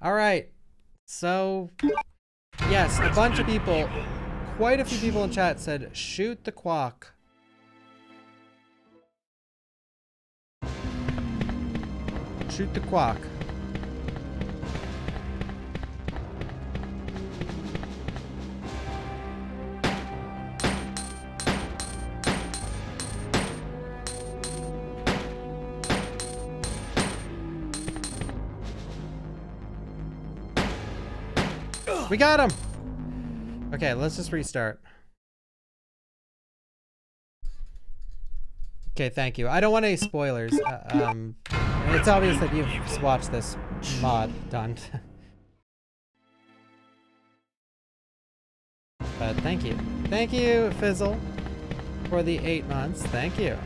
All right. So, yes, a bunch of people, quite a few people in chat said, shoot the quack. Shoot the quack. We got him! Okay, let's just restart. Okay, thank you. I don't want any spoilers. Uh, um, it's obvious that you've watched this mod done. but thank you. Thank you, Fizzle, for the eight months. Thank you.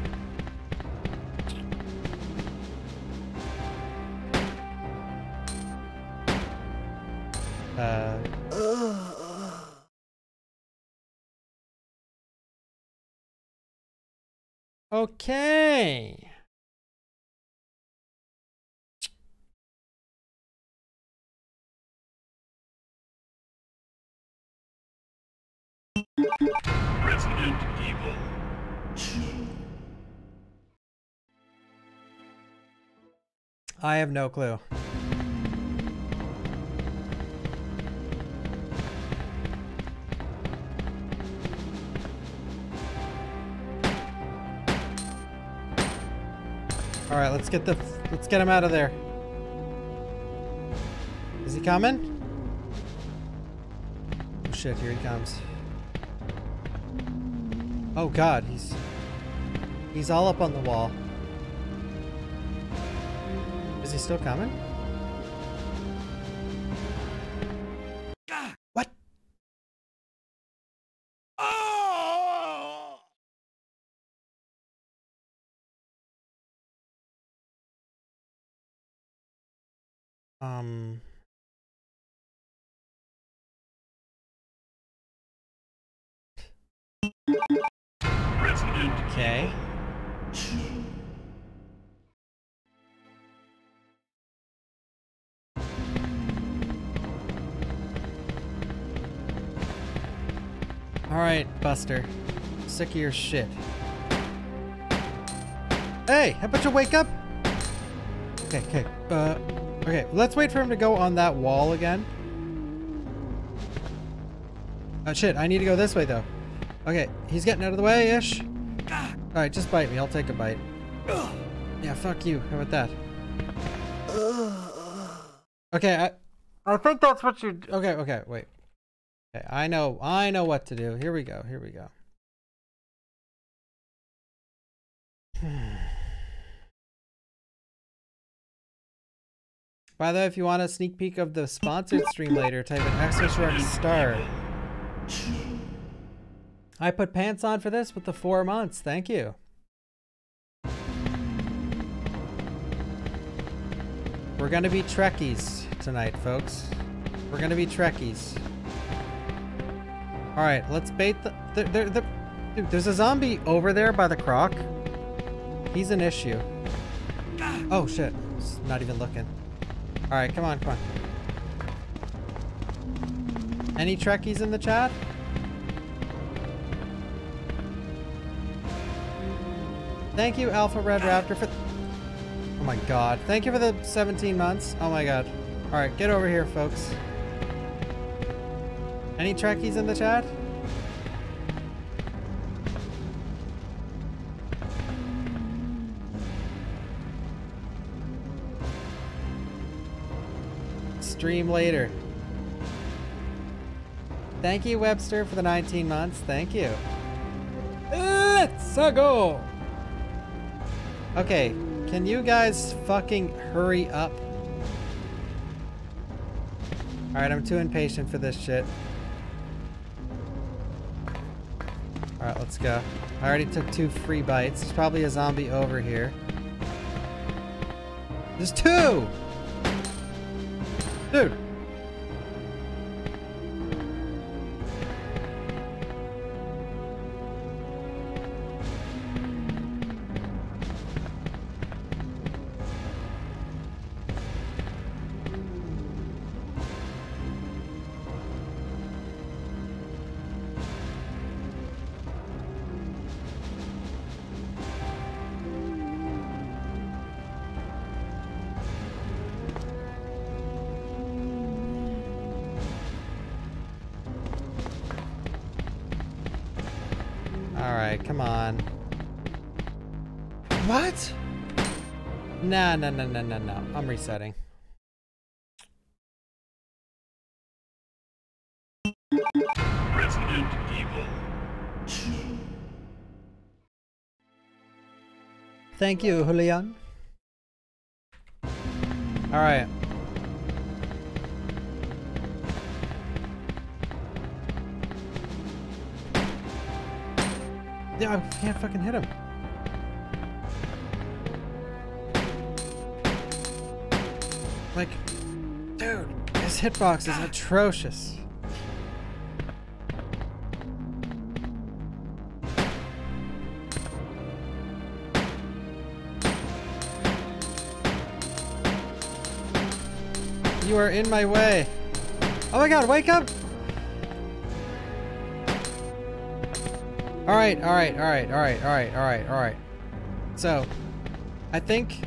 Uh, okay. Resident Evil. I have no clue. Let's get the let's get him out of there. Is he coming? Oh shit, here he comes. Oh god, he's he's all up on the wall. Is he still coming? Alright, Buster. Sick of your shit. Hey, how about you wake up? Okay, okay. Uh, okay, let's wait for him to go on that wall again. Oh shit, I need to go this way though. Okay, he's getting out of the way-ish. Alright, just bite me. I'll take a bite. Yeah, fuck you. How about that? Okay, I, I think that's what you... Okay, okay, wait. Okay, I know, I know what to do. Here we go, here we go. By the way, if you want a sneak peek of the sponsored stream later, type in XXRX star. I put pants on for this with the four months. Thank you. We're gonna be Trekkies tonight, folks. We're gonna be Trekkies. All right, let's bait the. the, the, the dude, there's a zombie over there by the croc. He's an issue. Oh shit! He's not even looking. All right, come on, come on. Any Trekkies in the chat? Thank you, Alpha Red Raptor, for... Oh my god. Thank you for the 17 months. Oh my god. Alright, get over here, folks. Any Trekkies in the chat? Stream later. Thank you, Webster, for the 19 months. Thank you. Let's go! Okay, can you guys fucking hurry up? Alright, I'm too impatient for this shit. Alright, let's go. I already took two free bites. There's probably a zombie over here. There's two! Dude! No, no, no, no, no. I'm resetting. Resident Evil. Thank you, Julian. Alright. Yeah, I can't fucking hit him. Like, dude, his hitbox is atrocious. You are in my way. Oh my god, wake up! Alright, alright, alright, alright, alright, alright, alright. So, I think...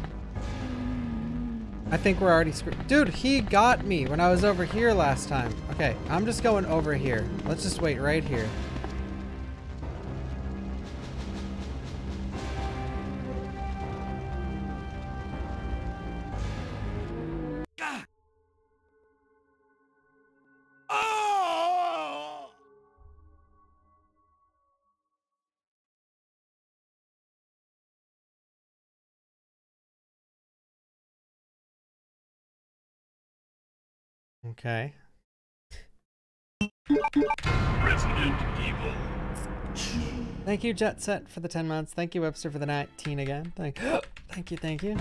I think we're already screwed. Dude, he got me when I was over here last time. Okay, I'm just going over here. Let's just wait right here. Okay. Resident Evil. Thank you, Jet Set, for the 10 months. Thank you, Webster, for the 19 again. Thank, thank you, thank you.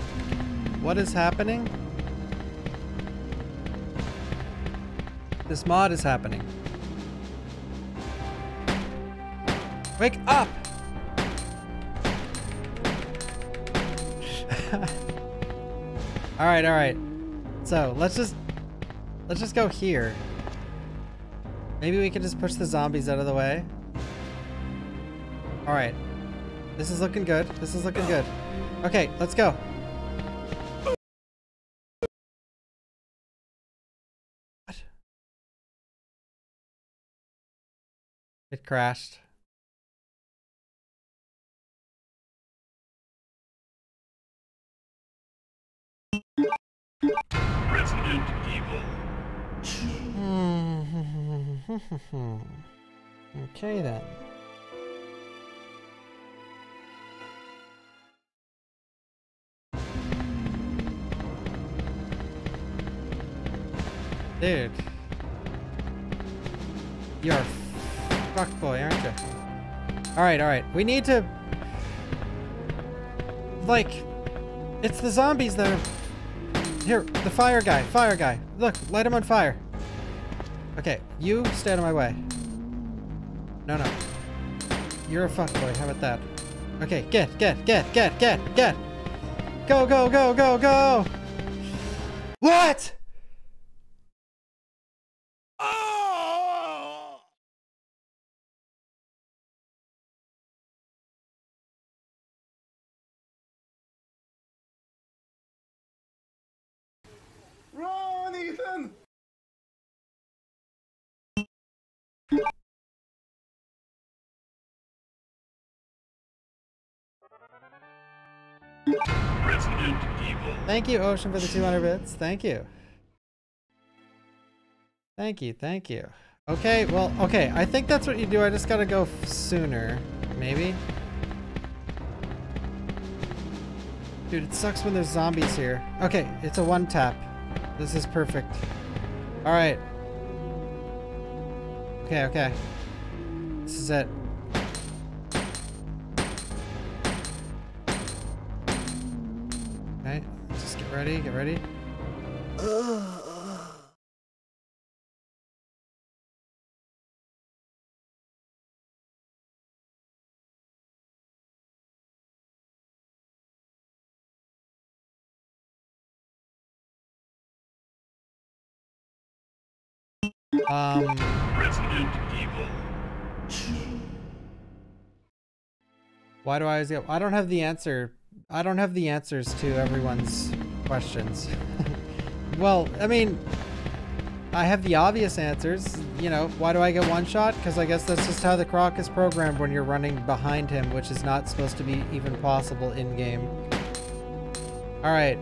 What is happening? This mod is happening. Wake up! alright, alright. So, let's just... Let's just go here. Maybe we can just push the zombies out of the way. Alright. This is looking good. This is looking good. Okay, let's go. What? It crashed. okay then. Dude. You're a fuck boy, aren't you? Alright, alright. We need to... Like... It's the zombies that are... Here, the fire guy, fire guy. Look, light him on fire. Okay, you stay out of my way. No, no. You're a fuckboy, how about that? Okay, get, get, get, get, get, get! Go, go, go, go, go! What? Thank you, Ocean, for the 200 bits. Thank you. Thank you, thank you. Okay, well, okay, I think that's what you do. I just gotta go sooner. Maybe? Dude, it sucks when there's zombies here. Okay, it's a one tap. This is perfect. Alright. Okay, okay. This is it. Ready, get ready. Um, Resident Evil. why do I always get, I don't have the answer. I don't have the answers to everyone's questions. well, I mean, I have the obvious answers. you know, why do I get one shot? Because I guess that's just how the croc is programmed when you're running behind him, which is not supposed to be even possible in game. All right.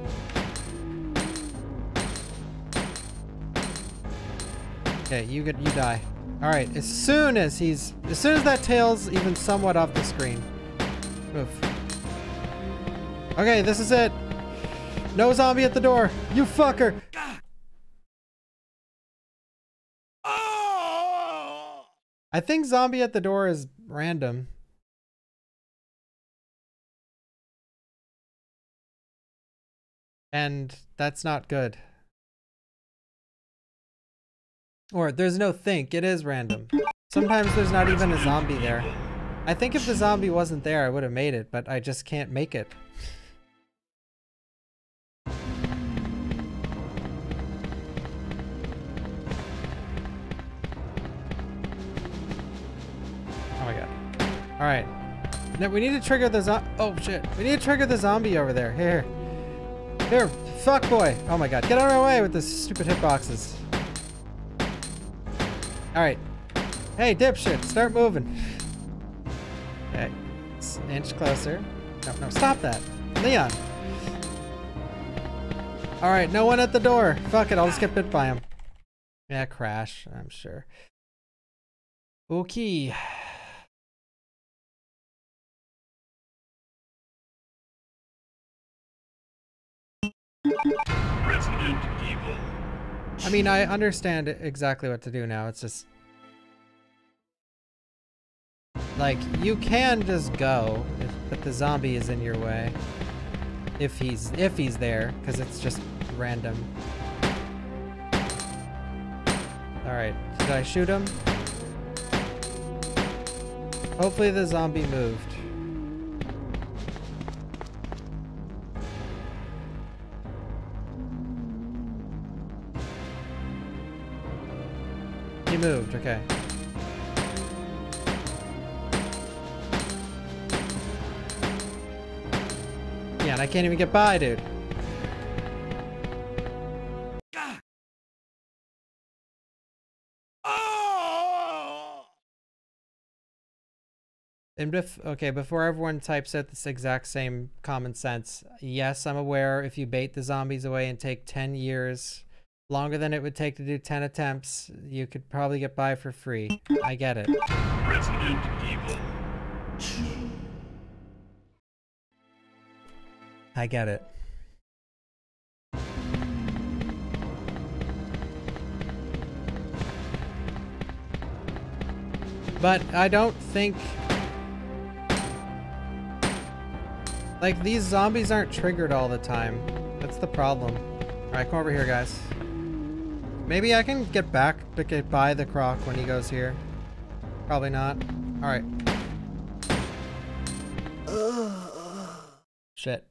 Okay, you get you die. All right, as soon as he's, as soon as that tail's even somewhat off the screen, move. Okay, this is it. No zombie at the door. You fucker. I think zombie at the door is random. And that's not good. Or there's no think, it is random. Sometimes there's not even a zombie there. I think if the zombie wasn't there, I would have made it, but I just can't make it. Alright. Now we need to trigger the zo- Oh shit. We need to trigger the zombie over there. Here. Here. Fuck boy. Oh my god. Get out of our way with this stupid hitboxes. Alright. Hey, dipshit. Start moving. Okay. It's an inch closer. No, no. Stop that. Leon. Alright. No one at the door. Fuck it. I'll just get bit by him. Yeah, crash. I'm sure. Okay. Resident Evil. I mean, I understand exactly what to do now. It's just like you can just go, if, but the zombie is in your way. If he's if he's there, because it's just random. All right, did I shoot him? Hopefully the zombie moved. Moved, okay. Yeah, and I can't even get by, dude. Okay, before everyone types out this exact same common sense, yes, I'm aware if you bait the zombies away and take 10 years, longer than it would take to do 10 attempts, you could probably get by for free. I get it. Resident Evil. I get it. But I don't think... Like, these zombies aren't triggered all the time. That's the problem. Alright, come over here, guys. Maybe I can get back to get by the croc when he goes here. Probably not. Alright. Shit.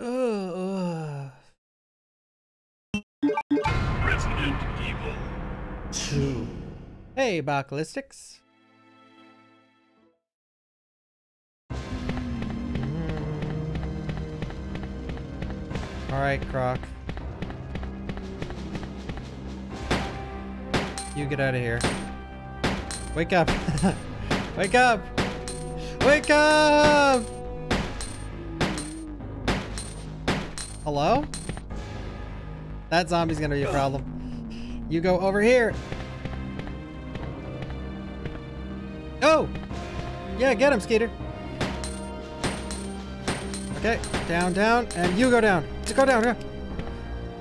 Ugh. Resident Evil. two, Hey, Bacalistics. Alright, Croc. You get out of here. Wake up! Wake up! Wake up! Hello? That zombie's gonna be a problem. You go over here. Oh! Yeah, get him, Skeeter. Okay, down, down, and you go down. Just go down, go.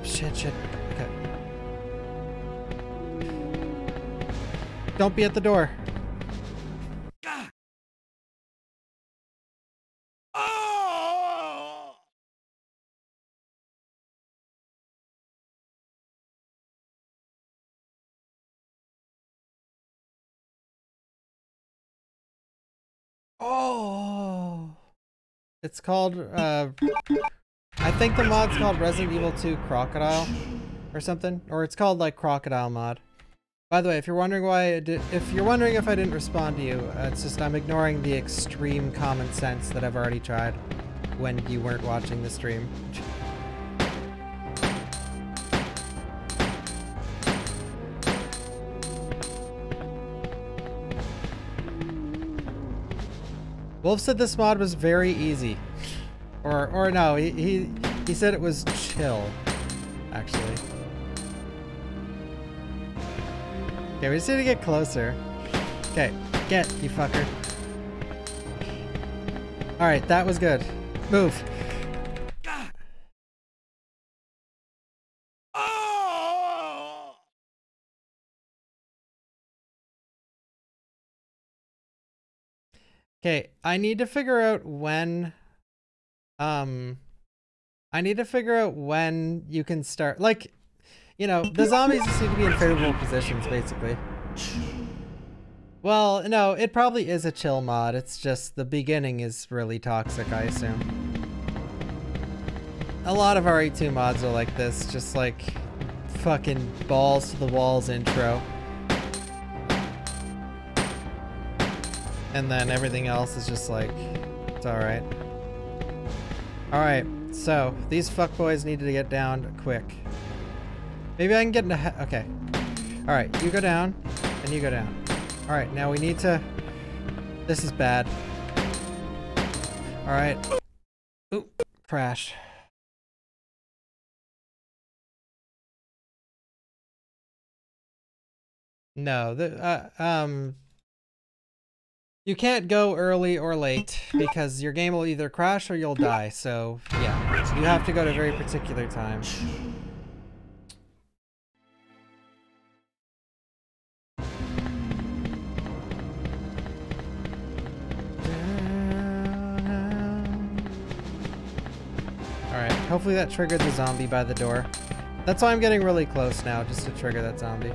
Shit, shit. Okay. Don't be at the door. It's called, uh, I think the mod's called Resident Evil 2 Crocodile or something. Or it's called like Crocodile mod. By the way, if you're wondering why, I di- if you're wondering if I didn't respond to you, uh, it's just I'm ignoring the extreme common sense that I've already tried when you weren't watching the stream. Wolf said this mod was very easy. Or, or no, he, he, he said it was chill, actually. Okay, we just need to get closer. Okay, get, you fucker. Alright, that was good. Move. Okay, I need to figure out when um I need to figure out when you can start like you know, the zombies seem to be in favorable positions basically. Well, no, it probably is a chill mod. It's just the beginning is really toxic, I assume. A lot of RE2 mods are like this, just like fucking balls to the walls intro. And then everything else is just like, it's alright. Alright, so these fuckboys need to get down quick. Maybe I can get into okay. Alright, you go down, and you go down. Alright, now we need to... This is bad. Alright. Oop, crash. No, the, uh, um... You can't go early or late because your game will either crash or you'll die. So, yeah, you have to go to a very particular time. Alright, hopefully that triggered the zombie by the door. That's why I'm getting really close now, just to trigger that zombie.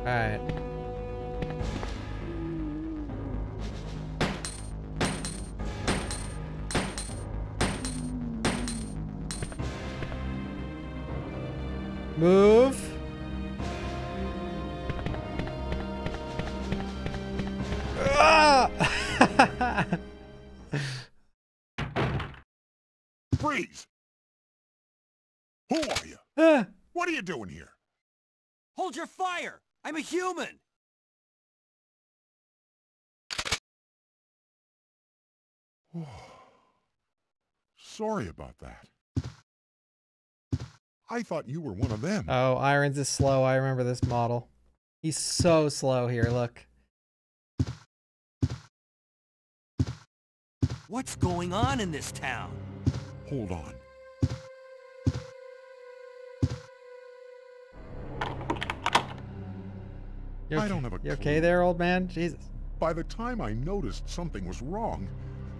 Alright. Move. Ah! Freeze! Who are you? Ah! What are you doing here? Hold your fire! I'm a human! Sorry about that. I thought you were one of them. oh, Irons is slow. I remember this model. He's so slow here, look. What's going on in this town? Hold on. You I okay- don't have a You okay there, old man? Jesus. By the time I noticed something was wrong,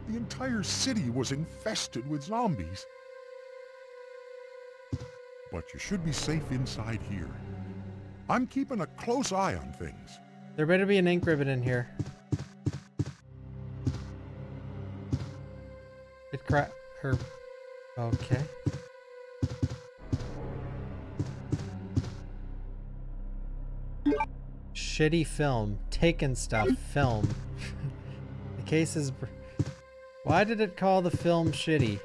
the entire city was infested with zombies. But you should be safe inside here. I'm keeping a close eye on things. There better be an ink ribbon in here. It cra- her. Okay. Shitty film. Taken stuff. Film. the case is. Why did it call the film shitty?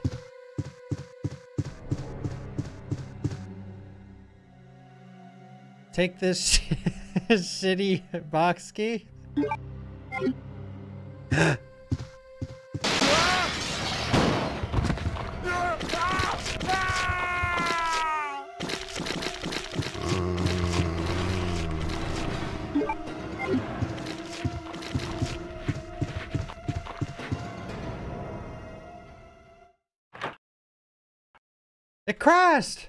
Take this sh- shitty box key. It crashed!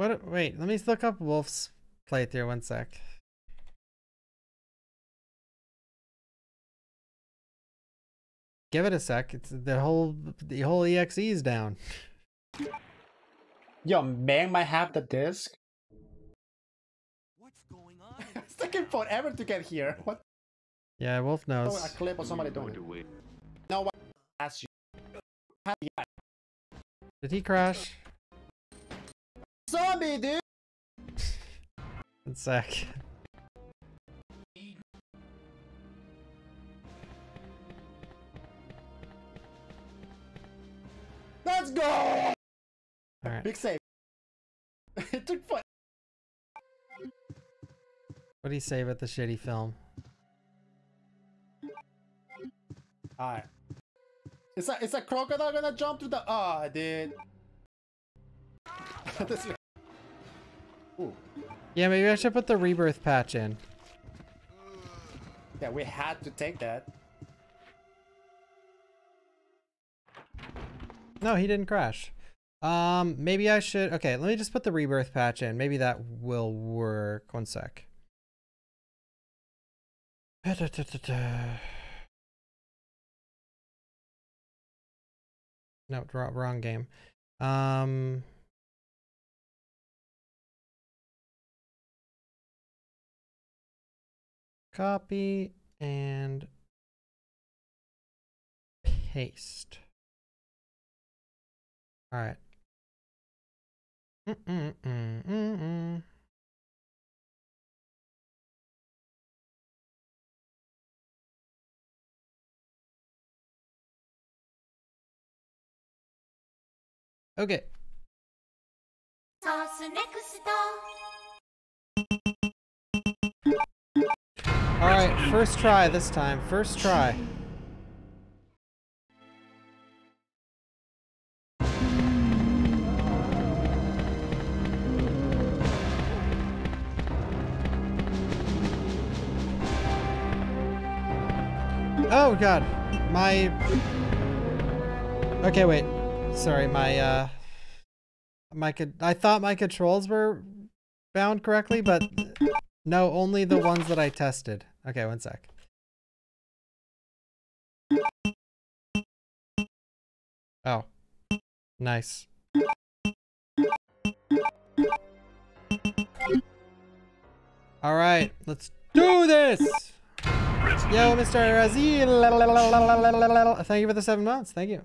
What? Wait, let me look up Wolf's playthrough. One sec. Give it a sec. It's the whole the whole exe is down. Yo, man might have the disc. What's going on? it's taking forever to get here. What? Yeah, Wolf knows. Oh, knows. a clip of somebody doing it. No one asked you. Did he crash? Zombie, dude! One sec. Let's go! Alright. Big save. it took fun. What do you say about the shitty film? Alright. Is a, is a crocodile gonna jump to the. Ah, dude. This is- Ooh. Yeah, maybe I should put the rebirth patch in. Yeah, we had to take that. No, he didn't crash. Um, maybe I should. Okay, let me just put the rebirth patch in. Maybe that will work. One sec. No, wrong, wrong game. Um, copy and paste. All right. Okay. Alright, first try this time. First try. Oh god, my... Okay, wait. Sorry, my, uh... My, I thought my controls were bound correctly, but no, only the ones that I tested. Okay, one sec. Oh. Nice. All right, let's do this. Yo, Mr. Azil. Thank you for the seven months. Thank you.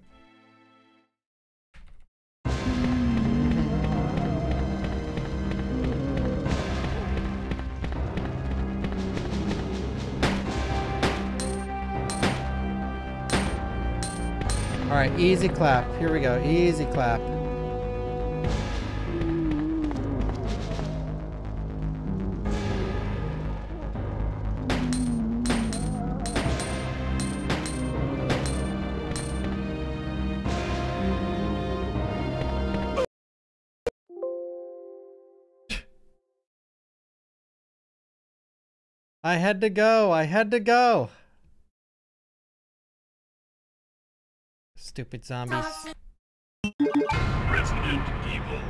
All right, easy clap. Here we go. Easy clap. I had to go. I had to go. Stupid zombies. Resident Evil.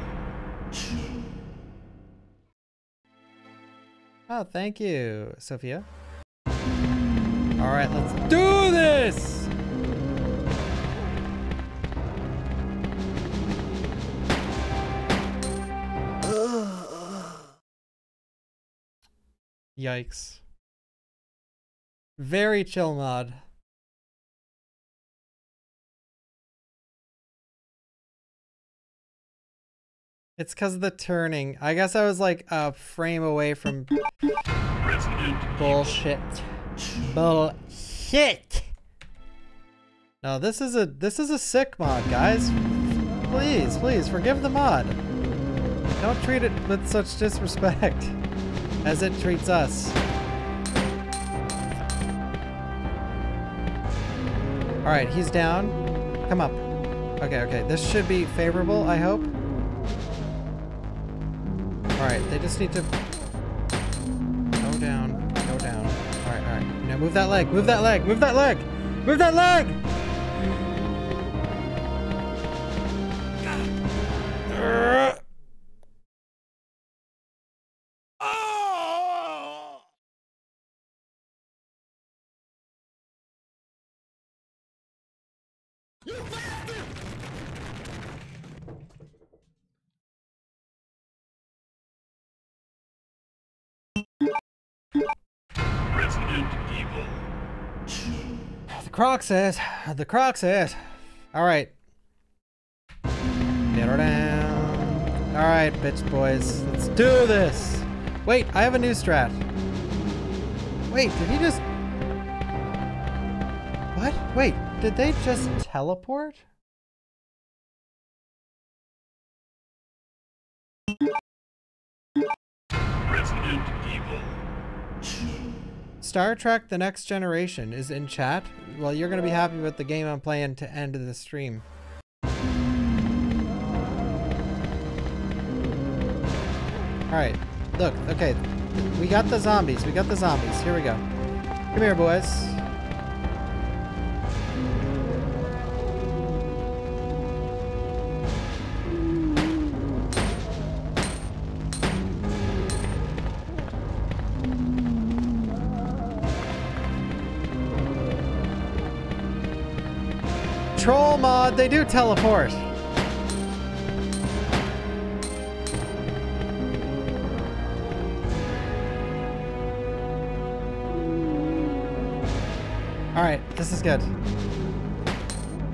Oh, thank you, Sophia. All right, let's do this. Yikes. Very chill mod. It's because of the turning. I guess I was like a frame away from bullshit. Bullshit. No, this is a this is a sick mod, guys. Please, please forgive the mod. Don't treat it with such disrespect as it treats us. All right, he's down. Come up. Okay, okay. This should be favorable, I hope. All right, they just need to go down, go down. All right, all right. Now move that leg, move that leg, move that leg, move that leg. Urgh. Croc says, the croc says. All right. All right, bitch boys, let's do this. Wait, I have a new strat. Wait, did he just? What? Wait, did they just teleport? Star Trek The Next Generation is in chat. Well, you're going to be happy with the game I'm playing to end the stream. Alright, look, okay. We got the zombies. We got the zombies. Here we go. Come here, boys. Troll mod, they do teleport. Alright, this is good.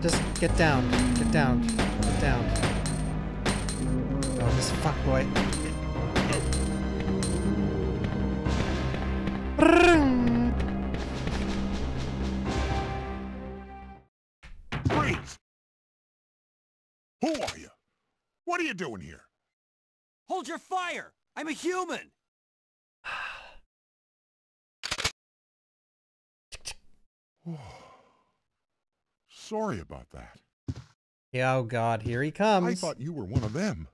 Just get down. Get down. Get down. Oh, this fuckboy. You doing here? Hold your fire! I'm a human! Sorry about that. Yeah, oh god, here he comes. I thought you were one of them.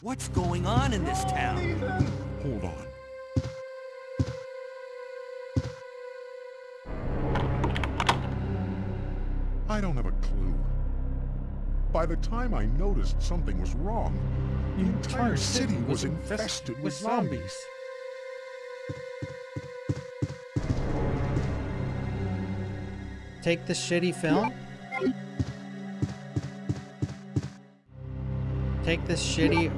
What's going on in this town? Hold on. I don't have a clue. By the time I noticed something was wrong, the entire city was infested with zombies. Take the shitty film. Take this shitty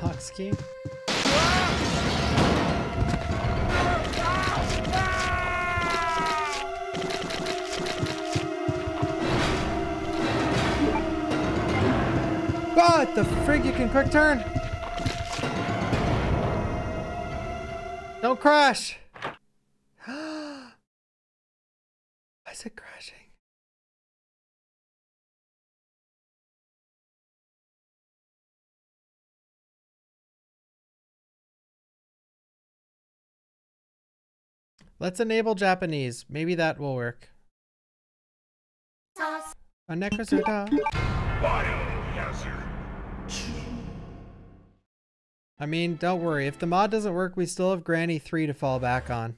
Fox key. The frig? You can quick turn. Don't crash. Why is it crashing? Let's enable Japanese. Maybe that will work. toss, A necrosuta. I mean, don't worry. If the mod doesn't work, we still have Granny 3 to fall back on.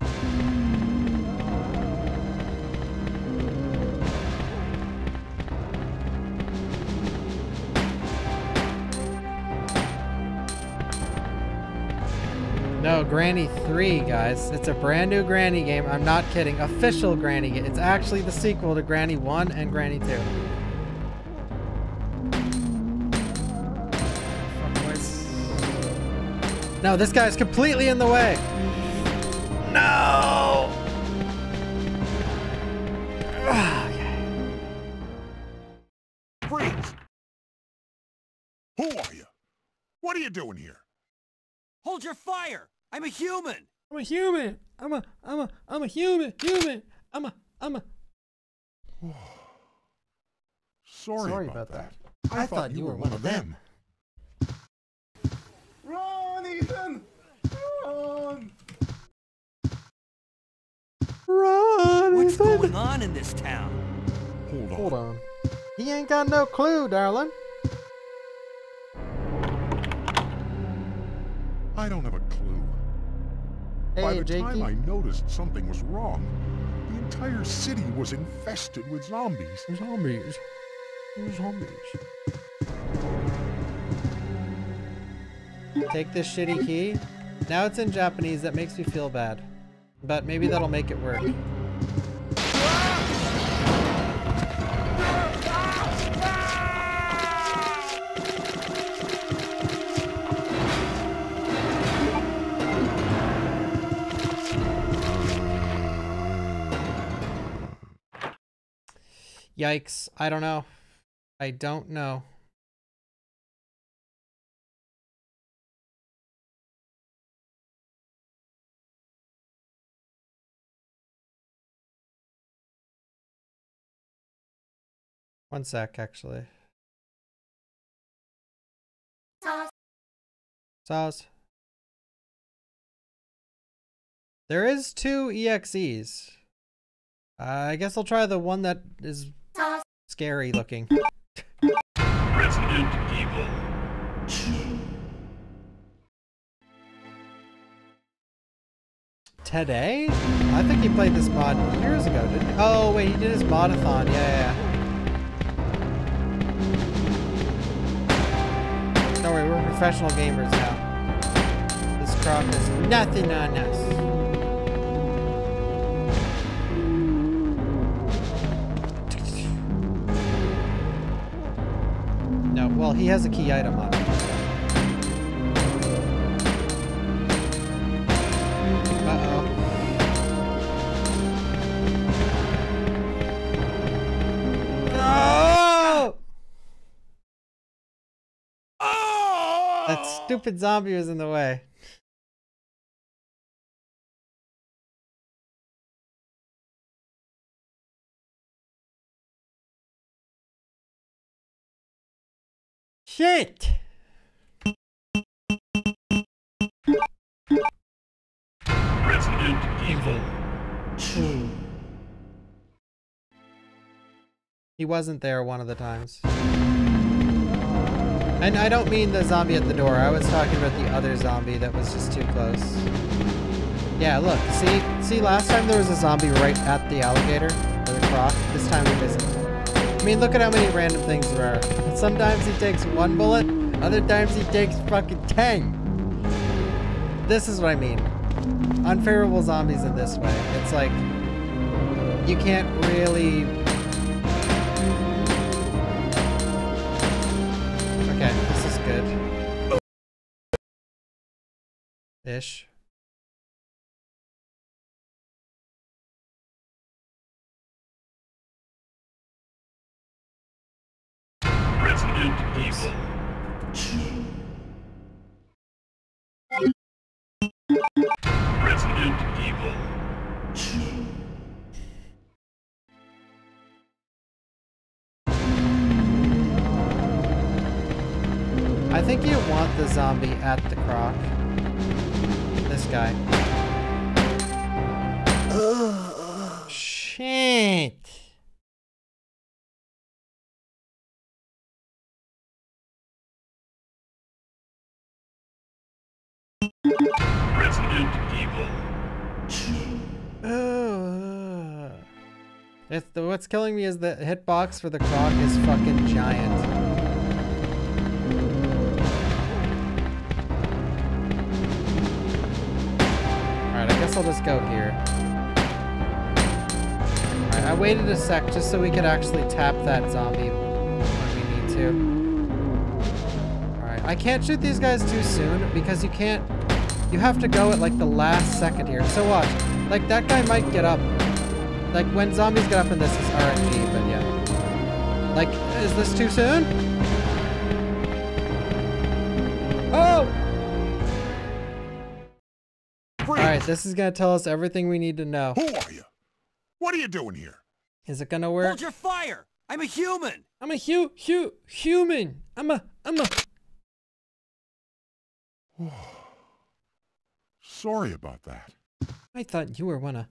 No, Granny 3, guys. It's a brand new Granny game. I'm not kidding. Official Granny game. It's actually the sequel to Granny 1 and Granny 2. No, this guy's completely in the way. No! okay. Freeze! Who are you? What are you doing here? Hold your fire! I'm a human! I'm a human. I'm a I'm a I'm a human. Human. I'm a I'm a Sorry, Sorry about, about that. that. I, thought, you were one of them. Run, Ethan! Run! Run! What's Ethan. going on in this town? Hold on. Hold on. He ain't got no clue, darling. I don't have a clue. By the Jakey. time I noticed something was wrong, the entire city was infested with zombies. Zombies. Zombies. Take this shitty key. Now it's in Japanese, that makes me feel bad. But maybe that'll make it work. Yikes. I don't know. I don't know. One sec, actually. sauce, Sauce. There is two EXEs. Uh, I guess I'll try the one that is sauce, scary looking. Resident Evil 2. Today? I think he played this mod years ago, didn't he? Oh, wait, he did his modathon. Yeah, yeah, yeah. Professional gamers now. This croc is nothing on us. No, well, he has a key item on him. Uh-oh. Stupid zombie was in the way. Shit! Resident Evil 2. He wasn't there one of the times. And I don't mean the zombie at the door. I was talking about the other zombie that was just too close. Yeah, look. See, see. Last time there was a zombie right at the alligator or the croc. This time there isn't. I mean, look at how many random things there are. Sometimes he takes one bullet. Other times he takes fucking ten. This is what I mean. Unfavorable zombies in this way. It's like you can't really Okay, this is good. Ish. Resident Evil 2. Resident Evil 2. I think you want the zombie at the croc. This guy. Shit. Resident Evil 2. Ugh. It's the, what's killing me is the hitbox for the croc is fucking giant. I'll just go here. Alright, I waited a sec just so we could actually tap that zombie when we need to. Alright, I can't shoot these guys too soon because you can't... You have to go at like the last second here. So watch. Like that guy might get up. Like when zombies get up in this is RNG, but yeah. Like, is this too soon? Alright, this is gonna tell us everything we need to know. Who are you? What are you doing here? Is it gonna work? Hold your fire! I'm a human! I'm a hu hu human. I'm a I'm a Sorry about that. I thought you were one of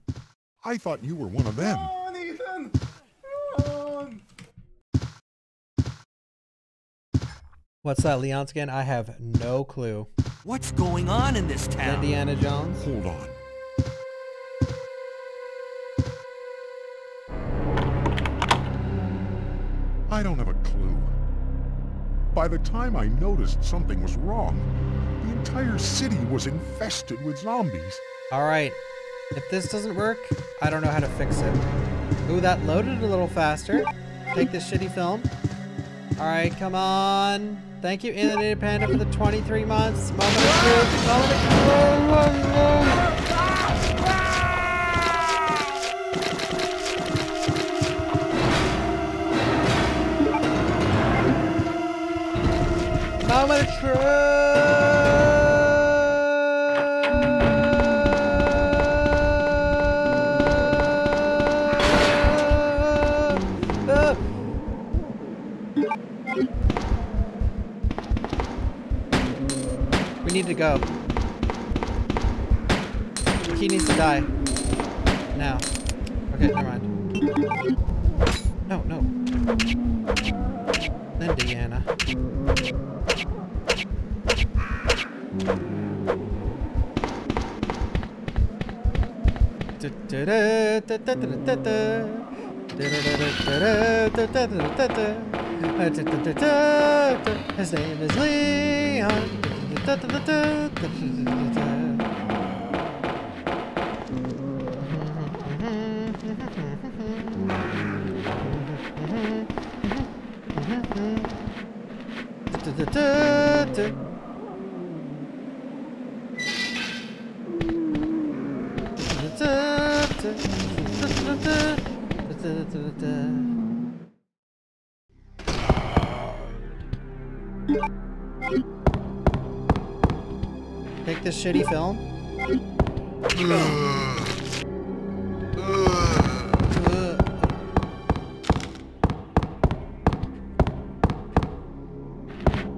I thought you were one of them. Run, Ethan! Run! What's that, Leon's again? I have no clue. What's going on in this town? Indiana Jones? Hold on. I don't have a clue. By the time I noticed something was wrong, the entire city was infested with zombies. Alright. If this doesn't work, I don't know how to fix it. Ooh, that loaded a little faster. Take this shitty film. Alright, come on. Thank you, Inundated Panda, for the 23 months. Moment of truth. Moment of truth. Moment of truth. Go. Key needs to die. Now. Okay, never mind. No, no. Then Deanna. His name is Leon. This shitty film.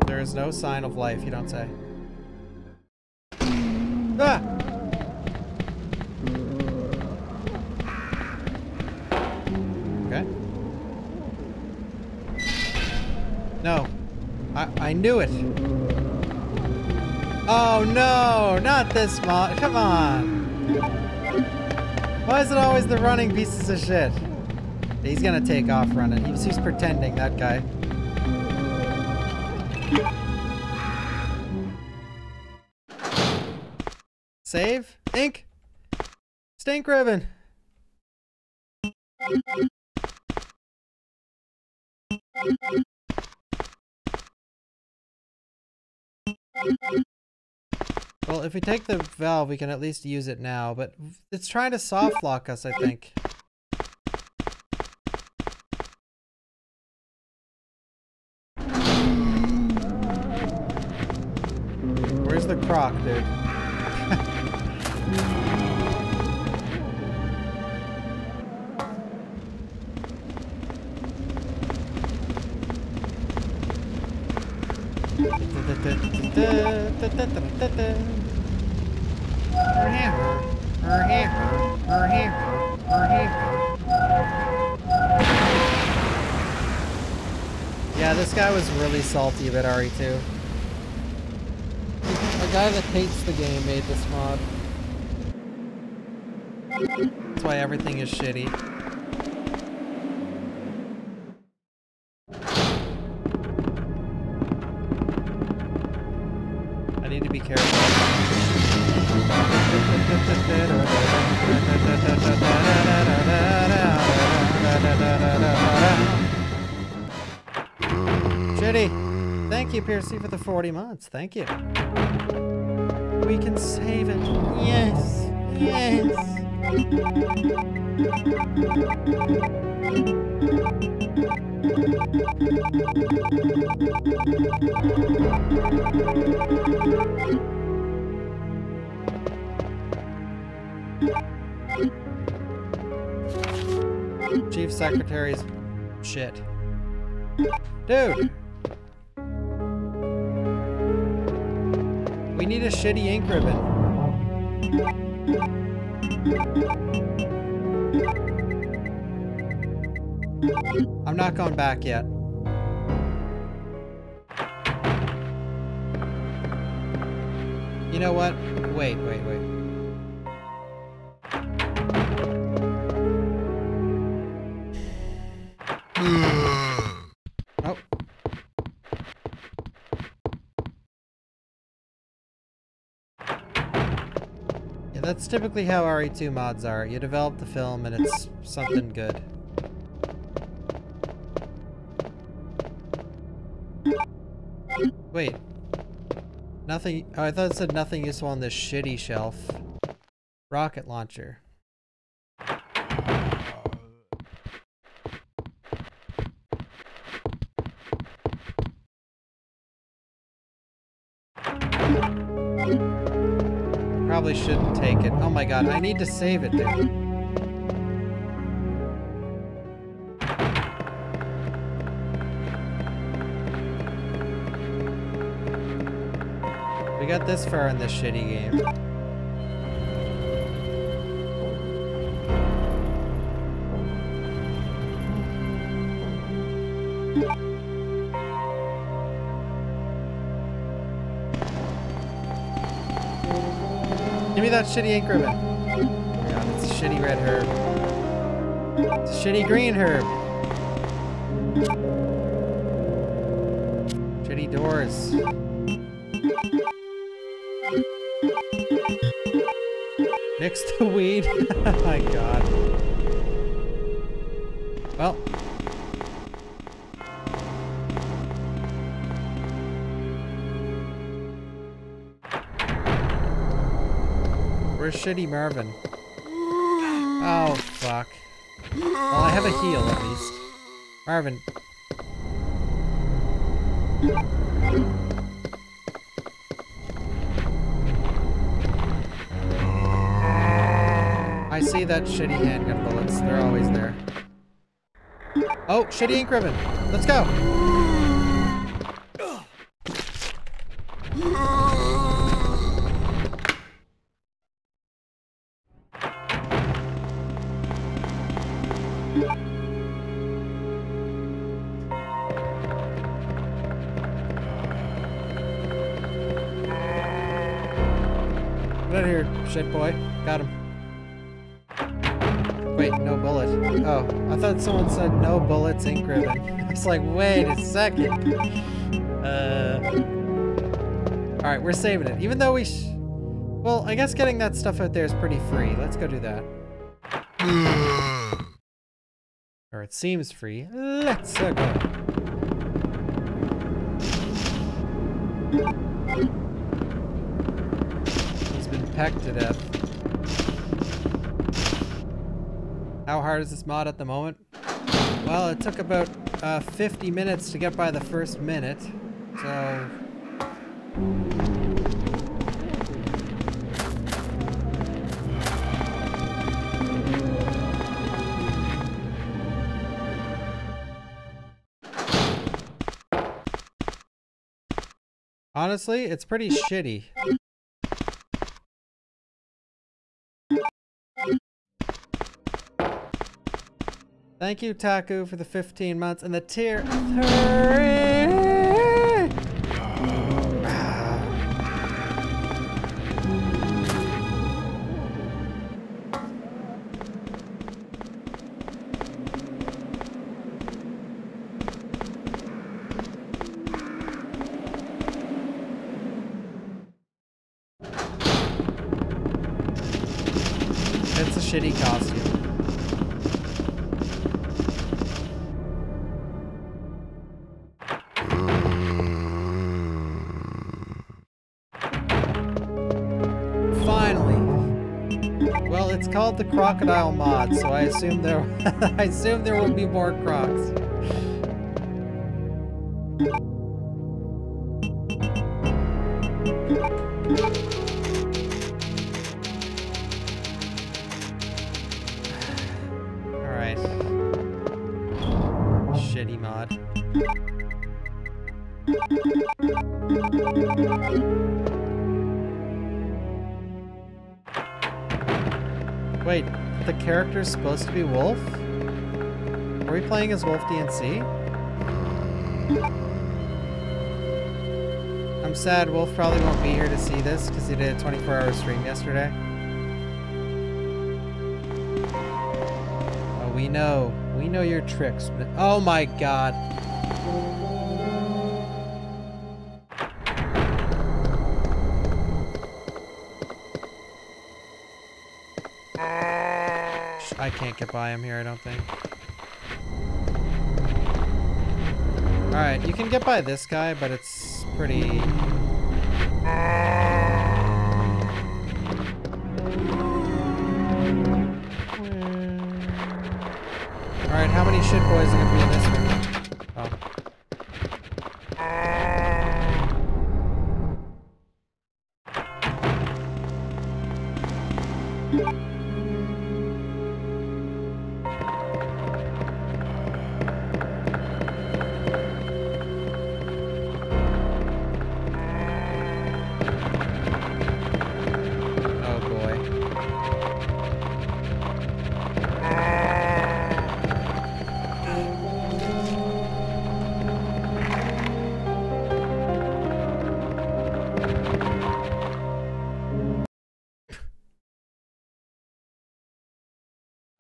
There is no sign of life, you don't say. Ah! Okay. No. I, I knew it. Oh no, not this mod. Come on. Why is it always the running pieces of shit? He's gonna take off running. He's, he's pretending, that guy. Save? Ink? Stink ribbon. Well, if we take the valve, we can at least use it now, but it's trying to soft lock us, I think. Where's the croc, dude? Yeah, this guy was really salty about RE2. A guy that hates the game made this mod. That's why everything is shitty. Thank you, Piercy, for the 40 months. Thank you. We can save it. Yes. Yes. Chief Secretary's shit. Dude! We need a shitty ink ribbon. I'm not going back yet. You know what? Wait, wait, wait. That's typically how RE2 mods are. You develop the film and it's something good. Wait. Nothing. Oh, I thought it said nothing useful on this shitty shelf. Rocket launcher. Probably shouldn't take it. Oh my god, I need to save it, dude. We got this far in this shitty game. That shitty ink ribbon. It's a shitty red herb. It's a shitty green herb. Shitty doors. Mix the weed. oh my god. Well. Shitty Marvin? Oh, fuck. Well, I have a heal at least. Marvin. I see that shitty handgun bullets. They're always there. Oh, shitty ink ribbon. Let's go. It's like, wait a second. Uh. Alright, we're saving it. Even though we Well, I guess getting that stuff out there is pretty free. Let's go do that. or it seems free. Let's go. He's been pecked to death. How hard is this mod at the moment? Well, it took about uh, 50 minutes to get by the first minute, so... Honestly, it's pretty shitty. Thank you, Taku, for the 15 months and the tier 3! Crocodile mod, so I assume there I assume there will be more crocs. Supposed to be Wolf? Are we playing as Wolf DNC? I'm sad Wolf probably won't be here to see this because he did a 24 hour stream yesterday. Oh, we know. We know your tricks. but- Oh my god. Can't get by him here, I don't think. Alright, you can get by this guy, but it's pretty... Alright, how many shit boys are gonna be in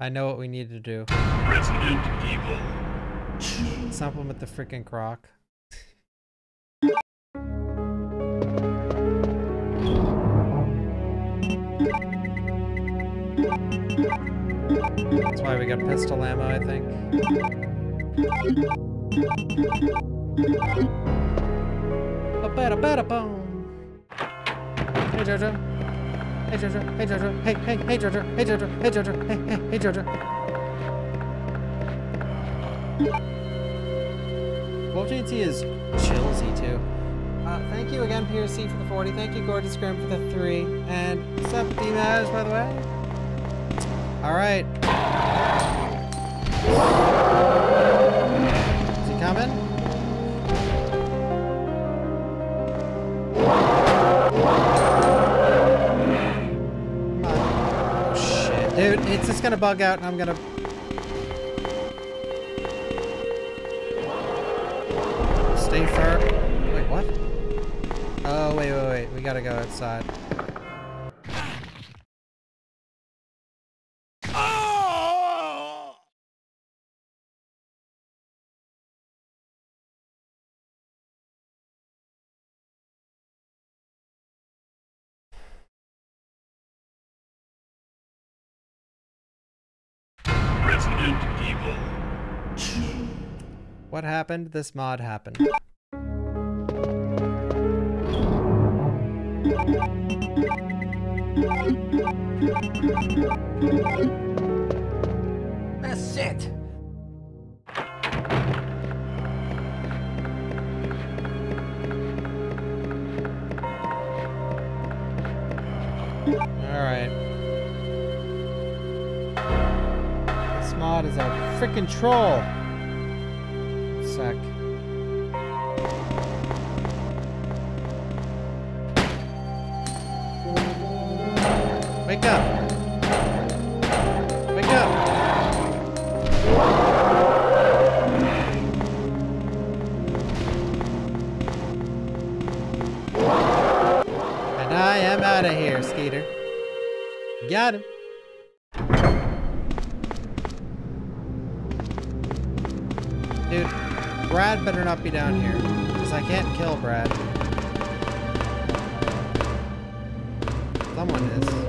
I know what we need to do. Resident Evil 2. Supplement the freaking croc. That's why we got pistol ammo, I think. Ba-ba-da-ba-da-boom. Hey Jojo. Hey Jojo. Hey Jojo. Hey, hey, hey Jojo. Hey Jojo. Hey Jojo. Hey, hey, hey Jojo. Wolf GT is chillsy too. Uh, thank you again, PRC, for the 40. Thank you, Gorgeous Grim, for the 3. And what's D-Maz, by the way? Alright. Is it's just gonna bug out and I'm gonna... Stay far. Wait, what? Oh, wait, wait, wait. We gotta go outside. What happened? This mod happened. That's it. Alright. This mod is a freaking troll. Wake up! Wake up! And I am out of here, Skeeter. Got him. Dude, Brad better not be down here. Because I can't kill Brad. Someone is.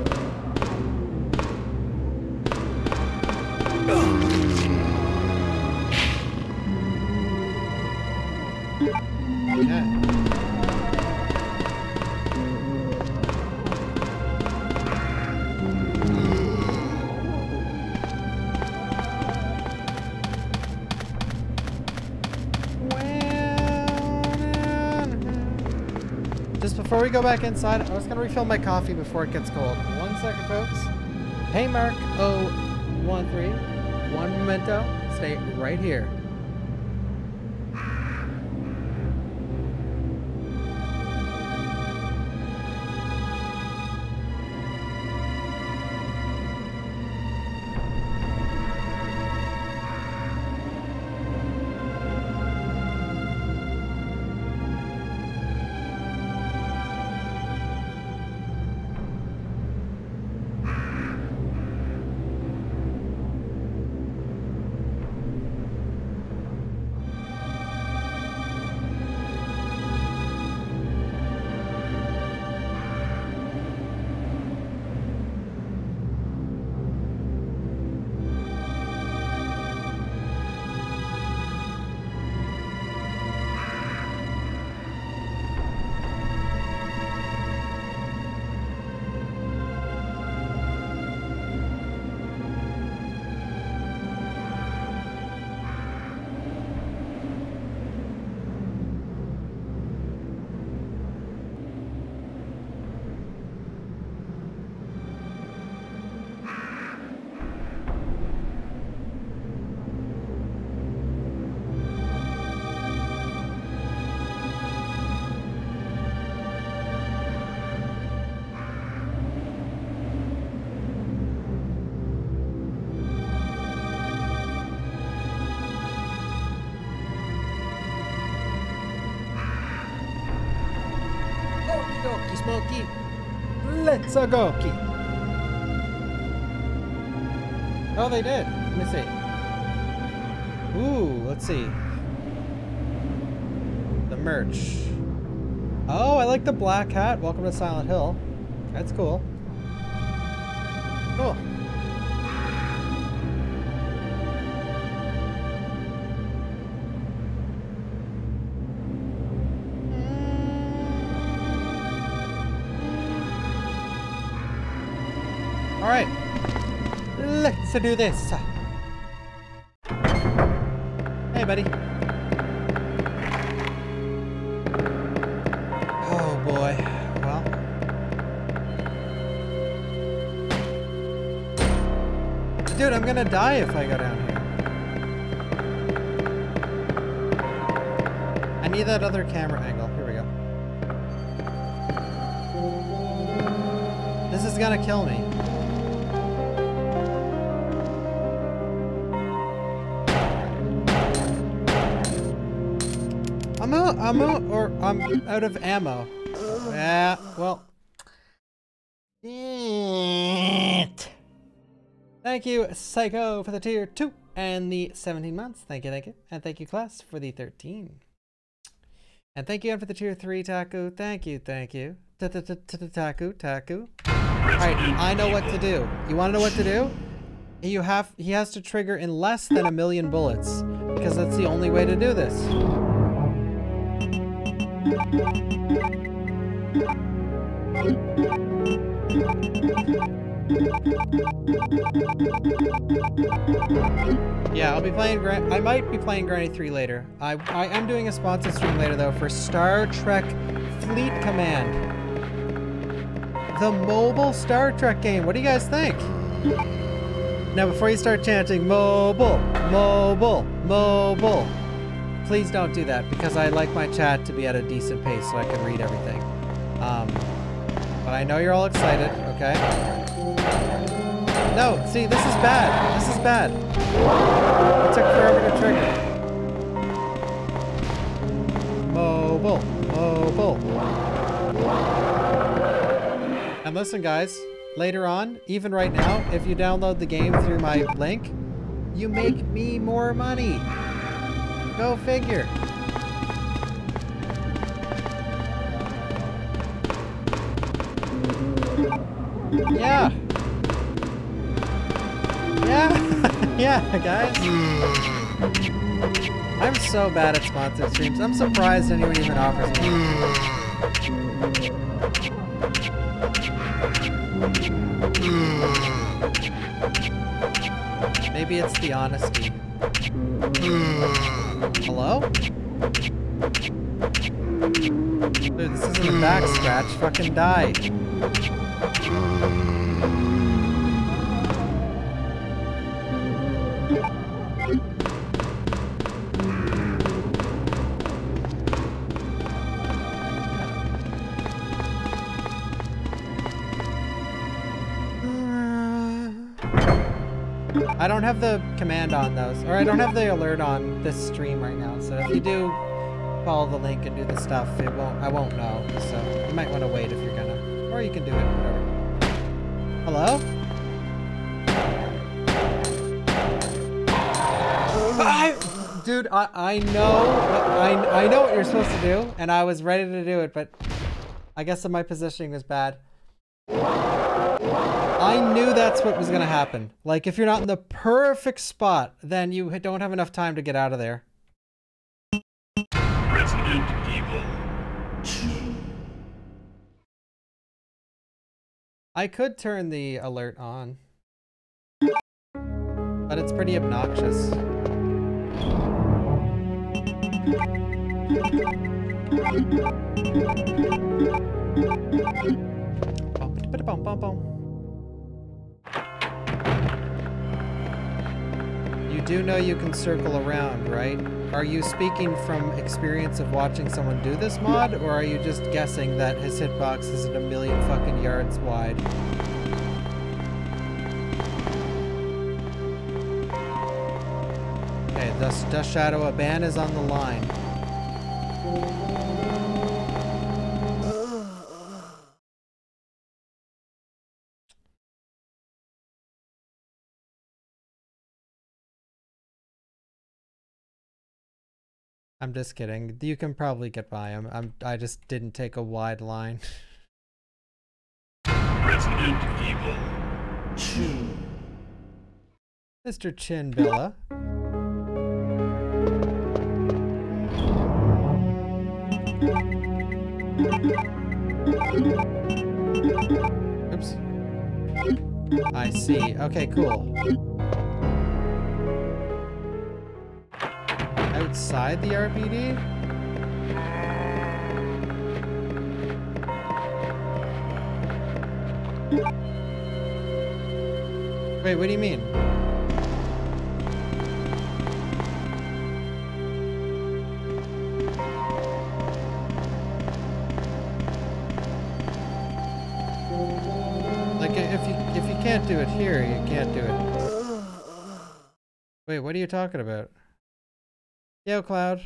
Go back inside, I was gonna refill my coffee before it gets cold. One second, folks. Hey, Mark 013. One memento. Stay right here. They did. Let me see. Ooh, let's see. The merch. Oh, I like the black hat. Welcome to Silent Hill. That's cool. Cool. Let's do this. Hey, buddy. Oh boy. Well. Dude, I'm gonna die if I go down here. I need that other camera angle. Here we go. This is gonna kill me. Out, or I'm out of ammo. Yeah, well. It. Thank you, Psycho, for the tier 2 and the 17 months. Thank you, thank you. And thank you, Class, for the 13. And thank you, Ann, for the tier 3, Taku. Thank you, thank you. Taku, Taku. Alright, I know what to do. You want to know what to do? You have, he has to trigger in less than a million bullets. Because that's the only way to do this. Yeah, I'll be playing. Gra I might be playing Granny 3 later. I I am doing a sponsored stream later though for Star Trek Fleet Command, the mobile Star Trek game. What do you guys think? Now, before you start chanting mobile, mobile, mobile, please don't do that because I like my chat to be at a decent pace so I can read everything. Um, but I know you're all excited, okay? No, see, this is bad. This is bad. It took forever to trigger. Mobile, mobile. And listen, guys, later on, even right now, if you download the game through my link, you make me more money. Go figure. Yeah. Yeah. yeah, guys. I'm so bad at sponsored streams. I'm surprised anyone even offers me. Maybe it's the honesty. Hello? Dude, this isn't a back scratch. Fucking die. Have the command on those, or I don't have the alert on this stream right now. So if you do follow the link and do the stuff, it won't. I won't know. So you might want to wait if you're gonna, or you can do it. Whatever. Hello? I, dude, I I know I I know what you're supposed to do, and I was ready to do it, but I guess my positioning was bad. I knew that's what was gonna happen. Like, if you're not in the perfect spot, then you don't have enough time to get out of there. Resident Evil 2. I could turn the alert on. But it's pretty obnoxious. Bum, bum, bum. You do know you can circle around, right? Are you speaking from experience of watching someone do this mod, or are you just guessing that his hitbox isn't a million fucking yards wide? Okay, Dust, Dust Shadow, a ban is on the line. I'm just kidding. You can probably get by him. I'm I just didn't take a wide line. Resident Evil 2. Mr. Chinbilla. Oops. I see. Okay, cool. Outside the RPD? Wait, what do you mean? Like if you if you can't do it here, you can't do it. Wait, what are you talking about? Yo, Cloud.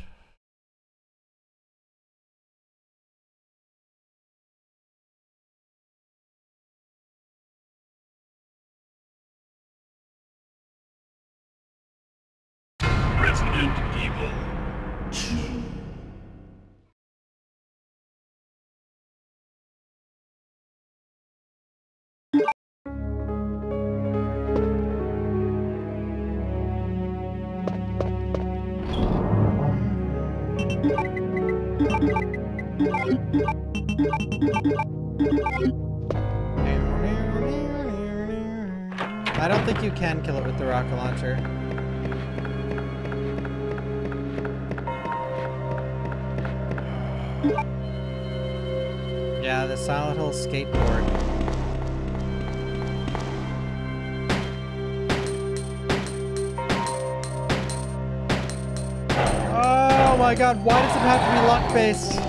I don't think you can kill it with the rocket launcher. Yeah, the Silent Hill skateboard. Oh my god, why does it have to be luck based? Why?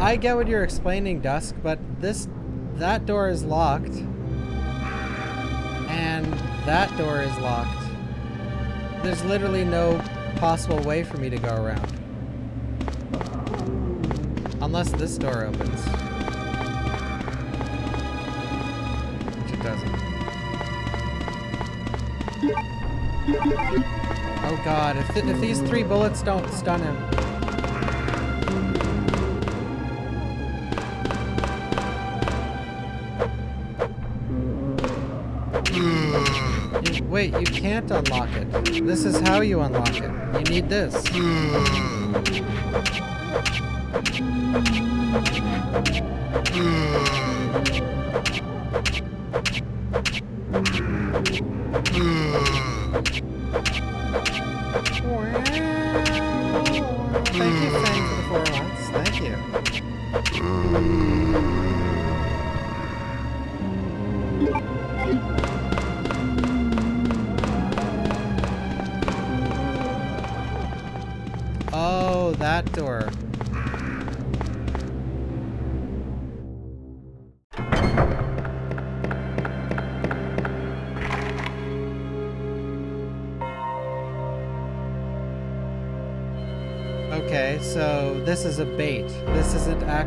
I, get what you're explaining, Dusk, but this that door is locked. And that door is locked. There's literally no possible way for me to go around. Unless this door opens. Oh god, if, th if these three bullets don't stun him. Wait, you can't unlock it. This is how you unlock it. You need this.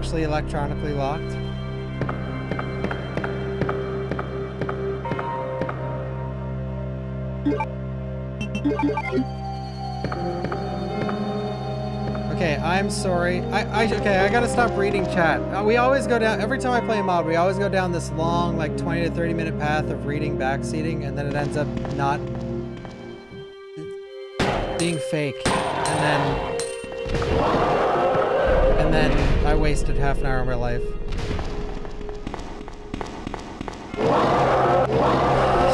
Actually electronically locked. Okay, I'm sorry. I, I okay, I gotta stop reading chat. Uh, we always go down every time I play a mod, we always go down this long, like 20 to 30 minute path of reading backseating, and then it ends up not being fake. And then and then wasted half an hour of my life.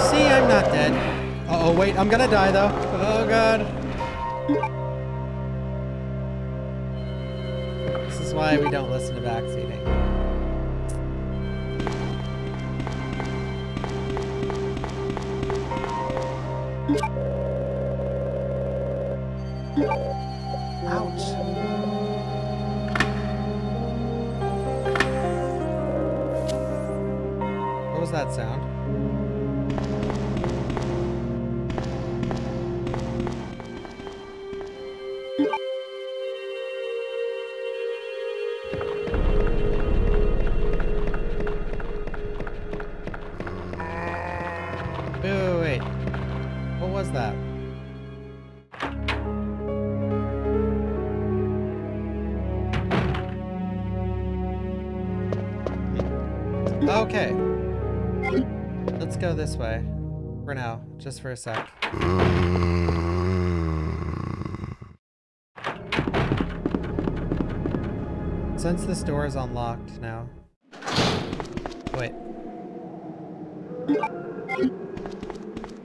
See, I'm not dead. Uh oh, wait, I'm gonna die though. Oh god. This is why we don't listen to backseating. This way. For now. Just for a sec. Since this door is unlocked now. Wait.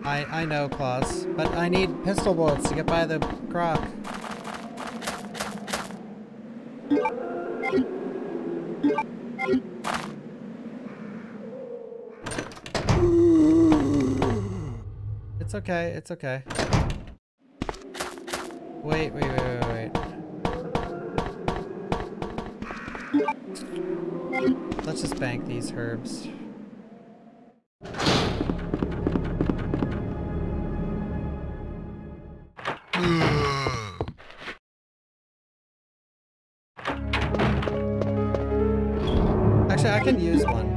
I I know, Claus, but I need pistol bullets to get by the croc. Okay, it's okay. Wait, wait, wait, wait, wait. Let's just bank these herbs. Actually, I can use one.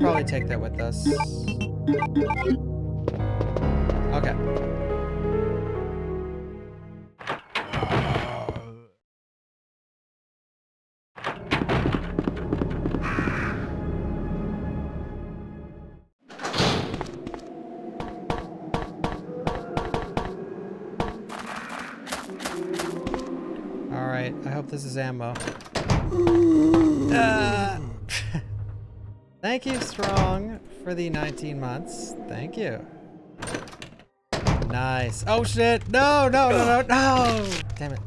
Should probably take that with us. Okay. Alright, I hope this is ammo. Ah. Thank you, Strong, for the 19 months. Thank you. Nice. Oh shit! No, no, no, no, no! Damn it.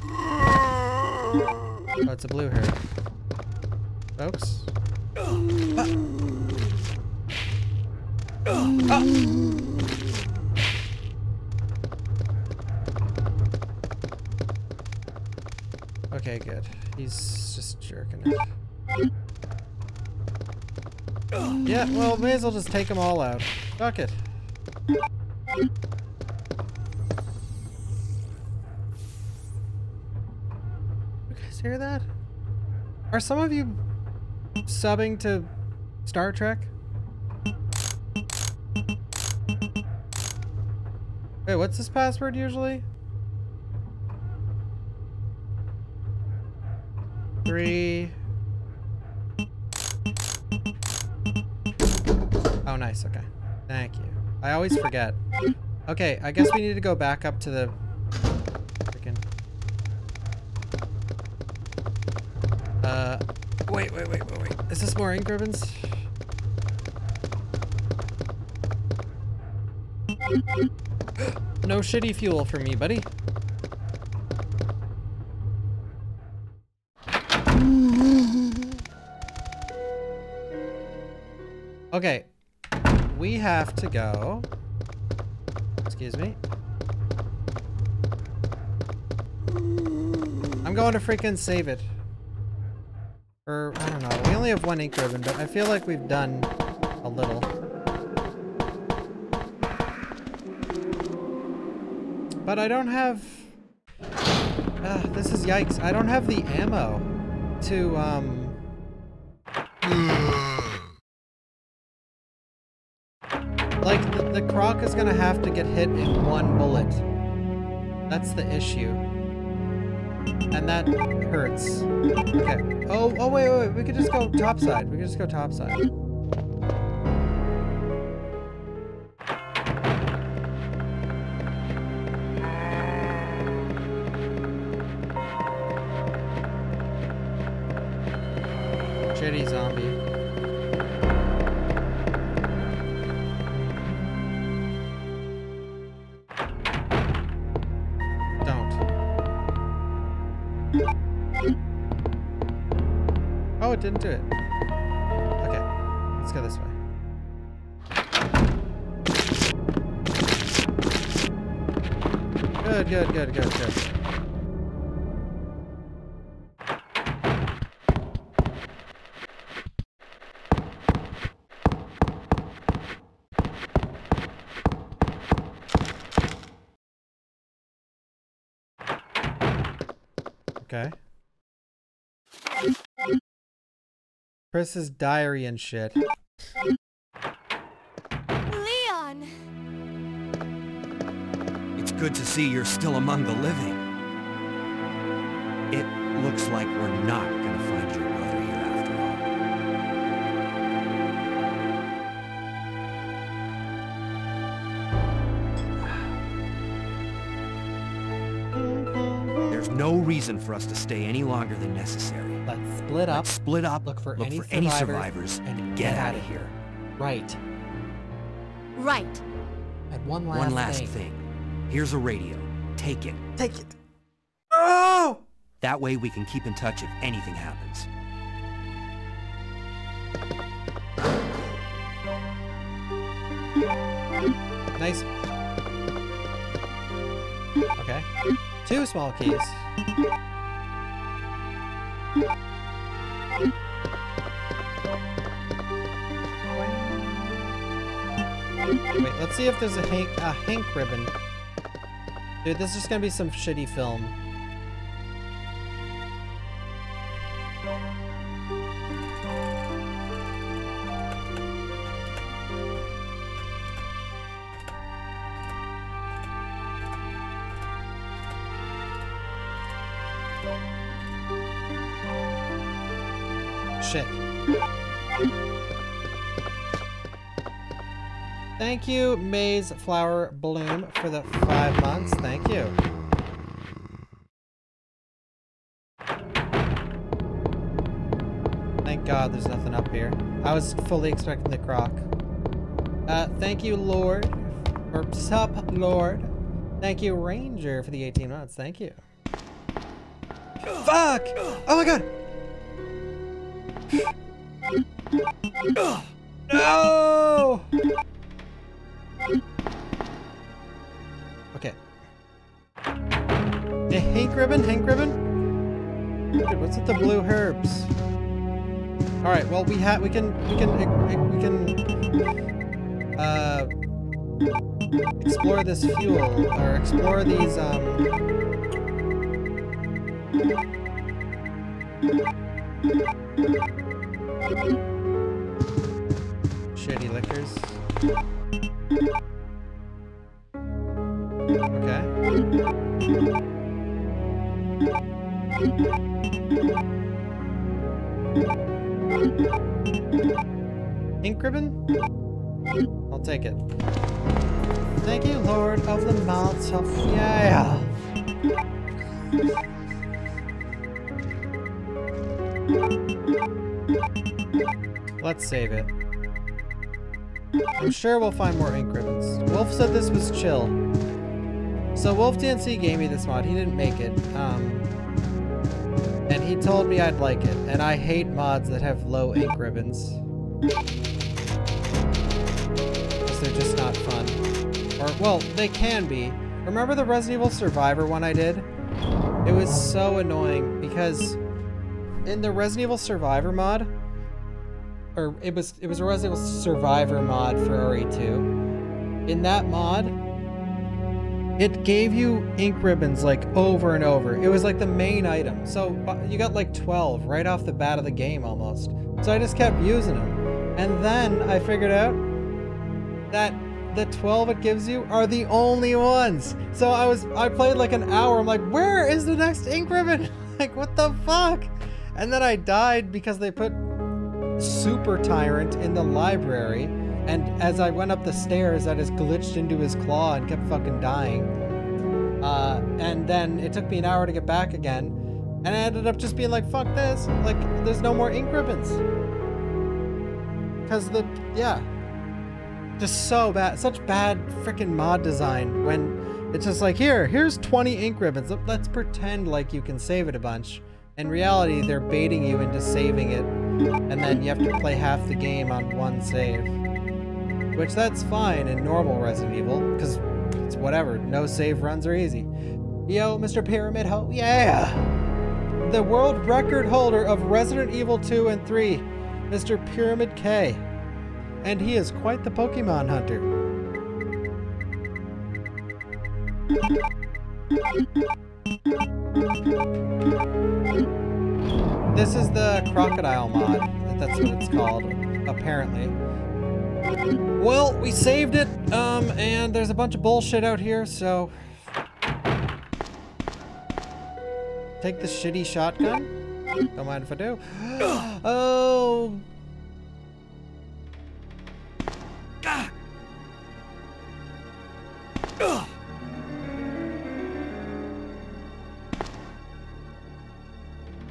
Oh, it's a blue herb. Folks. Ah. Ah. Okay, good. He's just jerking it. Yeah, well, may as well just take them all out. Fuck it. You guys hear that? Are some of you subbing to Star Trek? Wait, what's this password usually? Three. Oh, nice. Okay. Thank you. I always forget. Okay, I guess we need to go back up to the freaking. Uh, wait, wait, wait, wait, wait. Is this more ink ribbons? no shitty fuel for me, buddy. Okay, we have to go. Excuse me. I'm going to freaking save it. Or, I don't know. We only have one ink ribbon, but I feel like we've done a little. But I don't have... Ah, this is yikes. I don't have the ammo to, um... the is gonna have to get hit in one bullet. That's the issue. And that hurts. Okay. Oh, oh, wait, wait, wait. We could just go topside. We could just go topside. Chris's diary and shit. Leon! It's good to see you're still among the living. It looks like we're not reason for us to stay any longer than necessary. Let's split up. Let's split up, Look for any any survivors, survivors, and and get get out of here. Right. Right. And one last, One last thing. thing. Here's a radio. Take it. Take it. Oh! That way we can keep in touch if anything happens. Nice. Okay. Two small keys. Wait, let's see if there's a Hank, a Hank ribbon. Dude, this is just gonna be some shitty film. Thank you, Maze Flower Bloom, for the five months. Thank you. Thank God there's nothing up here. I was fully expecting the croc. Uh, thank you, Lord. Or sup, Lord. Thank you, Ranger, for the 18 months. Thank you. Fuck! Oh my god! No! Ribbon? Hank ribbon? Dude, what's with the blue herbs? All right. Well, we have we can we can we can uh explore this fuel or explore these um shitty Lickers. Save it. I'm sure we'll find more ink ribbons. Wolf said this was chill. So Wolf DNC gave me this mod. He didn't make it. Um, and he told me I'd like it. And I hate mods that have low ink ribbons. Because they're just not fun. Or, well, they can be. Remember the Resident Evil Survivor one I did? It was so annoying because in the Resident Evil Survivor mod, or it was it was a Resident Evil Survivor mod for RE2. In that mod, it gave you ink ribbons like over and over. It was like the main item. So uh, you got like 12 right off the bat of the game almost. So I just kept using them. And then I figured out that the 12 it gives you are the only ones. So I was I played like an hour. I'm like, "Where is the next ink ribbon?" like, "What the fuck?" And then I died because they put Super Tyrant in the library, and as I went up the stairs, I just glitched into his claw and kept fucking dying. Uh, and then it took me an hour to get back again, and I ended up just being like, fuck this. Like, there's no more ink ribbons. Because the, yeah. Just so bad. Such bad freaking mod design when it's just like, here, here's 20 ink ribbons. Let's pretend like you can save it a bunch. In reality, they're baiting you into saving it, and then you have to play half the game on one save. Which that's fine in normal Resident Evil, because it's whatever, no save runs are easy. Yo, Mr. Pyramid Ho, yeah! The world record holder of Resident Evil 2 and 3, Mr. Pyramid K. And he is quite the Pokemon hunter. This is the crocodile mod. That's what it's called, apparently. Well, we saved it, um, and there's a bunch of bullshit out here, so... take the shitty shotgun? Don't mind if I do. oh!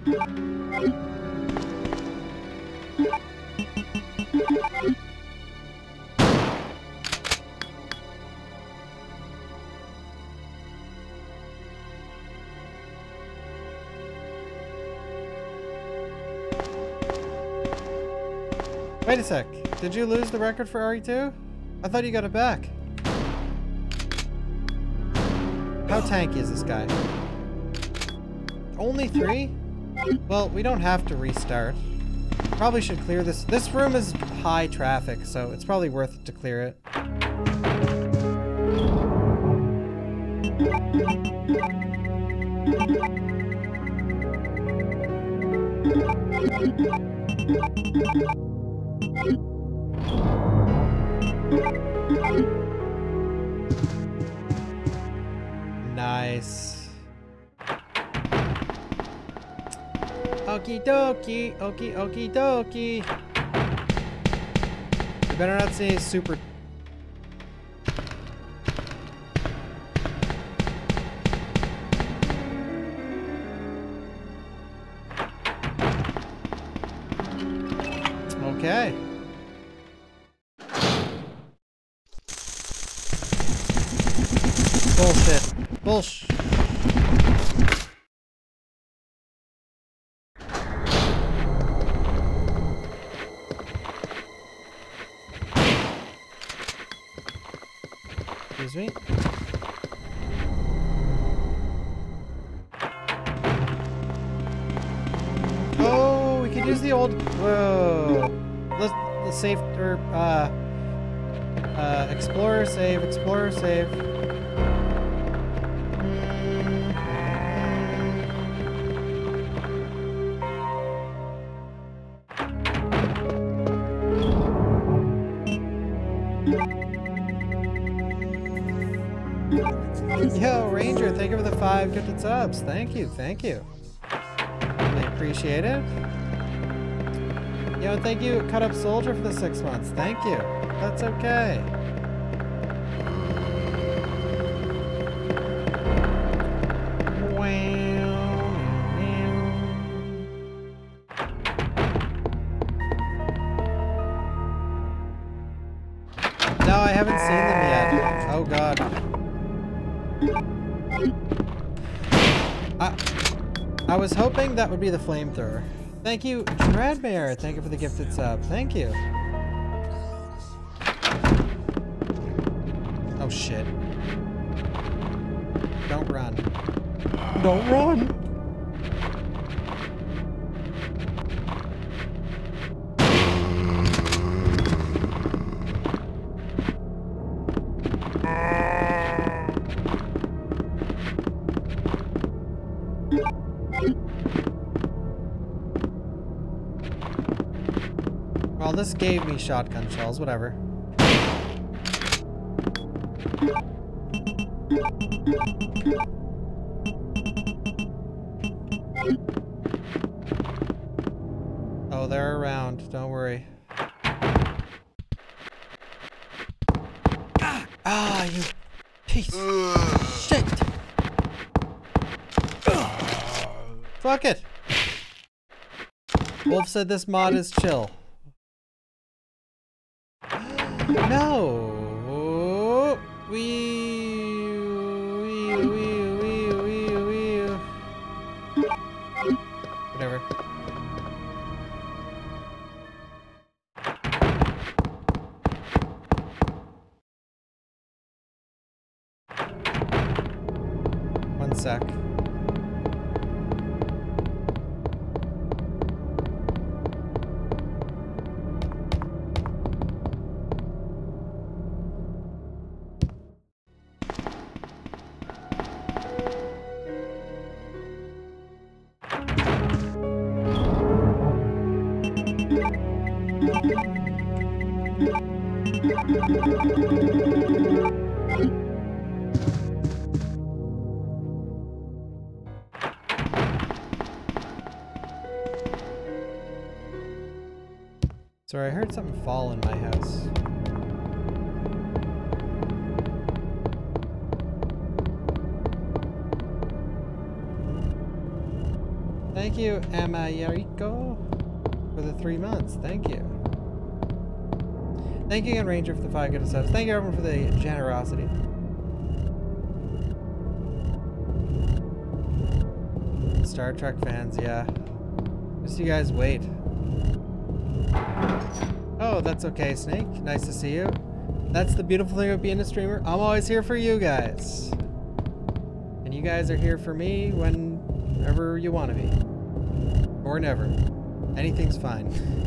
Wait a sec. Did you lose the record for RE2? I thought you got it back. How tanky is this guy? Only three? Well, we don't have to restart. Probably should clear this. This room is high traffic, so it's probably worth it to clear it. Nice. Okie dokie, okie okie dokie. You better not say super. Save, explorer save. Yo, Ranger, thank you for the five gifted subs. Thank you, thank you. Really appreciate it. Yo, thank you, Cut Up Soldier, for the six months. Thank you. That's okay. Would be the flamethrower. Thank you, Dreadmare. Thank you for the gifted sub. Thank you. Oh shit. Don't run. Don't run! Gave me shotgun shells, whatever. Oh, they're around. Don't worry. Ah, you piece of shit! Fuck it! Wolf said this mod is chill. Sorry, I heard something fall in my house. Thank you, Emma Yariko, for the three months. Thank you. Thank you again, Ranger, for the five good subs. Thank you, everyone, for the generosity. Star Trek fans, yeah. Just you guys wait. Oh, that's okay, Snake. Nice to see you. That's the beautiful thing about being a streamer. I'm always here for you guys. And you guys are here for me whenever you want to be. Or never. Anything's fine.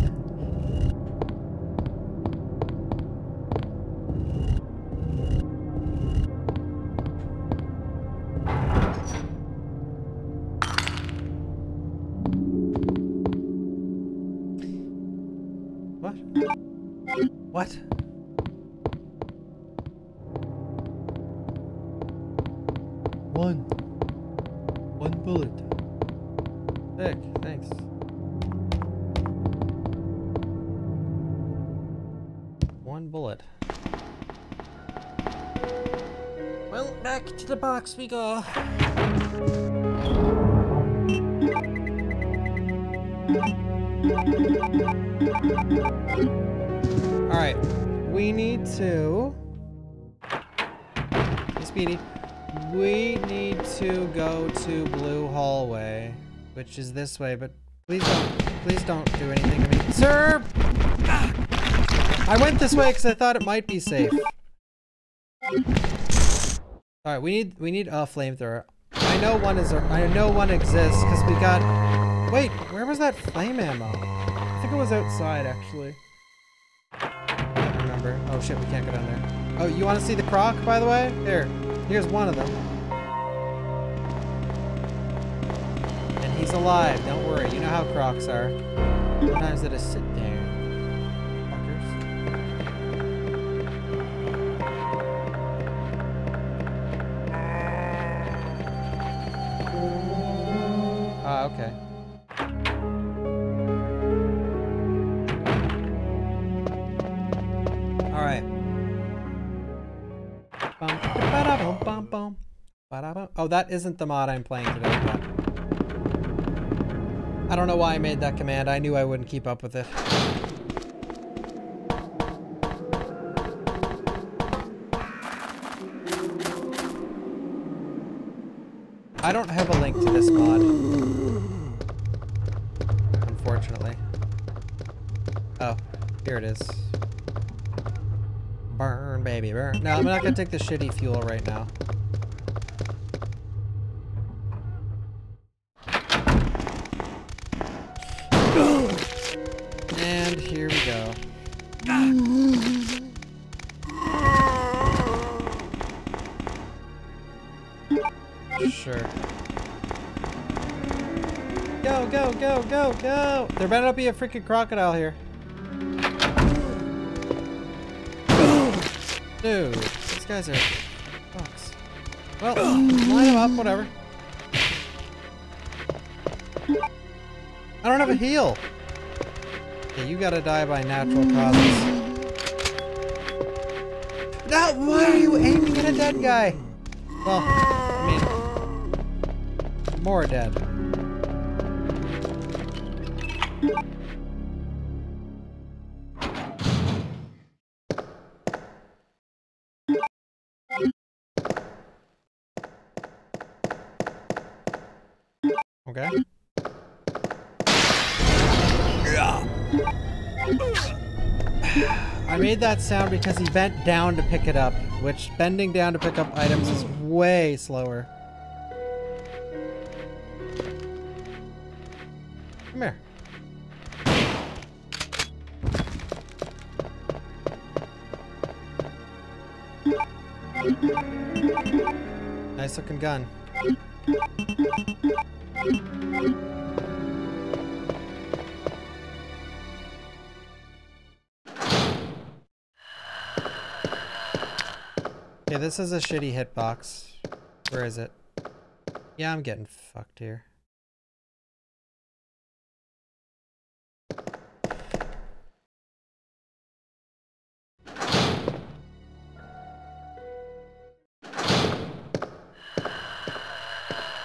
box we go. Alright, we need to... Speedy. We need to go to Blue Hallway, which is this way, but please don't, please don't do anything to me. Sir! Ah! I went this way because I thought it might be safe. Alright, we need, we need a flamethrower. I know one is, I know one exists because we got, wait, where was that flame ammo? I think it was outside actually. I don't remember. Oh shit, we can't go down there. Oh, you want to see the croc, by the way? Here. Here's one of them. And he's alive. Don't worry. You know how crocs are. Sometimes they just sit there. Ah, okay. All right. Oh, that isn't the mod I'm playing today. But I don't know why I made that command. I knew I wouldn't keep up with it. I don't have a link to this mod. Unfortunately. Oh, here it is. Burn, baby, burn. No, I'm not gonna take the shitty fuel right now. Go! There better not be a freaking crocodile here. Dude, these guys are fucks. Well, line them up, whatever. I don't have a heal. Okay, you gotta die by natural causes. No, why are you aiming at a dead guy? Well, I mean, more dead. Made that sound because he bent down to pick it up, which bending down to pick up items is way slower. Come here. Nice looking gun. this is a shitty hitbox. Where is it? Yeah, I'm getting fucked here.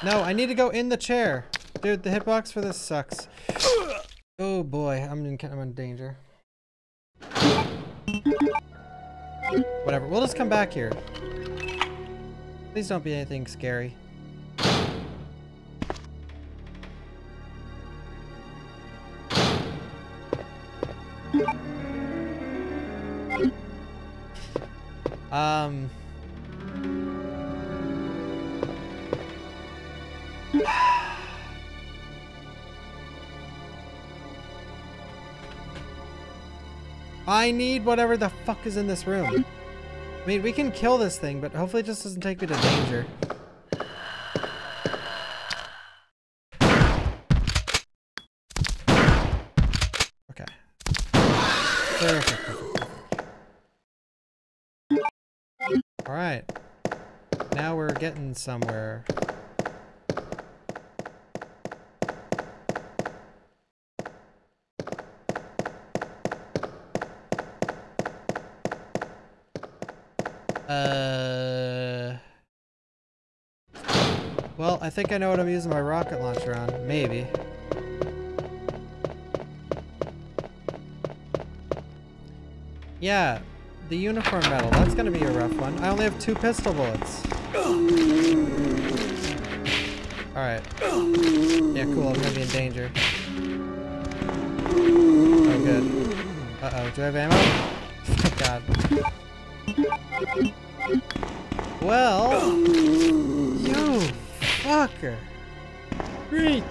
No, I need to go in the chair. Dude, the hitbox for this sucks. Oh boy, I'm in, I'm in danger. Whatever, we'll just come back here. Please don't be anything scary. Um... I need whatever the fuck is in this room. I mean, we can kill this thing, but hopefully it just doesn't take me to danger. Okay. Perfect. Alright. Now we're getting somewhere. Think I know what I'm using my rocket launcher on. Maybe. Yeah, the uniform medal. That's gonna be a rough one. I only have two pistol bullets. Alright. Yeah, cool. I'm gonna be in danger. Oh, good. Uh-oh. Do I have ammo? God. Well, fucker. Great.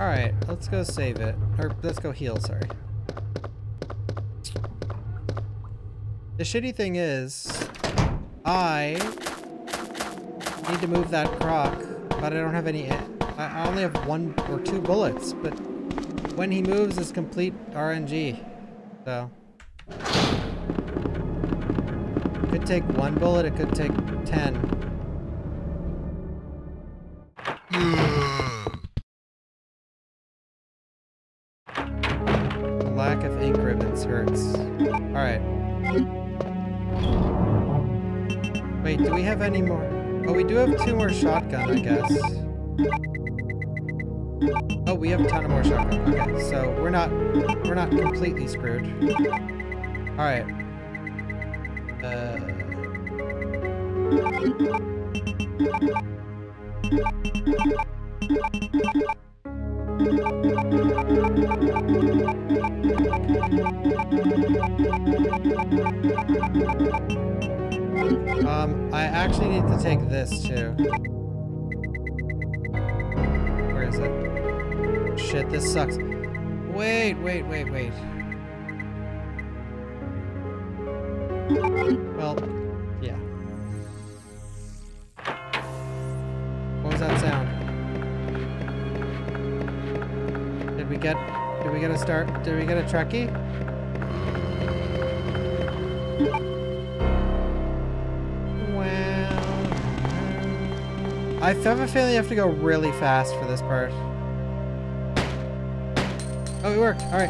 Alright, let's go save it. Or, let's go heal, sorry. The shitty thing is, I need to move that croc, but I don't have any... I only have one or two bullets, but when he moves is complete RNG. So... It Could take one bullet, it could take ten. Shotgun, I guess. Oh, we have a ton of more shotgun. Okay, so we're not we're not completely screwed. Alright. Uh Um, I actually need to take this too. This sucks. Wait, wait, wait, wait. Well, yeah. What was that sound? Did we get, did we get a start, did we get a Trekkie? Well, I have a feeling you have to go really fast for this part. Oh, it worked. All right.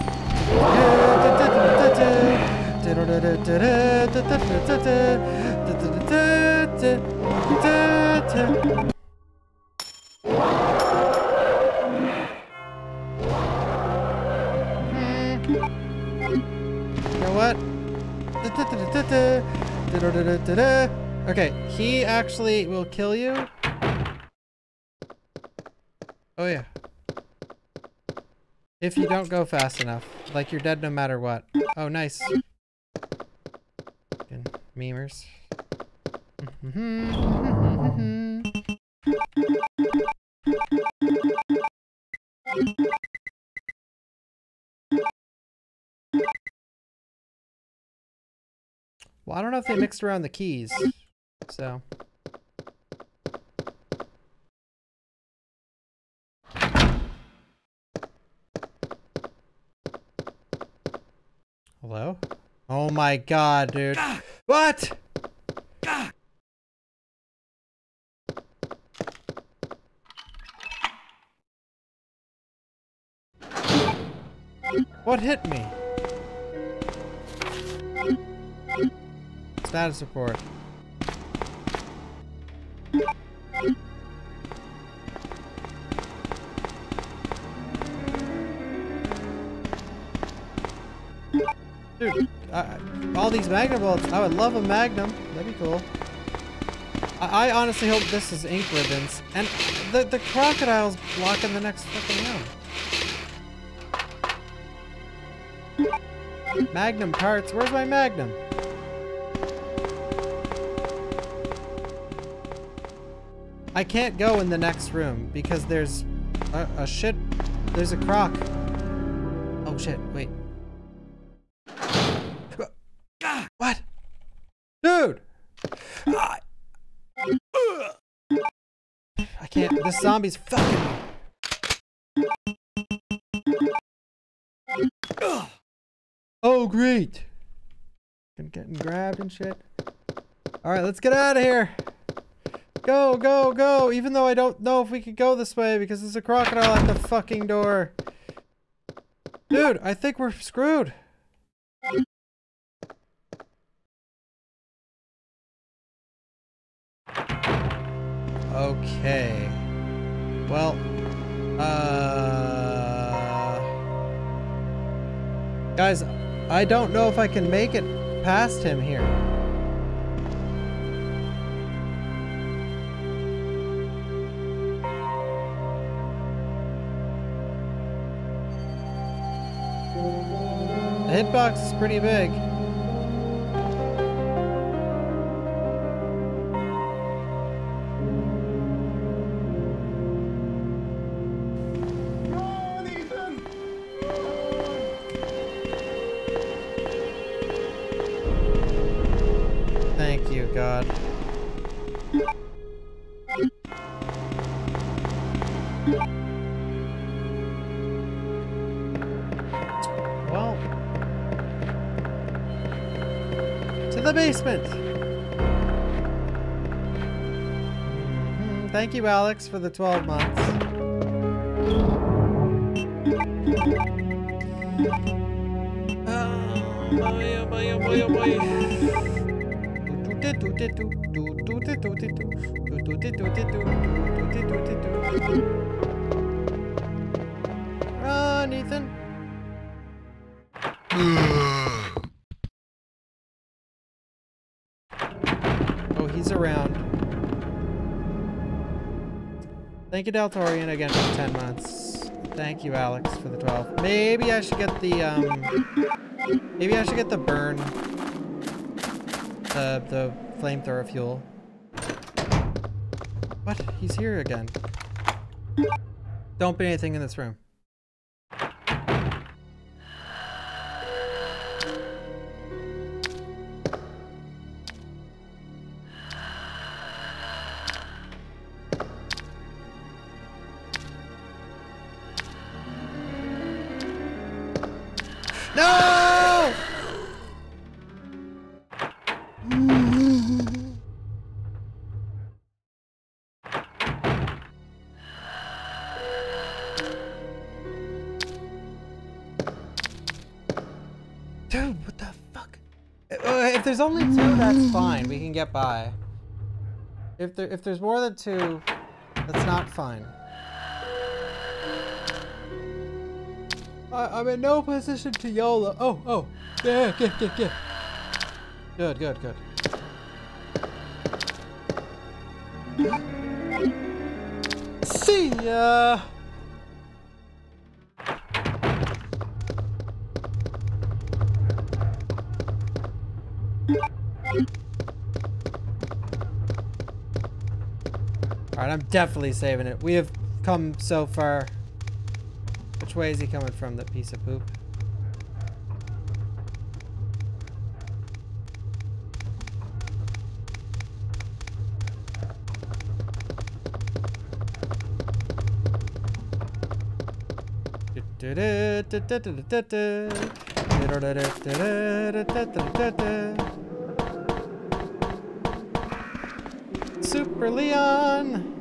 You know what? Okay, he actually will kill you. Oh yeah. If you don't go fast enough. Like you're dead no matter what. Oh, nice. Memers. Well, I don't know if they mixed around the keys. So. Hello? Oh my god, dude. What? What hit me? Status report. Dude, all these Magnum bullets. I would love a Magnum. That'd be cool. I, I honestly hope this is ink ribbons. And the, the crocodile's blocking the next fucking round. Magnum parts. Where's my Magnum? I can't go in the next room because there's a, a shit. There's a croc. Oh shit, wait. Zombie's fucking. Oh, great. Getting grabbed and shit. Alright, let's get out of here. Go, go, go. Even though I don't know if we could go this way because there's a crocodile at the fucking door. Dude, I think we're screwed. Okay. Well, uh... Guys, I don't know if I can make it past him here. The hitbox is pretty big. Thank you, Alex, for the 12 months. Oh, boy, oh boy, oh boy, oh boy. Deltorian, again for 10 months. Thank you, Alex, for the 12. Maybe I should get the, um... Maybe I should get the burn the the flamethrower fuel. What? He's here again. Don't put anything in this room. There's only two, that's fine. We can get by. If there, if there's more than two, that's not fine. I, I'm in no position to YOLO. Oh, oh. Yeah, get, get, get. Good, good, good. See ya! I'm definitely saving it. We have come so far. Which way is he coming from, that piece of poop? Super Leon!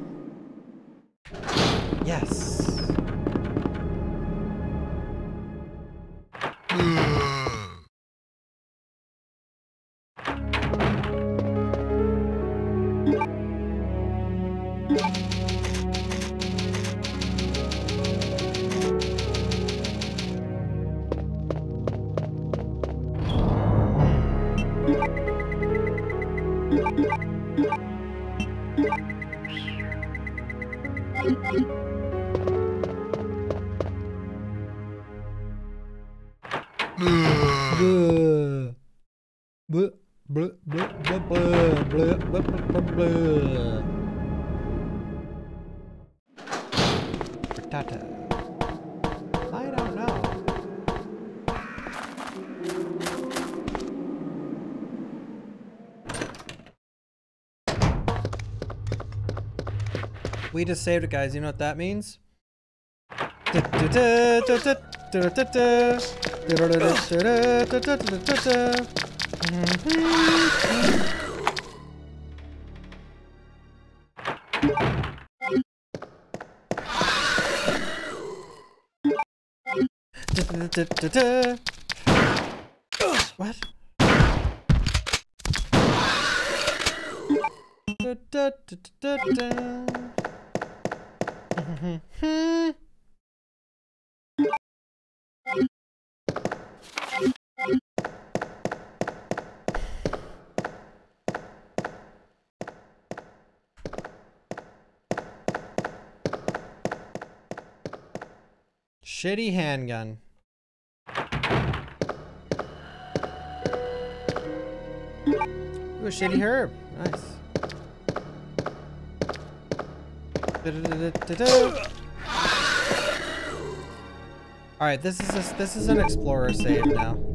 We just saved it, guys. You know what that means? What? Shitty handgun. Ooh, shitty herb. Nice. All right, this is a, this is an explorer save now.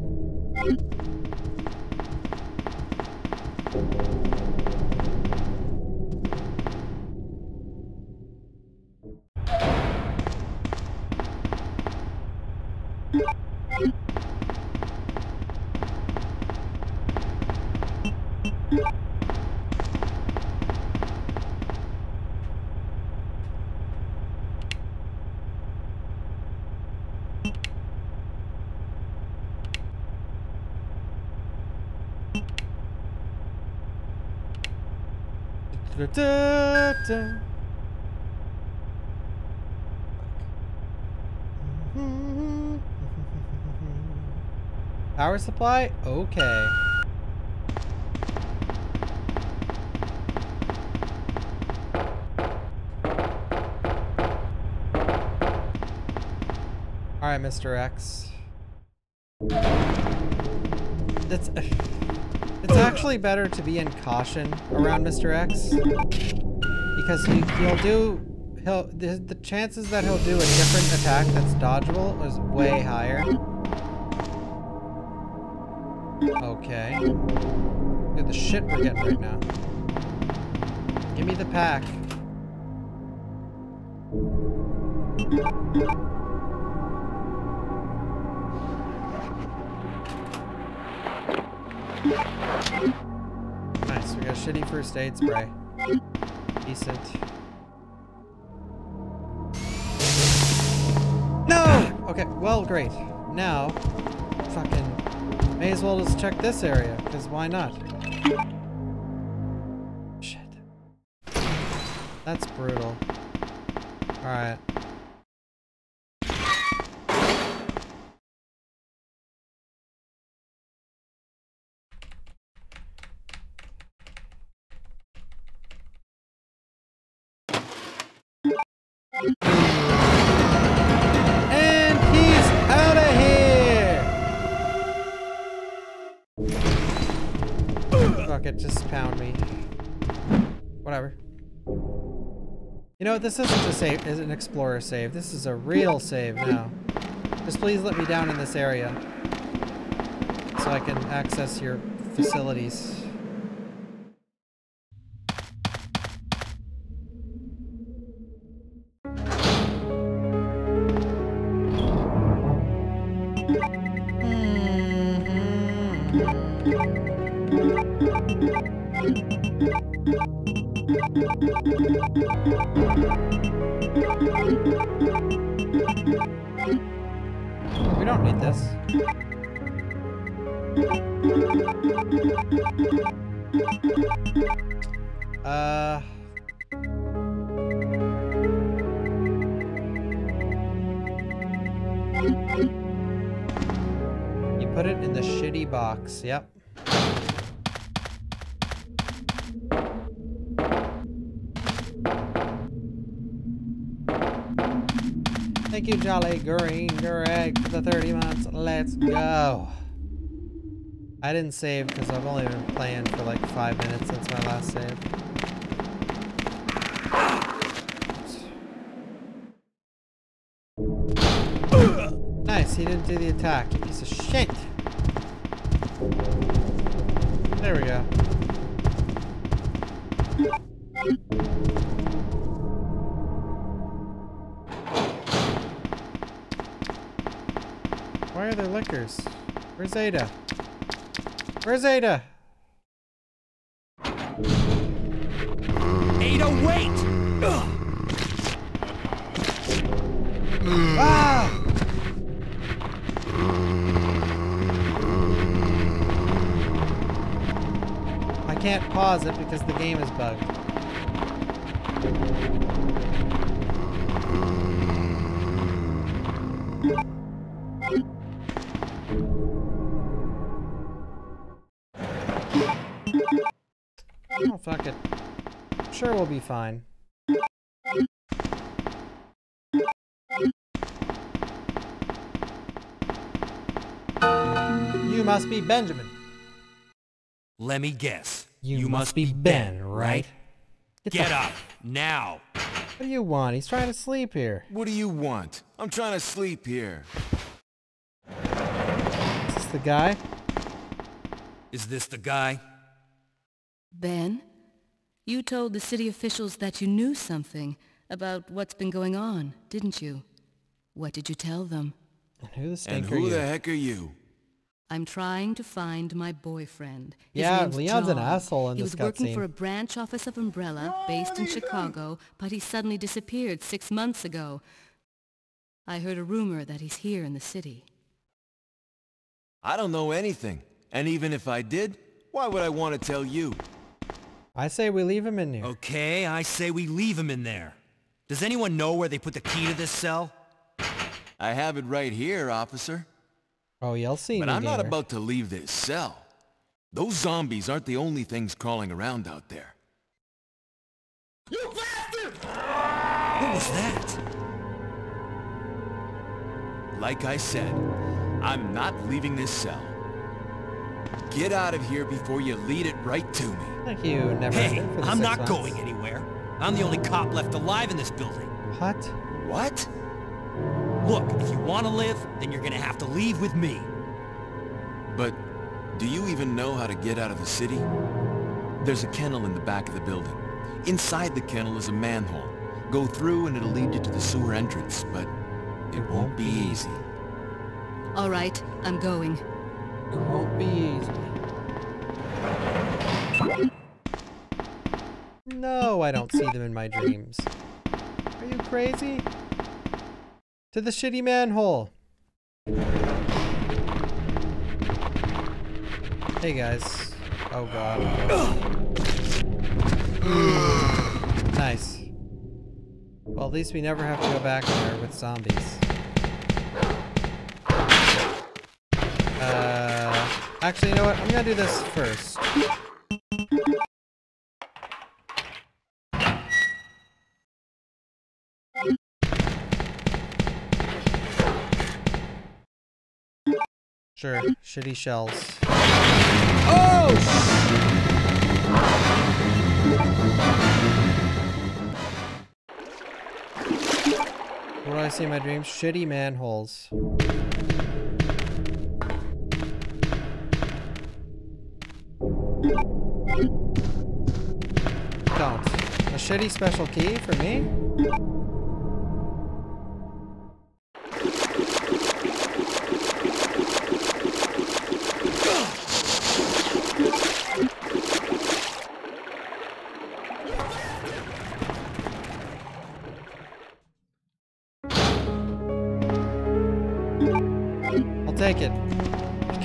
Power supply? Okay. Alright, Mr. X. It's, it's actually better to be in caution around Mr. X. Because he, he'll do... He'll, the, the chances that he'll do a different attack that's dodgeable is way higher. Okay. Look at the shit we're getting right now. Give me the pack. Nice, we got shitty first aid spray. Decent. No! Okay, well, great. Now, fucking, may as well just check this area, because why not? Shit. That's brutal. Alright. What, this isn't a save, is an explorer save. This is a real save now. Just please let me down in this area. So I can access your facilities. You put it in the shitty box, yep. Thank you, Jolly Green Greg, for the 30 months. Let's go. I didn't save because I've only been playing for like five minutes since my last save. Nice, he didn't do the attack. you Piece of shit. There we go. Why are there Lickers? Where's Ada? Where's Ada? Ada, wait! Ugh. Ah! Can't pause it because the game is bugged. Oh, fuck it. I'm sure we'll be fine. You must be Benjamin. Let me guess. You, must, be Ben, right? Get, Get up, now! What do you want? He's trying to sleep here. What do you want? I'm trying to sleep here. Is this the guy? Is this the guy? Ben, you told the city officials that you knew something about what's been going on, didn't you? What did you tell them? And who the And stink are who you? the heck are you? I'm trying to find my boyfriend. His Yeah, name's Leon's an asshole in he this was working cutscene. for a branch office of Umbrella based in Chicago, but he suddenly disappeared six months ago. I heard a rumor that he's here in the city. I don't know anything. And even if I did, why would I want to tell you? I say we leave him in here. Okay, I say we leave him in there. Does anyone know where they put the key to this cell? I have it right here, officer. Oh, you'll see But me, I'm not about to leave this cell. Those zombies aren't the only things crawling around out there. You bastard! What was that? Like I said, I'm not leaving this cell. Get out of here before you lead it right to me. Thank you, never. Hey, I'm not months. going anywhere. I'm the only cop left alive in this building. What? What? Look, if you want to live, then you're gonna have to leave with me. But do you even know how to get out of the city? There's a kennel in the back of the building. Inside the kennel is a manhole. Go through and it'll lead you to the sewer entrance, but it won't be easy. All right, I'm going. It won't be easy. No, I don't see them in my dreams. Are you crazy? To the shitty manhole. Hey guys. Oh god. nice. Well, at least we never have to go back there with zombies. Uh, actually, you know what? I'm gonna do this first. Sure, shitty shells. Oh! What do I see in my dreams? Shitty manholes. Don't. A shitty special key for me?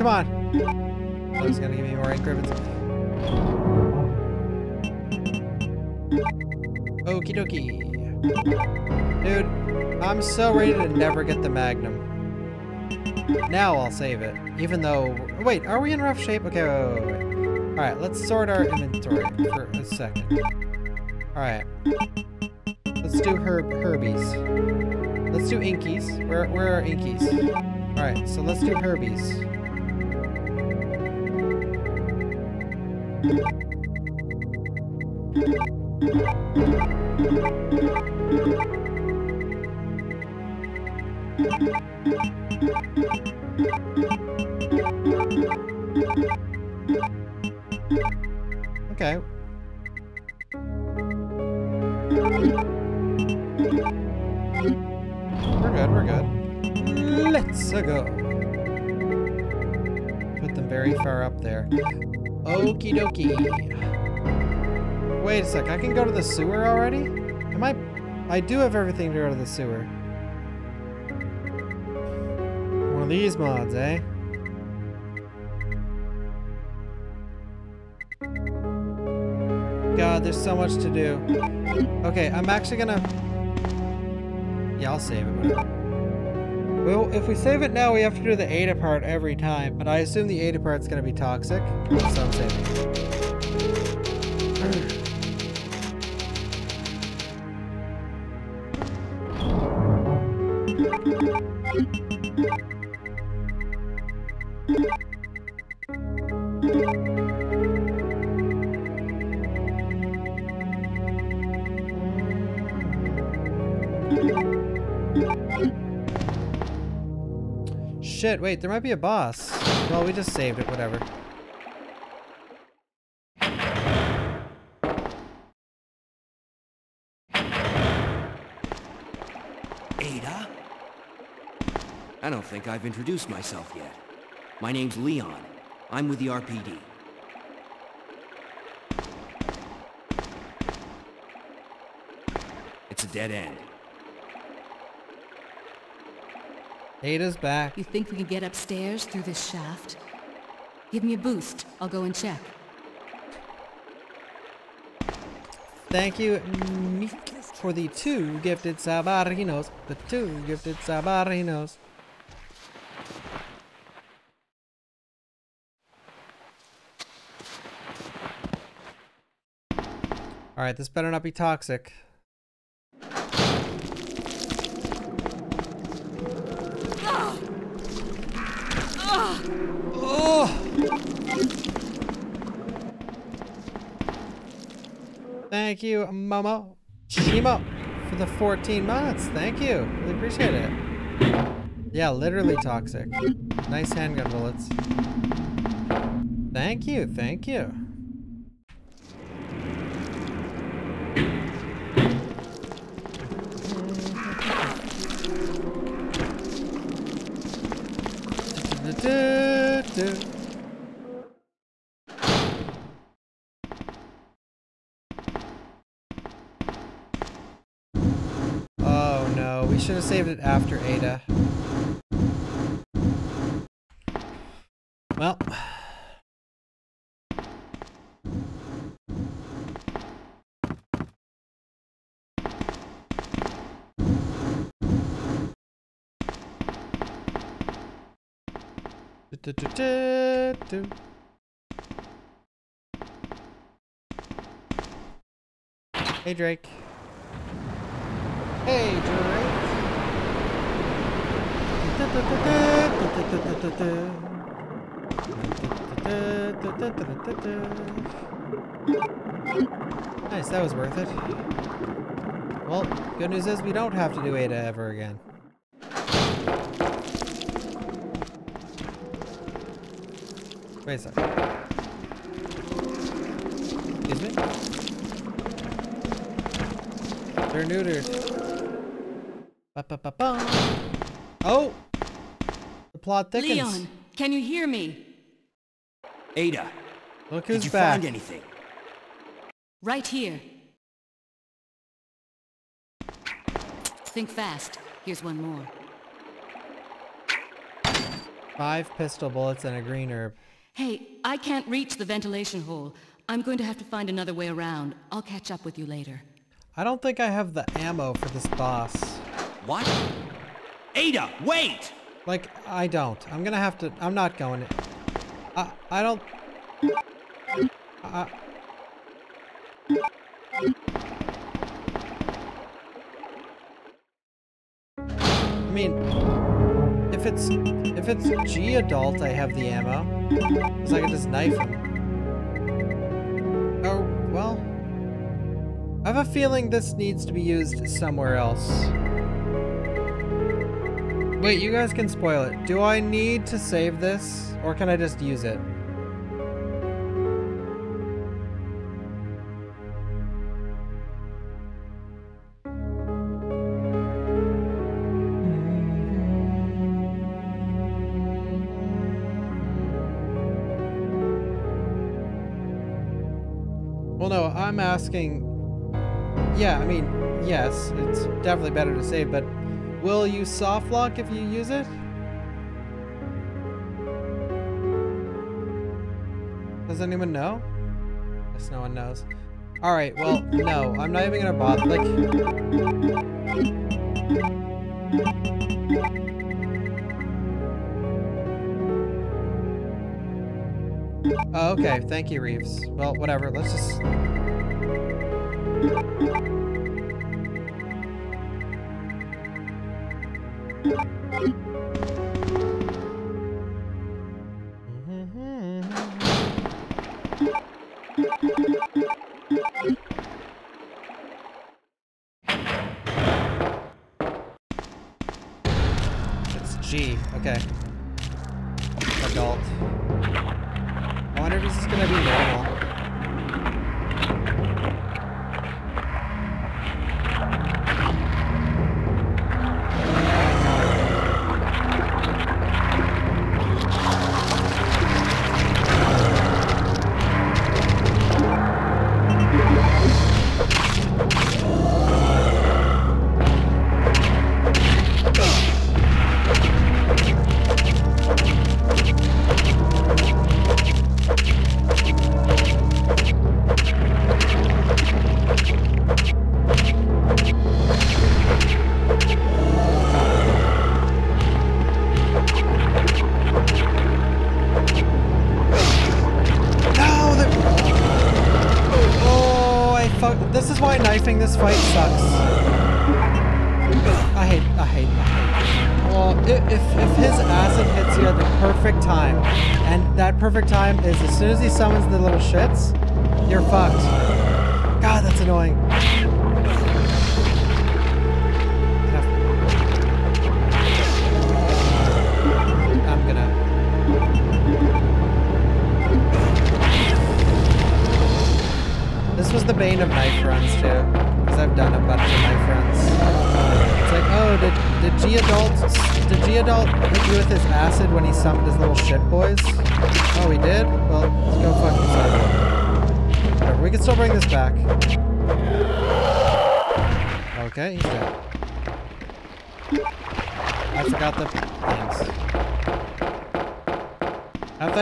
Come on. Oh, he's gonna give me more ink ribbons. Okie dokie. Dude, I'm so ready to never get the Magnum. Now I'll save it. Even though... Wait, are we in rough shape? Okay, wait, wait, wait. Alright, let's sort our inventory for a second. Alright. Let's do herb herbies. Let's do inkies. Where, where are inkies? Alright, so let's do herbies. you I can go to the sewer already? Am I... I do have everything to go to the sewer. One of these mods, eh? God, there's so much to do. Okay, I'm actually gonna... Yeah, I'll save it, whatever. Well, if we save it now, we have to do the Ada part every time, but I assume the Ada part's gonna be toxic, so I'm saving it. Wait, there might be a boss. Well, we just saved it, whatever. Ada? I don't think I've introduced myself yet. My name's Leon. I'm with the RPD. It's a dead end. Ada's back. You think we can get upstairs through this shaft? Give me a boost. I'll go and check. Thank you, for the two gifted sabarinos. The two gifted sabarinos. Alright, this better not be toxic. Oh! Thank you, Momo. Shimo, for the 14 months. Thank you. Really appreciate it. Yeah, literally toxic. Nice handgun bullets. Thank you, thank you. Oh no, we should have saved it after Ada. Well. Hey Drake. Hey Drake. Nice, that was worth it. Well, good news is we don't have to do Ada ever again. Wait a sec. Excuse me? They're neutered. Ba -ba -ba -ba. Oh! The plot thickens. Leon, can you hear me? Ada, Look who's did you back. find anything? Right here. Think fast. Here's one more. Five pistol bullets and a green herb. Hey, I can't reach the ventilation hole. I'm going to have to find another way around. I'll catch up with you later. I don't think I have the ammo for this boss. What? Ada, wait! Like, I don't. I'm gonna have to... I'm not going to... I, I don't... I, I mean, if it's if it's G adult, I have the ammo, cause I can just knife him. Oh well, I have a feeling this needs to be used somewhere else. Wait, you guys can spoil it. Do I need to save this, or can I just use it? Asking. Yeah, I mean, yes, it's definitely better to save, but will you soft lock if you use it? Does anyone know? Guess no one knows. All right, well, no, I'm not even gonna bother. Like, oh, okay, thank you, Reeves. Well, whatever. Let's just. It's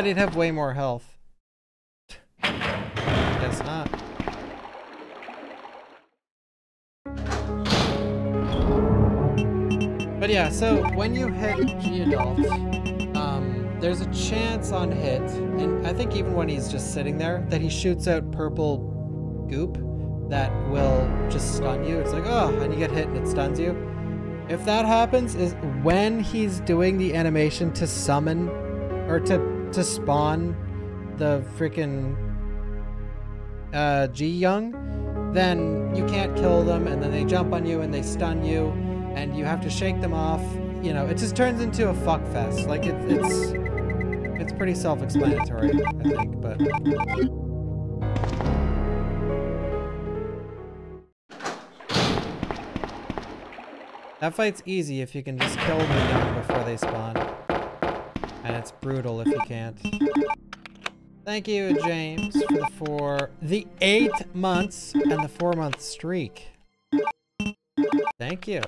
I have way more health. Guess not. But yeah, so when you hit G adult, um, there's a chance on hit, and I think even when he's just sitting there, that he shoots out purple goop that will just stun you. It's like, oh, and you get hit and it stuns you. If that happens, is when he's doing the animation to summon or to to spawn the freaking uh, G Young, then you can't kill them, and then they jump on you and they stun you, and you have to shake them off. You know, it just turns into a fuck fest. Like it, it's it's pretty self-explanatory, I think. But that fight's easy if you can just kill the young before they spawn, and it's brutal if you can't. Thank you, James, for the four, the eight months and the four month streak. Thank you.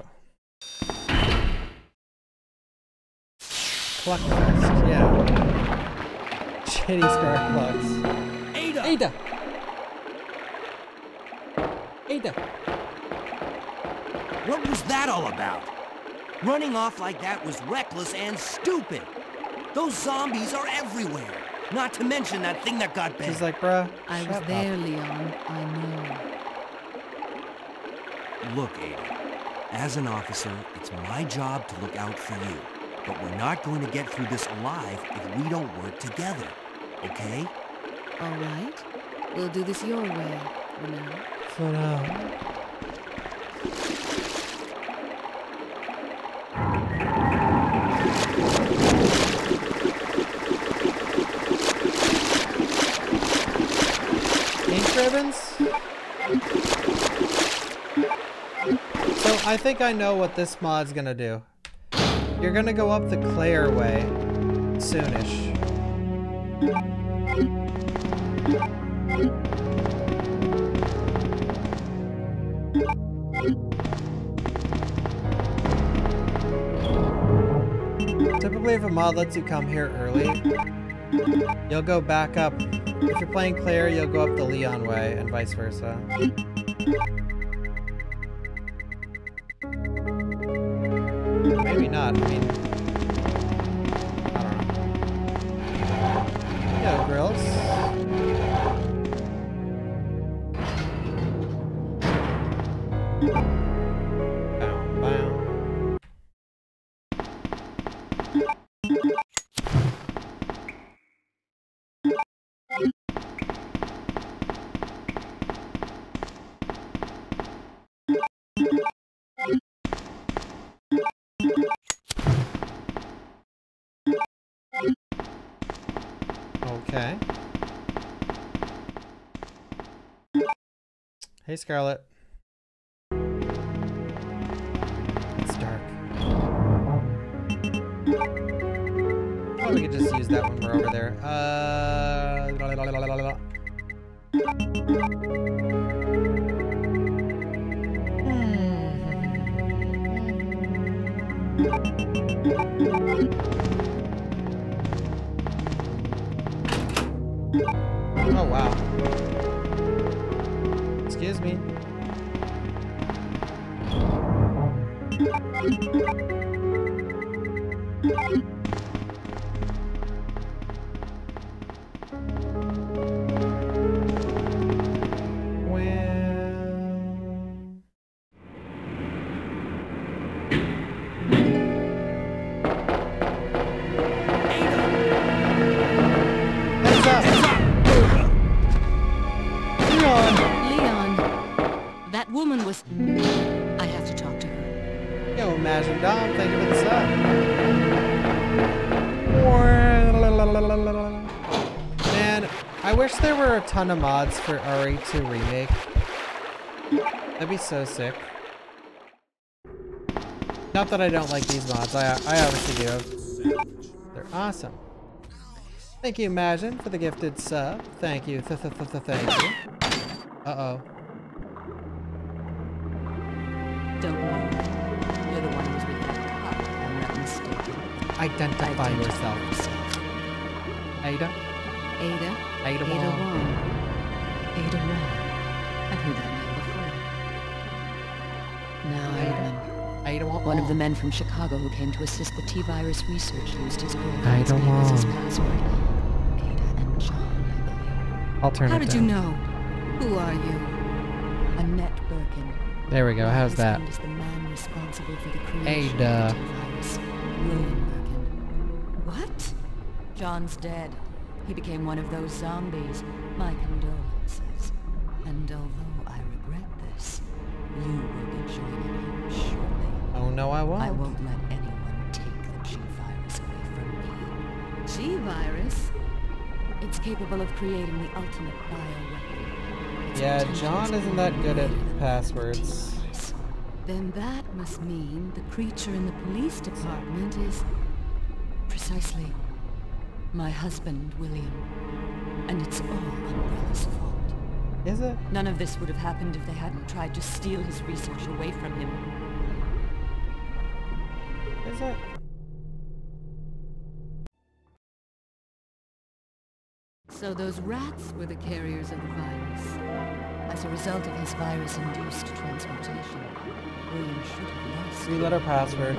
Cluck Fest, yeah. Shitty Scar Clucks. Ada! Ada! Ada! What was that all about? Running off like that was reckless and stupid. Those zombies are everywhere. Not to mention that thing that got bit. She's like, bruh, I was shut there, up. Leon. I know. Look, Ada. As an officer, it's my job to look out for you. But we're not going to get through this alive if we don't work together. Okay? All right. We'll do this your way, you know. For now. So I think I know what this mod's gonna do. You're gonna go up the Claire way soonish. Typically, if a mod lets you come here early, you'll go back up. If you're playing Claire, you'll go up the Leon way, and vice versa. Maybe not. I mean, Hey, Scarlet. It's dark. Oh, we could just use that when we're over there. Uh, Well... ton of mods for RE2 Remake. That'd be so sick. Not that I don't like these mods, I, I obviously do. They're awesome. Thank you, Imagine, for the gifted sub. Thank you, th th th th thank you. Uh-oh. Don't worry. You're the one who's cop. I'm not mistaken. Identify yourself. Ada? Ada? Ada Ada Wong. Wong. Ada Wong. I've heard that name before. Now I remember. Ada Wong. One of the men from Chicago who came to assist the T-virus research used his girlfriend's name as his password. Ada and John, I believe. I'll turn How did you know? Who are you? Annette Birkin. There we go. How's that? the man responsible for the creation Ada. of the T-virus, William Birkin. What? John's dead. He became one of those zombies. My condolences. And although I regret this, you will be joining him shortly. Oh no, I won't. I won't let anyone take the G-virus away from me. G-virus? It's capable of creating the ultimate bioweapon. Yeah, John is isn't that good at passwords. Then that must mean the creature in the police department is precisely my husband, William. And it's all Umbrella's fault. Is it? None of this would have happened if they hadn't tried to steal his research away from him. Is it? So those rats were the carriers of the virus. As a result of his virus-induced transmutation, William should have lost... Three-letter password.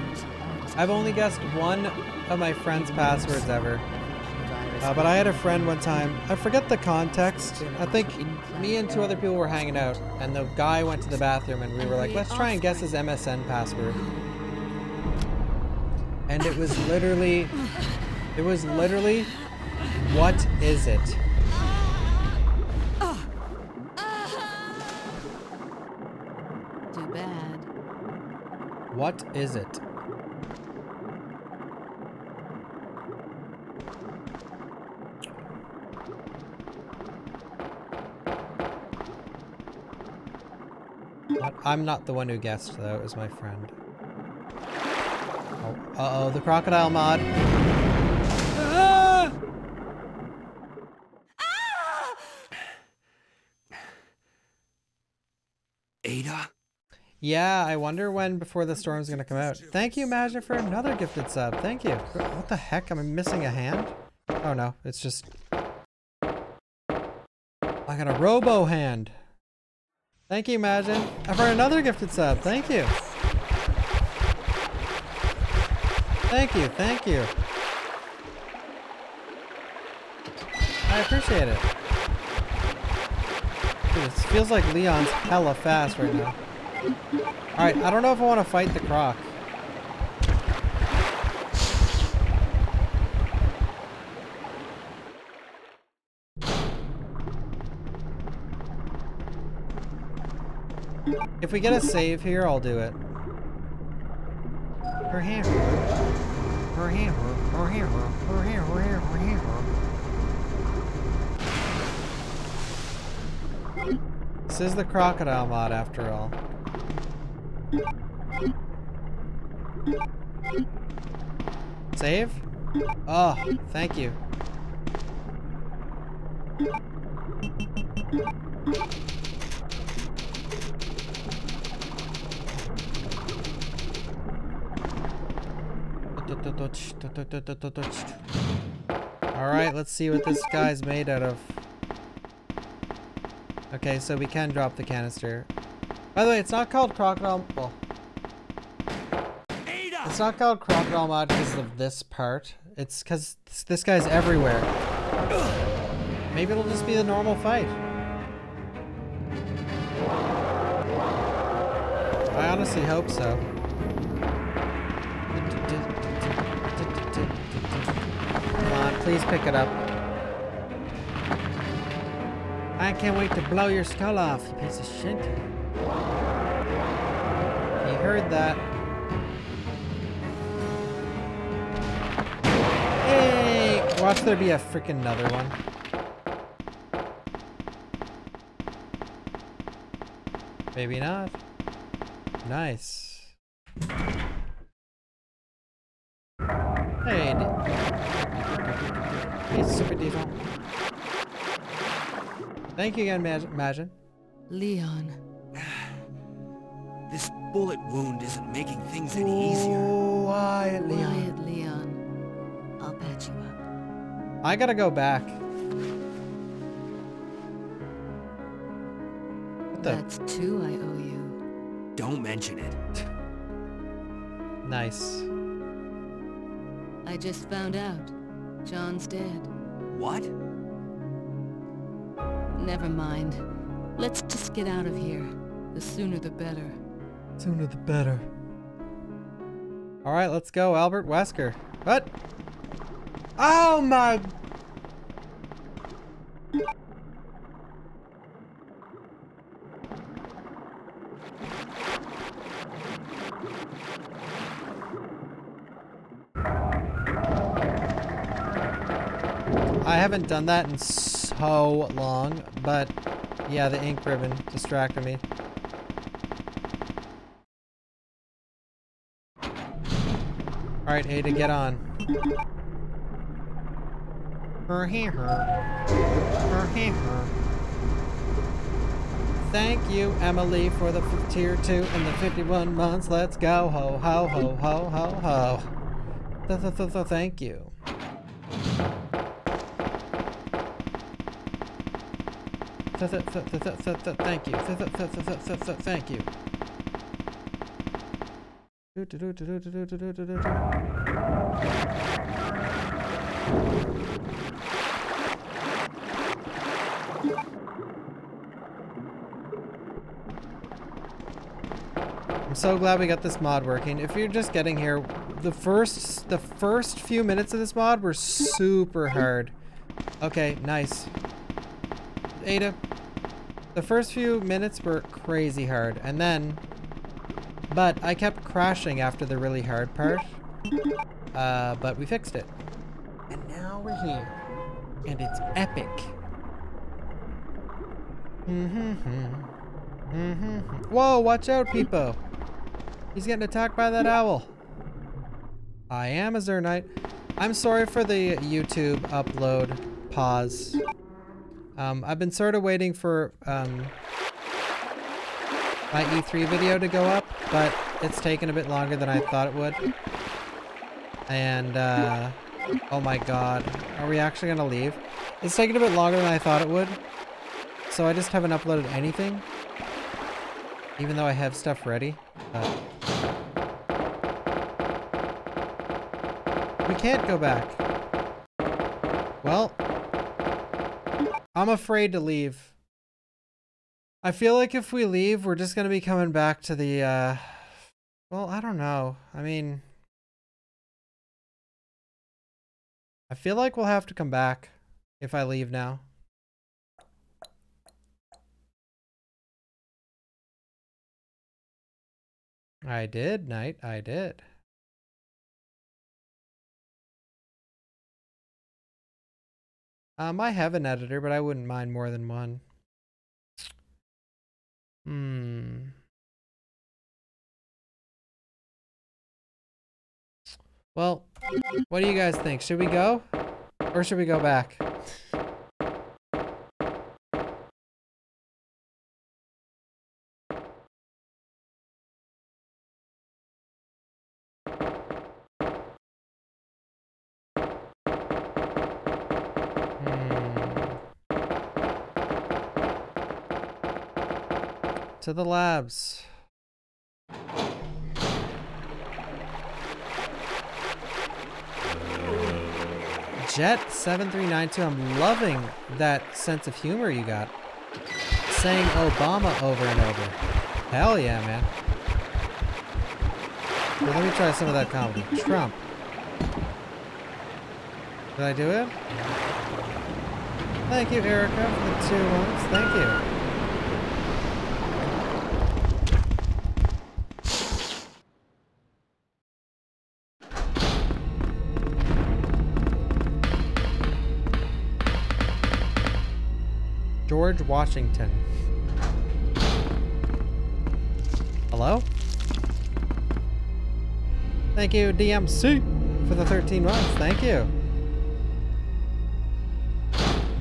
I've only guessed one of my friend's passwords ever. Uh, but I had a friend one time, I forget the context. I think me and two other people were hanging out, and the guy went to the bathroom, and we were like, let's try and guess his MSN password. And it was literally, it was literally, what is it? Too bad. What is it? I'm not the one who guessed, though. It was my friend. Oh, uh-oh, the crocodile mod. Ah! Ada? Yeah, I wonder when Before the Storm's gonna come out. Thank you, Imagine, for another gifted sub. Thank you. What the heck? I'm I missing a hand? Oh no, it's just... I got a robo hand. Thank you, Imagine, for another gifted sub. Thank you. Thank you, thank you. I appreciate it. Dude, feels like Leon's hella fast right now. Alright, I don't know if I want to fight the croc. If we get a save here, I'll do it. Her hand. Her hand. Her hand. Her hand. Her hand. This is the crocodile mod after all. Save? Oh, thank you. Alright, let's see what this guy's made out of. Okay, so we can drop the canister. By the way, it's not called crocodile. Well, it's not called crocodile mod because of this part. It's because this guy's everywhere. Maybe it'll just be the normal fight. I honestly hope so. Please pick it up. I can't wait to blow your skull off, you piece of shit. He heard that. Hey! Watch there be a freaking another one. Maybe not. Nice. Thank you again, Mag Imagine. Leon. This bullet wound isn't making things any easier. Quiet, Quiet, Leon. I'll patch you up. I gotta go back. What the? That's two I owe you. Don't mention it. Nice. I just found out. John's dead. What? Never mind. Let's just get out of here. The sooner the better. Sooner the better. Alright, let's go, Albert Wesker. What? Oh my... I haven't done that in so long, but yeah, the ink ribbon distracted me. Alright, Ada, get on. Her here, her. Her her. Thank you, Emily, for the tier 2 and the 51 months. Let's go. Ho, ho, ho, ho, ho, ho. Th th th th thank you. Thank you. Thank you. I'm so glad we got this mod working. If you're just getting here, the first the first few minutes of this mod were super hard. Okay, nice. Ada, the first few minutes were crazy hard, and then, but I kept crashing after the really hard part. Uh, but we fixed it. And now we're here. And it's epic. Mm-hmm. Mm-hmm. Whoa, watch out, Peepo. He's getting attacked by that owl. I am a Zernite. I'm sorry for the YouTube upload pause. Um, I've been sort of waiting for um, my E3 video to go up, but it's taken a bit longer than I thought it would. And, uh, oh my god. Are we actually gonna leave? It's taken a bit longer than I thought it would. So I just haven't uploaded anything. Even though I have stuff ready. We can't go back. Well, I'm afraid to leave. I feel like if we leave, we're just gonna be coming back to the, uh... Well, I don't know. I mean... I feel like we'll have to come back if I leave now. I did, Knight. I did. Um, I have an editor, but I wouldn't mind more than one. Hmm. Well, what do you guys think? Should we go? Or should we go back? To the labs. Jet7392, I'm loving that sense of humor you got. Saying Obama over and over. Hell yeah, man. Let me try some of that comedy. Trump. Did I do it? Thank you, Erica, for the two ones. Thank you. George Washington. Hello? Thank you, DMC, for the 13 months. Thank you.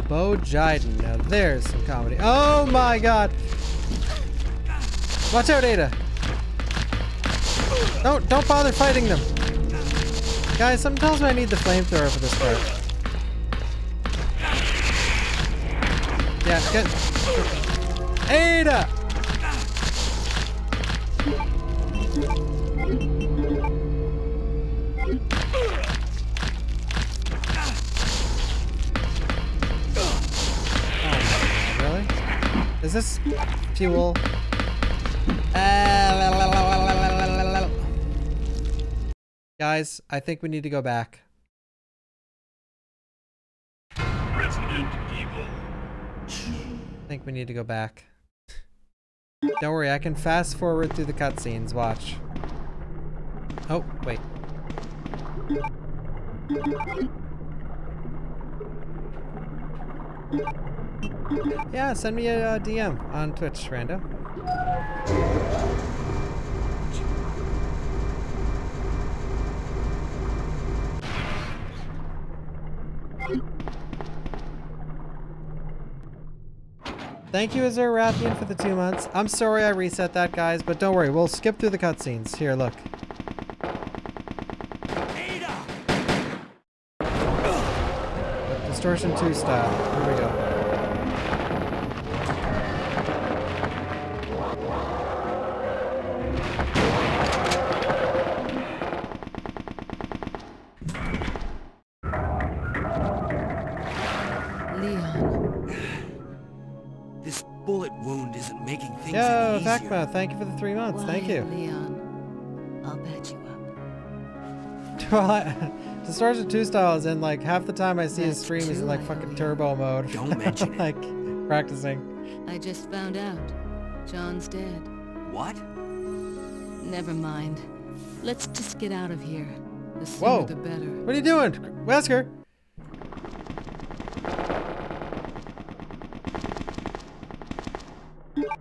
Bo Jiden. Now there's some comedy. Oh my god! Watch out, Ada! Don't, don't bother fighting them! Guys, something tells me I need the flamethrower for this part. Get... Ada! Oh really? Is this fuel? Guys, I think we need to go back. Think we need to go back. Don't worry, I can fast forward through the cutscenes. Watch. Oh, wait. Yeah, send me a uh, DM on Twitch, Rando. Thank you, Azur Rathian, for the two months. I'm sorry I reset that, guys, but don't worry. We'll skip through the cutscenes. Here, look. Distortion 2 style. Here we go. Any easier. Vakma, thank you for the three months. Thank you. Leon. I'll patch you up. Well, I, Distortion 2 style is in like half the time I see his That's stream he's in like I fucking owe you. turbo mode. Don't mention it. like practicing. I just found out. John's dead. What? Never mind. Let's just get out of here. The sooner Whoa. the better. What are you doing? Wesker? Wow,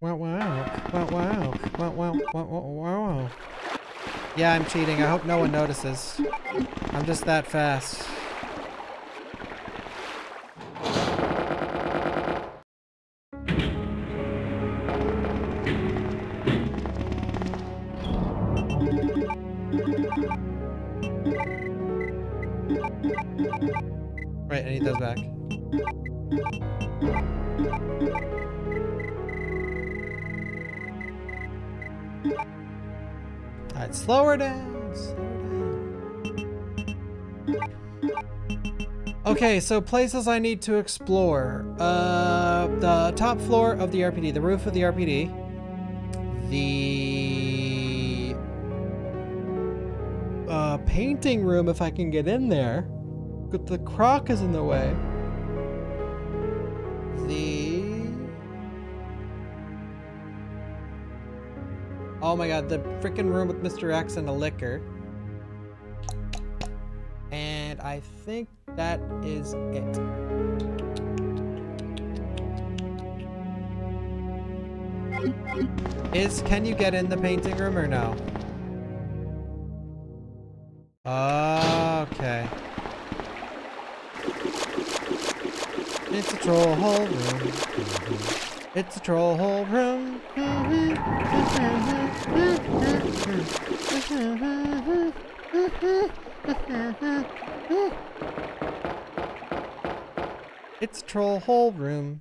wow. Wow, wow. Wow, wow. Wow, wow. Wow. Yeah, I'm cheating. I hope no one notices. I'm just that fast. Right, I need those back. Slow down. Slow down. Okay, so places I need to explore. Uh, the top floor of the RPD, the roof of the RPD, the uh, painting room if I can get in there. But the croc is in the way. Oh my god, the freaking room with Mr. X and a Licker. And I think that is it. Is can you get in the painting room or no? Okay. It's a troll hole room. Mm-hmm. It's a troll hole room. It's a troll hole room.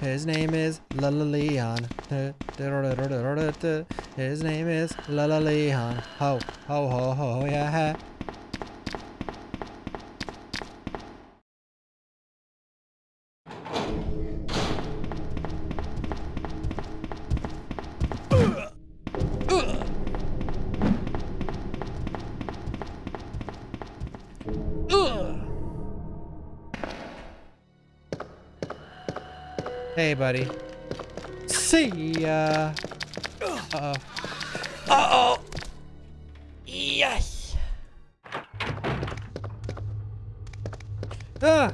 His name is Lala Leon. His name is Lala Leon. Ho, ho, ho, ho, yeah. Buddy. See ya. Uh-oh. Uh-oh. Yes. Ah.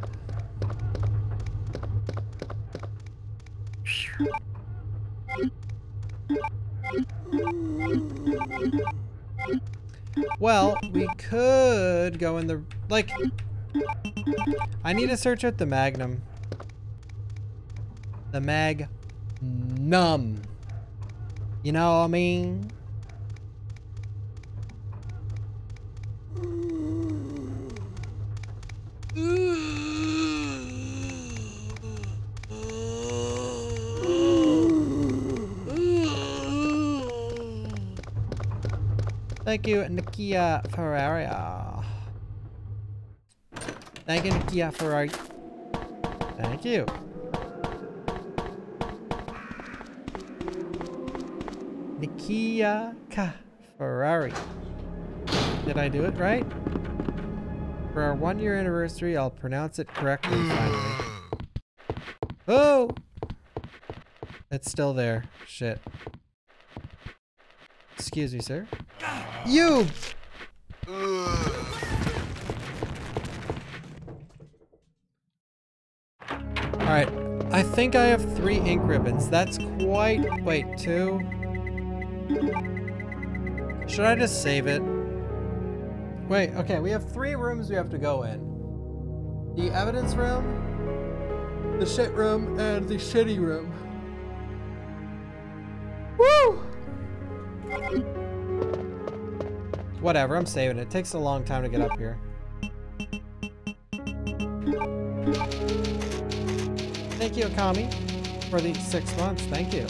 Well, we could go in the like. I need to search out the Magnum. The Mag Num. You know what I mean? Thank you, Nikia Ferrari. Thank you, Nikia Ferrari. Thank you. Ka Ferrari. Did I do it right? For our one year anniversary, I'll pronounce it correctly finally. Oh! It's still there. Shit. Excuse me, sir. You! Alright, I think I have three ink ribbons. That's quite... Wait, two? Should I just save it? Wait, okay, we have three rooms we have to go in. The evidence room, the shit room, and the shitty room. Woo! Whatever, I'm saving it. It takes a long time to get up here. Thank you, Akami, for the six months. Thank you.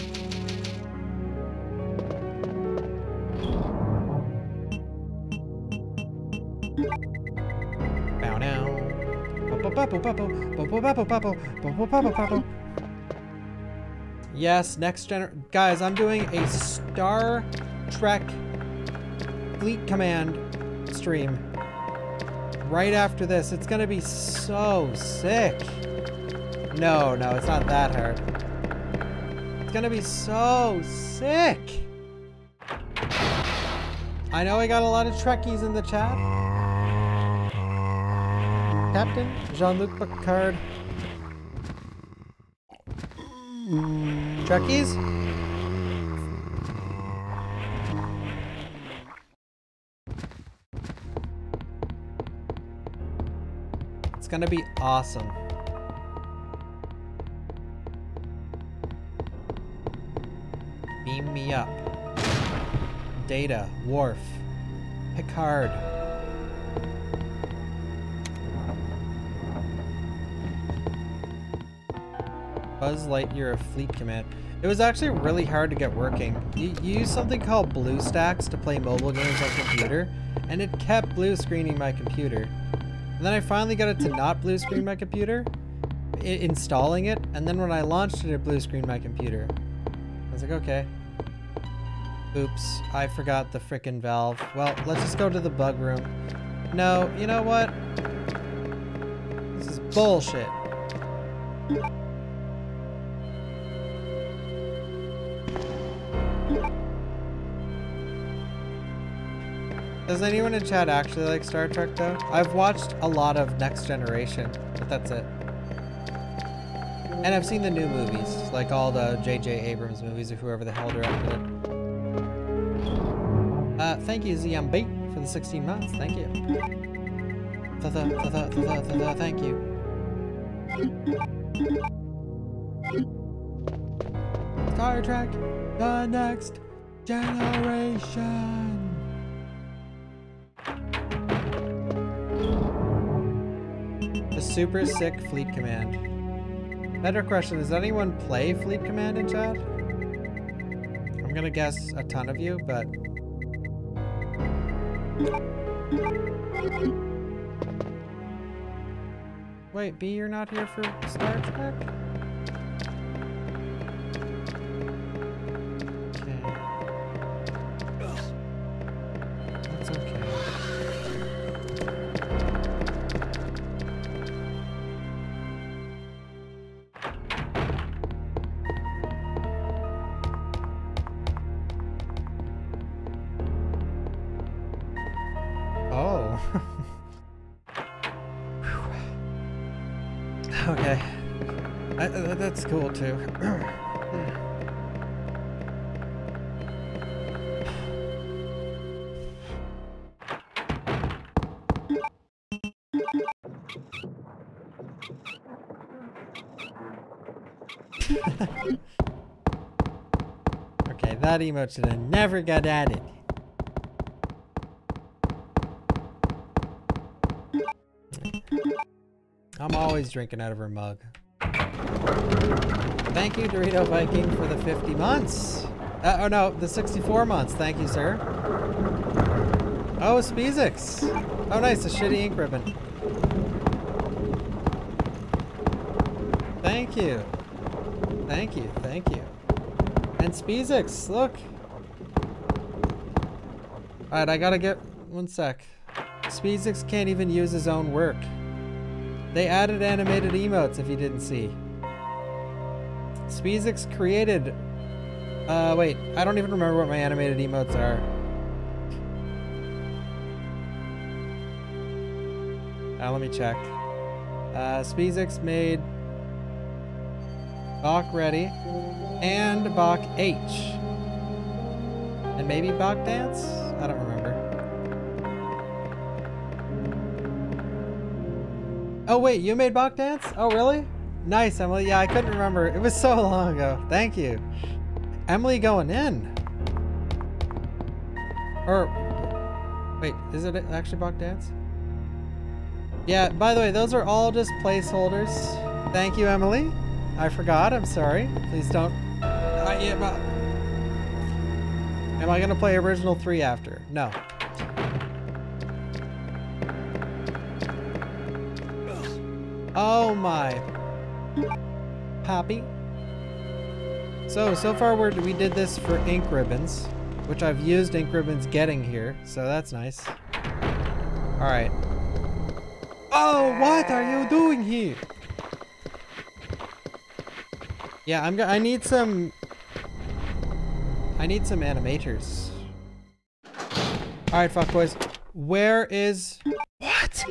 Yes, next gener- Guys, I'm doing a Star Trek Fleet Command stream. Right after this. It's gonna be so sick. No, no, it's not that hard. It's gonna be so sick. I know I got a lot of Trekkies in the chat. Captain Jean-Luc Picard. Trekkies? It's gonna be awesome. Beam me up. Data, Worf, Picard. Buzz Lightyear of Fleet Command. It was actually really hard to get working. You, you use something called BlueStacks to play mobile games on computer, and it kept blue screening my computer. And then I finally got it to not blue screen my computer, installing it, and then when I launched it, it blue screened my computer. I was like, okay. Oops, I forgot the frickin' valve. Well, let's just go to the bug room. No, you know what? This is bullshit. Does anyone in chat actually like Star Trek though? I've watched a lot of Next Generation, but that's it. And I've seen the new movies, like all the J.J. Abrams movies or whoever the hell directed it. Uh, thank you, ZMB, for the 16 months. Thank you. Th -th -th -th -th -th -th Thank you. Star Trek, the next generation. Super sick Fleet Command. Better question, does anyone play Fleet Command in chat? I'm gonna guess a ton of you, but... Wait, B, you're not here for Star Trek? That emote should never got added. I'm always drinking out of her mug. Thank you, Dorito Viking, for the 50 months. Uh, oh no, the 64 months. Thank you, sir. Oh, Speezix. Oh, nice, a shitty ink ribbon. Thank you. Thank you, thank you. Speezix, look. Alright, I gotta get... One sec. Speedzix can't even use his own work. They added animated emotes if you didn't see. Speedzix created... Uh, wait. I don't even remember what my animated emotes are. Uh, let me check. Uh, Speedzix made Bawk Ready and Bawk H. And maybe Bawk Dance? I don't remember. Oh wait, you made Bawk Dance? Oh really? Nice, Emily. Yeah, I couldn't remember. It was so long ago. Thank you. Emily going in. Or, wait, is it actually Bawk Dance? Yeah, by the way, those are all just placeholders. Thank you, Emily. I forgot, I'm sorry. Please don't. I am, uh, am I gonna play original 3 after? No. Oh my. Poppy. So, so far we're, we did this for ink ribbons, which I've used ink ribbons getting here, so that's nice. Alright. Oh, what are you doing here? Yeah, I'm gonna I need some... I need some animators. Alright, fuck boys. Where is... What?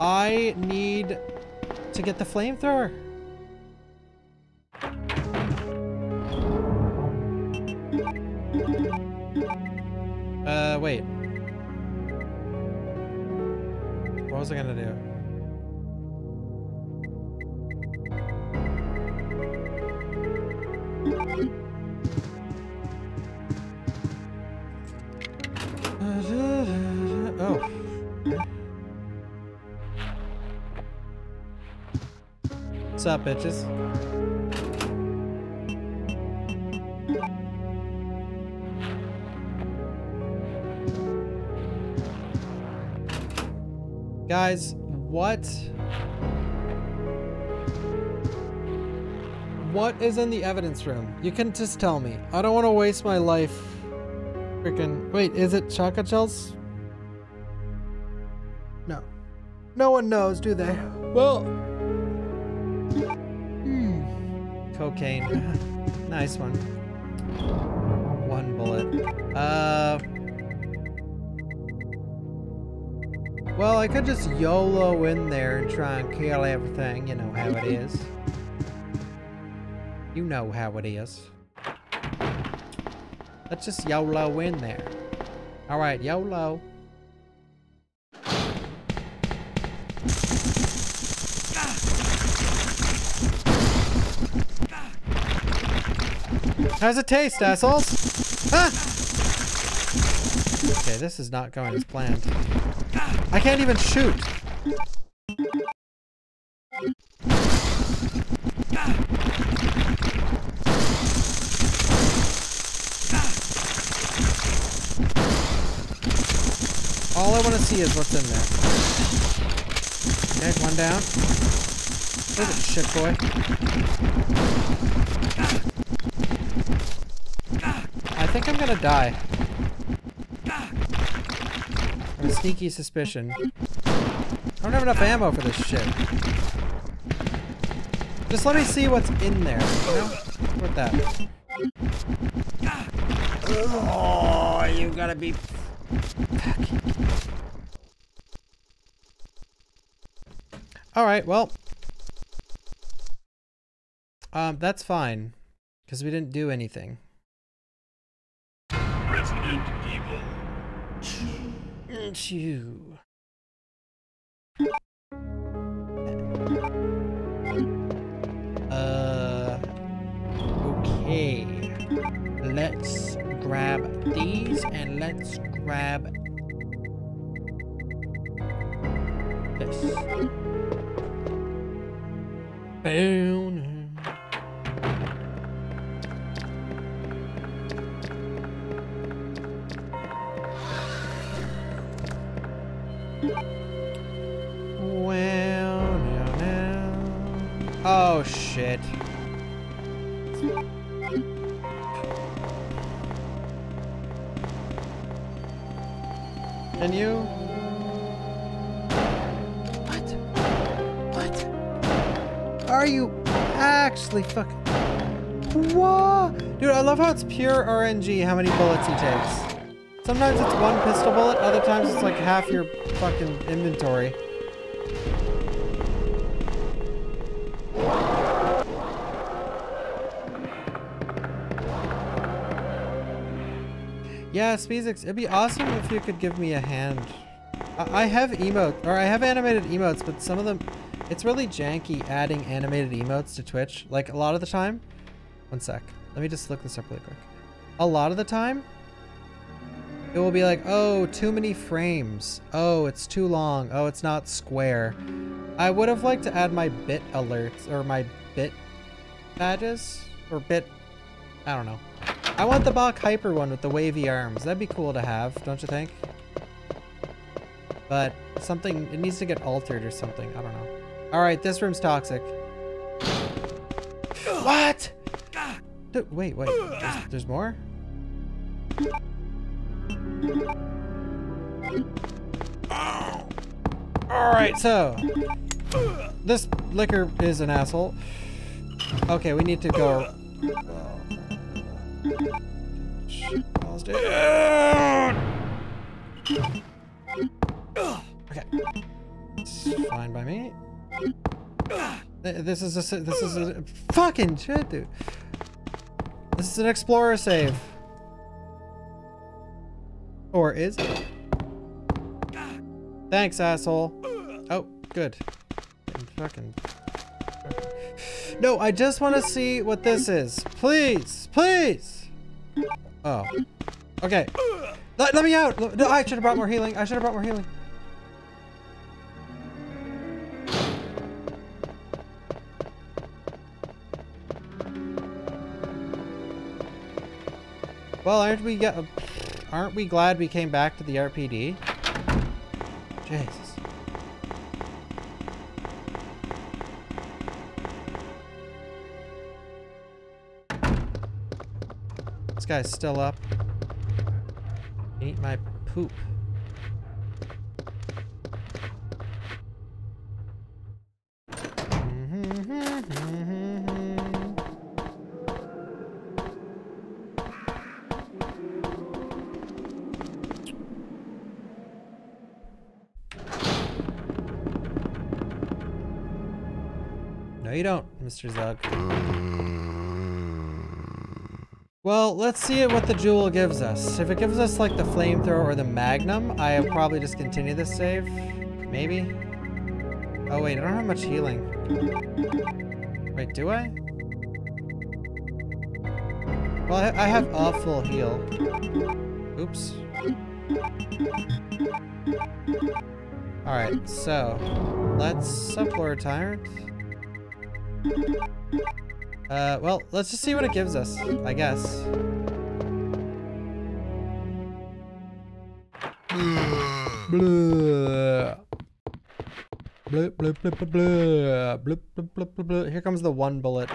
I need to get the flamethrower. Uh, wait. What was I gonna do? What's up, bitches? Guys, what? What is in the evidence room? You can just tell me. I don't want to waste my life. Freaking. Wait, is it chocolate shells? No. No one knows, do they? Well. Cocaine. nice one. One bullet. Uh. Well, I could just YOLO in there and try and kill everything. You know how it is. You know how it is. Let's just YOLO in there. Alright, YOLO. How's it taste, assholes? Ah! Okay, this is not going as planned. I can't even shoot. All I want to see is what's in there. Okay, one down. Look at shit boy. I think I'm gonna die. I have a sneaky suspicion. I don't have enough ammo for this shit. Just let me see what's in there, you know? What that? Oh, you gotta be... Alright, well. Um, that's fine. Because we didn't do anything. 2. Two. Uh, okay. Let's grab these and let's grab this. Boom. shit. And you? What? What? Are you actually fucking... Whoa! Dude, I love how it's pure RNG how many bullets he takes. Sometimes it's one pistol bullet, other times it's like half your fucking inventory. Yeah, Speezix, it'd be awesome if you could give me a hand. I, I have emote, or I have animated emotes, but some of them, it's really janky adding animated emotes to Twitch. Like a lot of the time, one sec. Let me just look this up really quick. A lot of the time, it will be like, oh, too many frames. Oh, it's too long. Oh, it's not square. I would have liked to add my bit alerts or my bit badges or bit, I don't know. I want the Bawk Hyper one with the wavy arms. That'd be cool to have, don't you think? But something, it needs to get altered or something. I don't know. All right, this room's toxic. What? Wait, wait. There's, there's more? All right, so this Licker is an asshole. Okay, we need to go. Calls down. Okay, it's fine by me. This is a this is a fucking shit, dude. This is an explorer save. Or is it? Thanks, asshole. Oh, good. Fucking. No, I just want to see what this is. Please, please. Oh. Okay. Let, let me out. No, I should have brought more healing. I should have brought more healing. Well, aren't we aren't we glad we came back to the RPD? Jesus. This guy's still up. Eat my poop. No, you don't, Mr. Zug. Mm. Well, let's see what the jewel gives us. If it gives us like the flamethrower or the magnum, I'll probably just continue this save. Maybe. Oh wait, I don't have much healing. Wait, do I? Well, I I have awful heal. Oops. Alright, so let's upload tyrant. Uh, well, let's just see what it gives us, I guess. Blah. Blah, blah, blah, blah, blah. Blah, blah, blah, blah. Here comes the one bullet.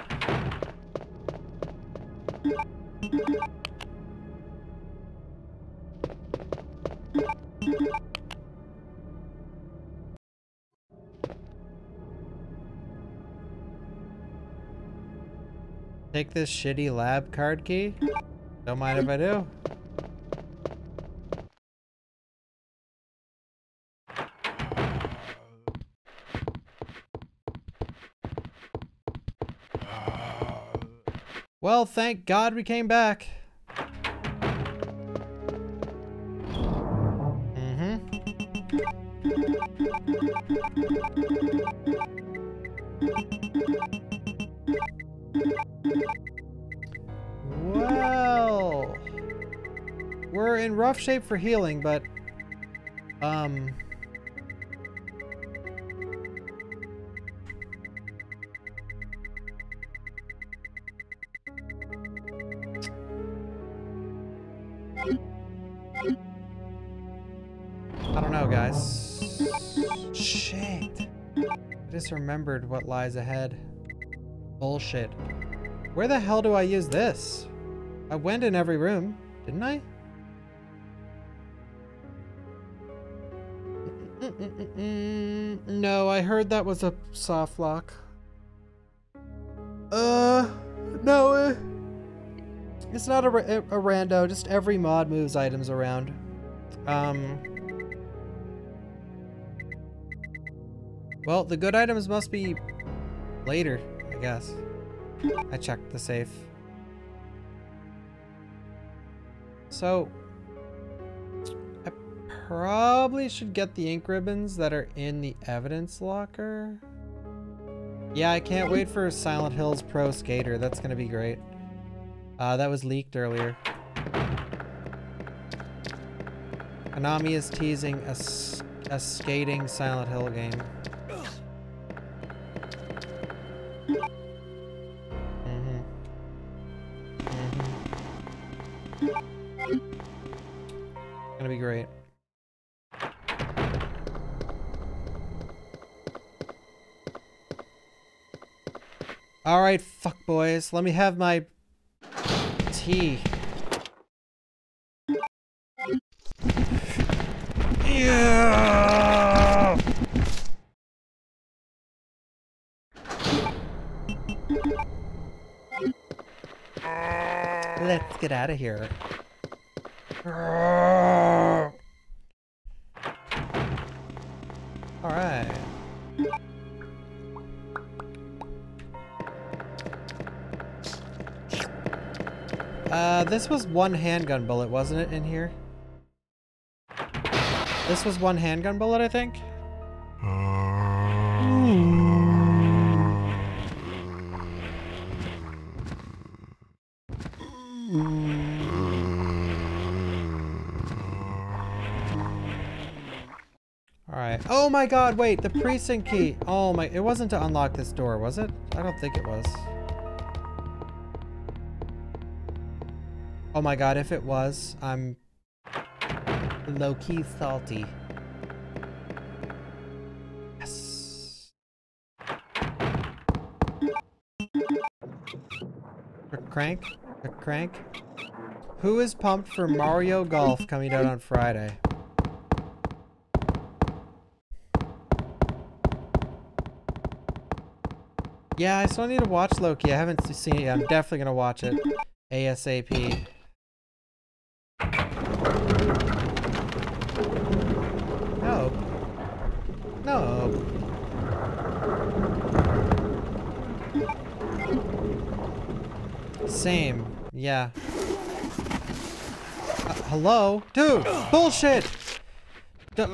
Take this shitty lab card key. Don't mind if I do. Well, thank God we came back. In rough shape for healing, but um, I don't know, guys. Shit. I just remembered what lies ahead. Bullshit. Where the hell do I use this? I went in every room, didn't I? Heard that was a soft lock. Uh, no, uh, it's not a, a, a rando, just every mod moves items around. Um, well, the good items must be later, I guess. I checked the safe. So, probably should get the ink ribbons that are in the evidence locker. Yeah, I can't wait for Silent Hills Pro Skater. That's gonna be great. Uh, that was leaked earlier. Konami is teasing a, a skating Silent Hill game. Let me have my tea. Yeah. Let's get out of here. this was one handgun bullet, wasn't it, in here? This was one handgun bullet, I think? Alright. Oh my god, wait, the precinct key. Oh my, it wasn't to unlock this door, was it? I don't think it was. Oh my god, if it was, I'm low-key salty. Yes. Crank? A crank? Who is pumped for Mario Golf coming out on Friday? Yeah, I still need to watch Loki. I haven't seen it yet. I'm definitely gonna watch it. ASAP. No. No. Same. Yeah. Uh, hello? Dude! Bullshit! Du-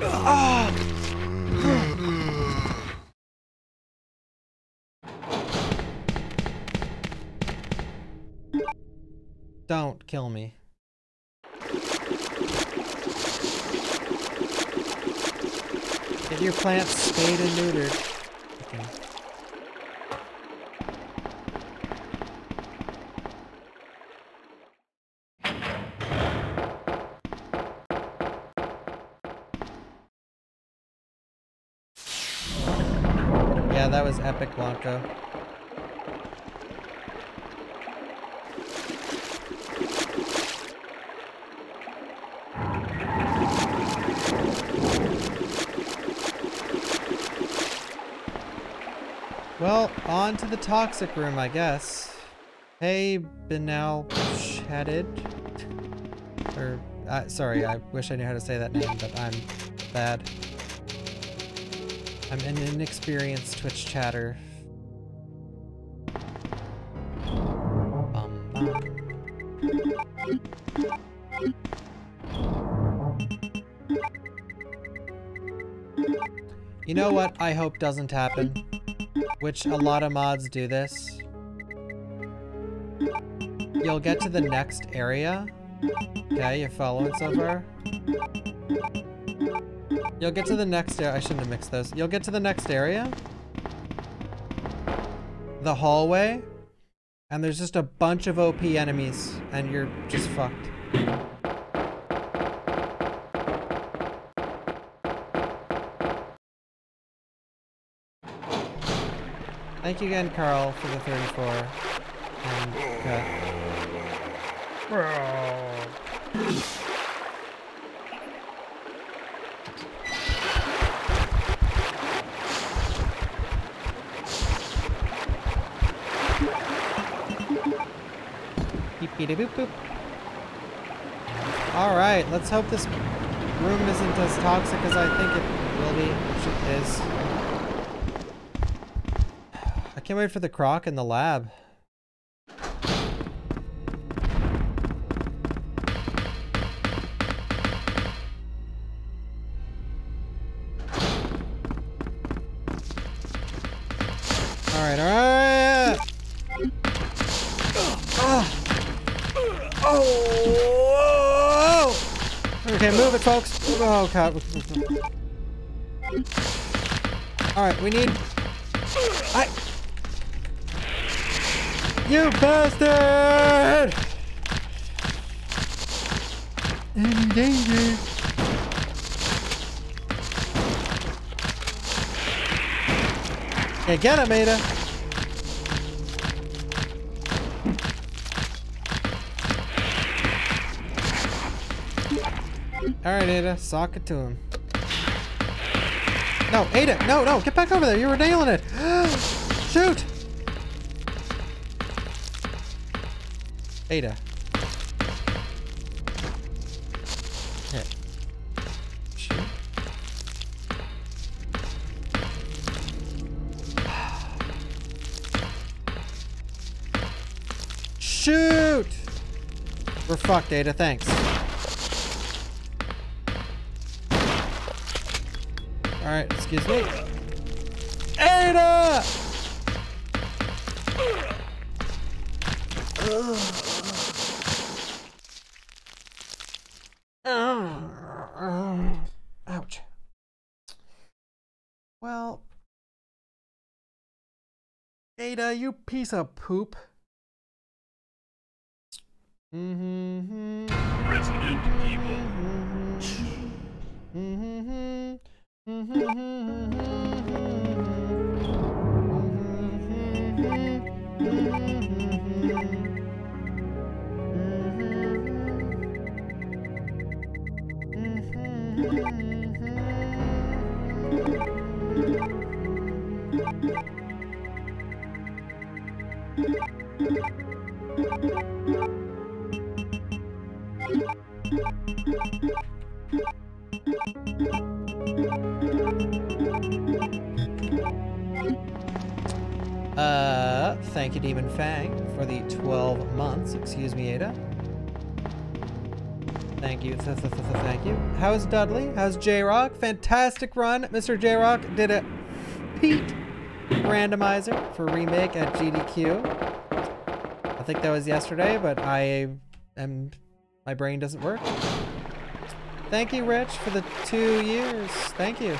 ah! Don't kill me. Get your plants spayed and neutered. Okay. Yeah, that was epic, Well, on to the toxic room, I guess. Hey, Benal Chatted. Or, uh, sorry, I wish I knew how to say that name, but I'm bad. I'm an inexperienced Twitch chatter. Know what I hope doesn't happen? Which a lot of mods do this. You'll get to the next area. Okay, you're following so far? You'll get to the next area. I shouldn't have mixed those. You'll get to the next area. The hallway. And there's just a bunch of OP enemies. And you're just fucked. Thank you again, Carl, for the 34. And uh, cut. Alright, let's hope this room isn't as toxic as I think it will be, which it is. Can't wait for the croc in the lab. All right, all right. Ah. Oh! Okay, move it, folks. Oh, God. All right, we need. You bastard! In danger. Get him, Ada. All right, Ada, sock it to him. No, Ada, no, no, get back over there. You were nailing it. Shoot. Ada. Shoot. We're fucked, Ada. Thanks. Alright, excuse me. Ada! Ouch. Well, Ada, you piece of poop. Mm-hmm. Resident Evil 2. Mm-hmm. Uh, thank you, Demon Fang, for the 12 months. Excuse me, Ada. Thank you, th th th th thank you. How's Dudley? How's J-Rock? Fantastic run. Mr. J-Rock did a Pete randomizer for remake at GDQ. I think that was yesterday, but I am, my brain doesn't work. Thank you, Rich, for the two years. Thank you.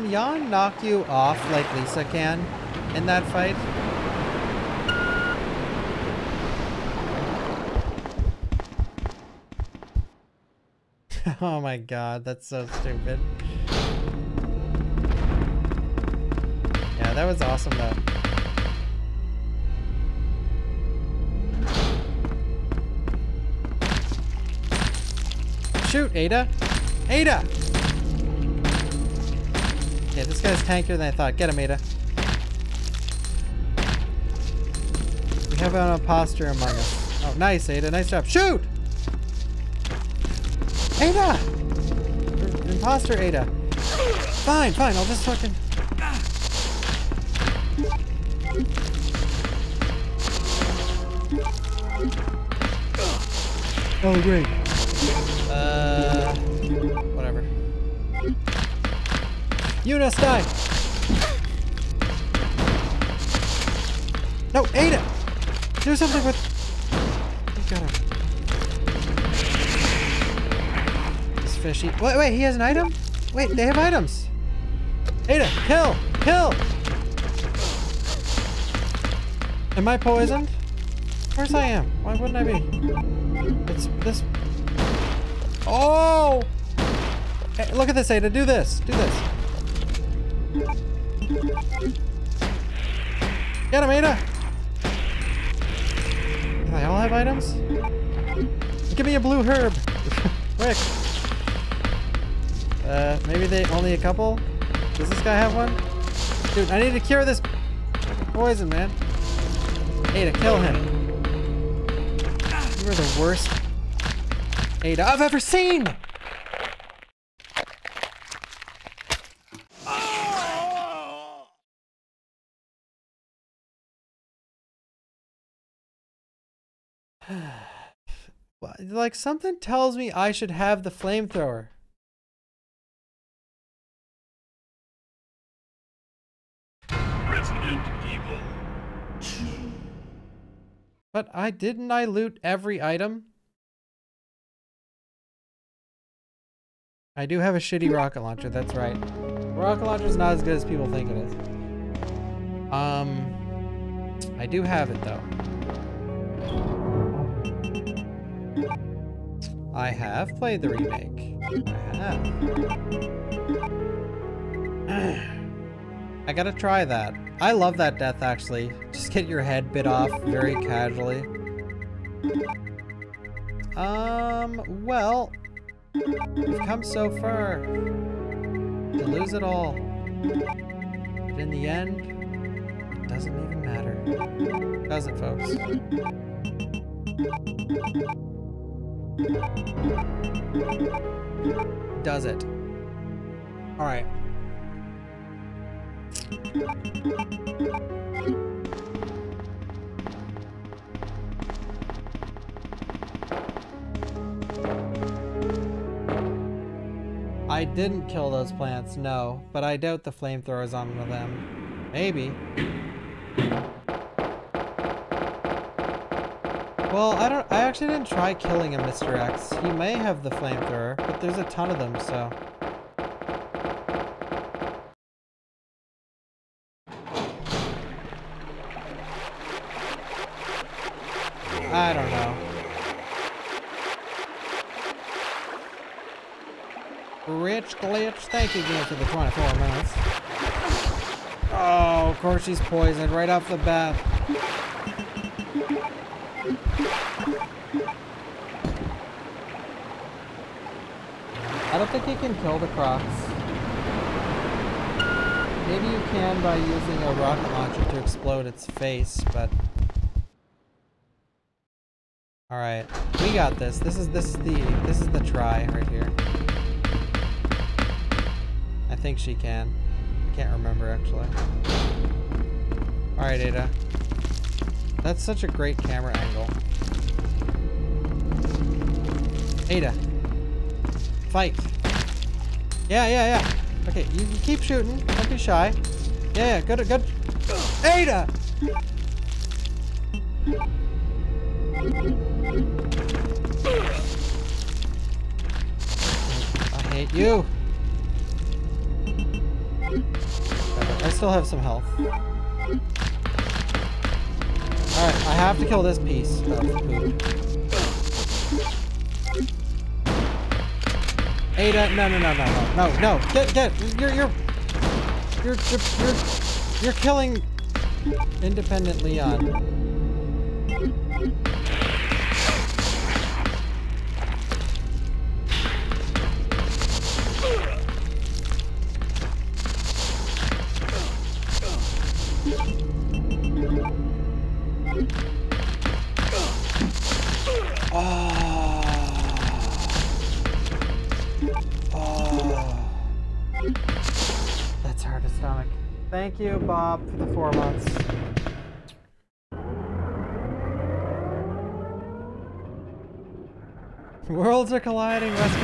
Can Jan knock you off like Lisa can in that fight? oh my god, that's so stupid. Yeah, that was awesome though. Shoot, Ada! Ada! This guy's tankier than I thought. Get him, Ada. We have an imposter among us. Oh, nice, Ada. Nice job. Shoot! Ada! Imposter Ada. Fine, fine. I'll just fucking... Oh, great. Eunice, die! No, Ada! Do something with... You got him. It's fishy. Wait, wait, he has an item? Wait, they have items. Ada, kill! Kill! Am I poisoned? Of course I am. Why wouldn't I be? It's this... Oh! Hey, look at this, Ada. Do this. Do this. Get him, Ada! Do they all have items? Give me a blue herb! Quick! Uh, maybe they only a couple? Does this guy have one? Dude, I need to cure this poison, man. Ada, kill him. You are the worst Ada I've ever seen! Well, like something tells me I should have the flamethrower. Resident Evil But I didn't I loot every item? I do have a shitty rocket launcher, that's right. Rocket launcher's not as good as people think it is. Um I do have it though. I have played the remake. I have. I gotta try that. I love that death actually. Just get your head bit off very casually. Um, well, we've come so far to lose it all. But in the end, it doesn't even matter. Does it, folks? Does it? Alright. I didn't kill those plants, no, but I doubt the flamethrower's on one of them. Maybe. Well, I don't- I actually didn't try killing him, Mr. X. He may have the flamethrower, but there's a ton of them, so... I don't know. Rich Glitch, thank you again for the 24 minutes. Oh, of course she's poisoned right off the bat. Don't think you can kill the crocs. Maybe you can by using a rocket launcher to explode its face, but... Alright, we got this. This is this is the this is the try right here. I think she can. I can't remember actually. Alright, Ada. That's such a great camera angle. Ada. Fight. Yeah, yeah, yeah. Okay, you, you keep shooting. Don't be shy. Yeah, yeah, good, good. Ada! I hate you. I still have some health. Alright, I have to kill this piece of. Ada, no, no, no, no, no, no, no, get, get, you're, you're, you're, you're, you're, you're killing Independent Leon. Are colliding, Wesker.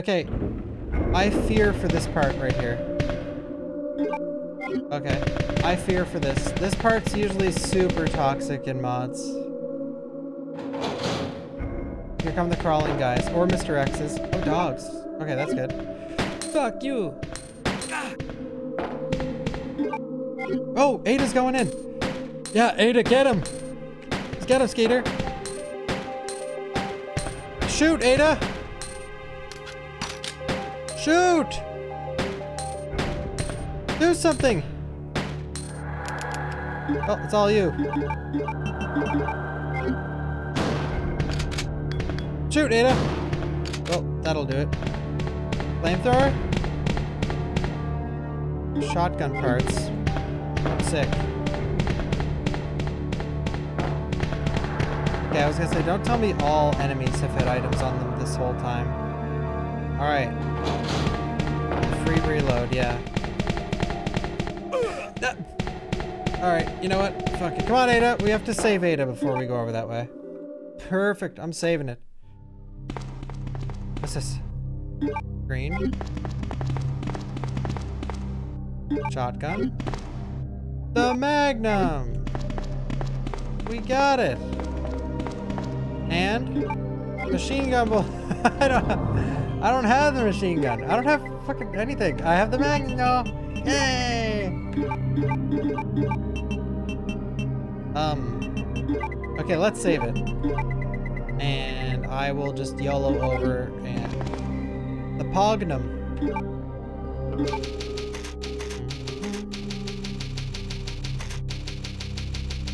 Okay, I fear for this part right here. Okay, I fear for this. This part's usually super toxic in mods. Here come the crawling guys, or Mr. X's. Oh, dogs. Okay, that's good. Fuck you! Oh, Ada's going in! Yeah, Ada, get him! Let's get him, Skeeter! Shoot, Ada! Shoot! Do something! Oh, it's all you. Shoot, Ada! Well, that'll do it. Flamethrower? Shotgun parts. Sick. Okay, I was gonna say, don't tell me all enemies have had items on them this whole time. Alright. Free reload, yeah. Alright, you know what? Fuck it. Come on, Ada. We have to save Ada before we go over that way. Perfect. I'm saving it. What's this? Green. Shotgun. The Magnum! We got it! And machine gun bull. I don't. I don't have the machine gun. I don't have fucking anything. I have the Magnum. Yay! Um. Okay, let's save it. And I will just YOLO over and the Pognum.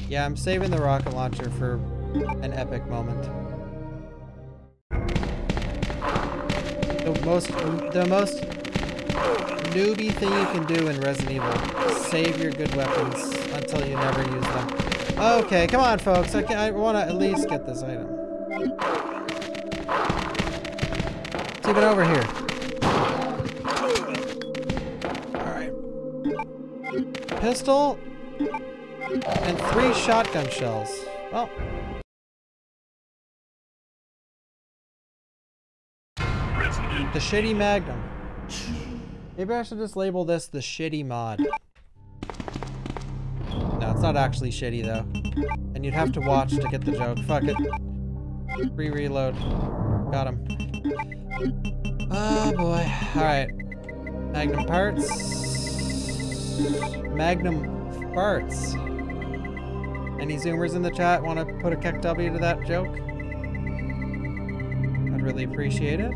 Yeah, I'm saving the rocket launcher for an epic moment. The most, the most newbie thing you can do in Resident Evil. Save your good weapons until you never use them. Okay, come on folks, I, I want to at least get this item. Let's even over here. Alright. Pistol, and three shotgun shells. Well. The shitty magnum. Maybe I should just label this the shitty mod. No, it's not actually shitty though. And you'd have to watch to get the joke. Fuck it. Free reload. Got him. Oh boy. Alright. Magnum parts. Magnum parts. Any Zoomers in the chat want to put a KEKW to that joke? I'd really appreciate it.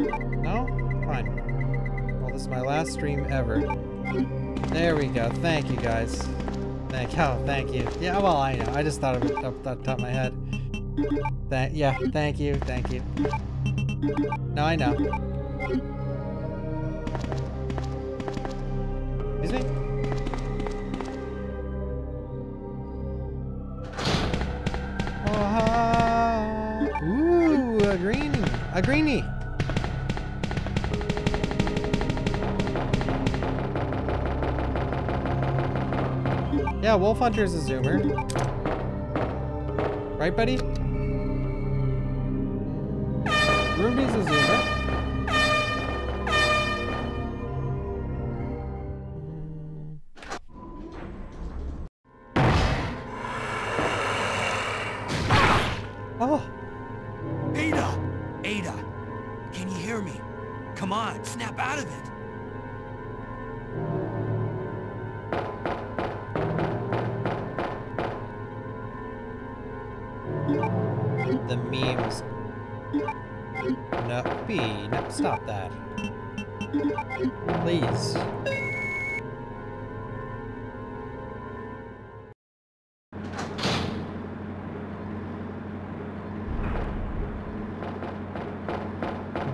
No? Fine. Well, this is my last stream ever. There we go. Thank you, guys. Thank oh, thank you. Yeah, well, I know. I just thought of it up the top of my head. Thank, yeah, thank you, thank you. No, I know. Excuse me? Yeah, Wolf Hunter's a zoomer. Right, buddy? Ruby's a zoomer. Oh, Ada! Ada! Can you hear me? Come on, snap out of it! The memes. No, B, no, stop that. Please.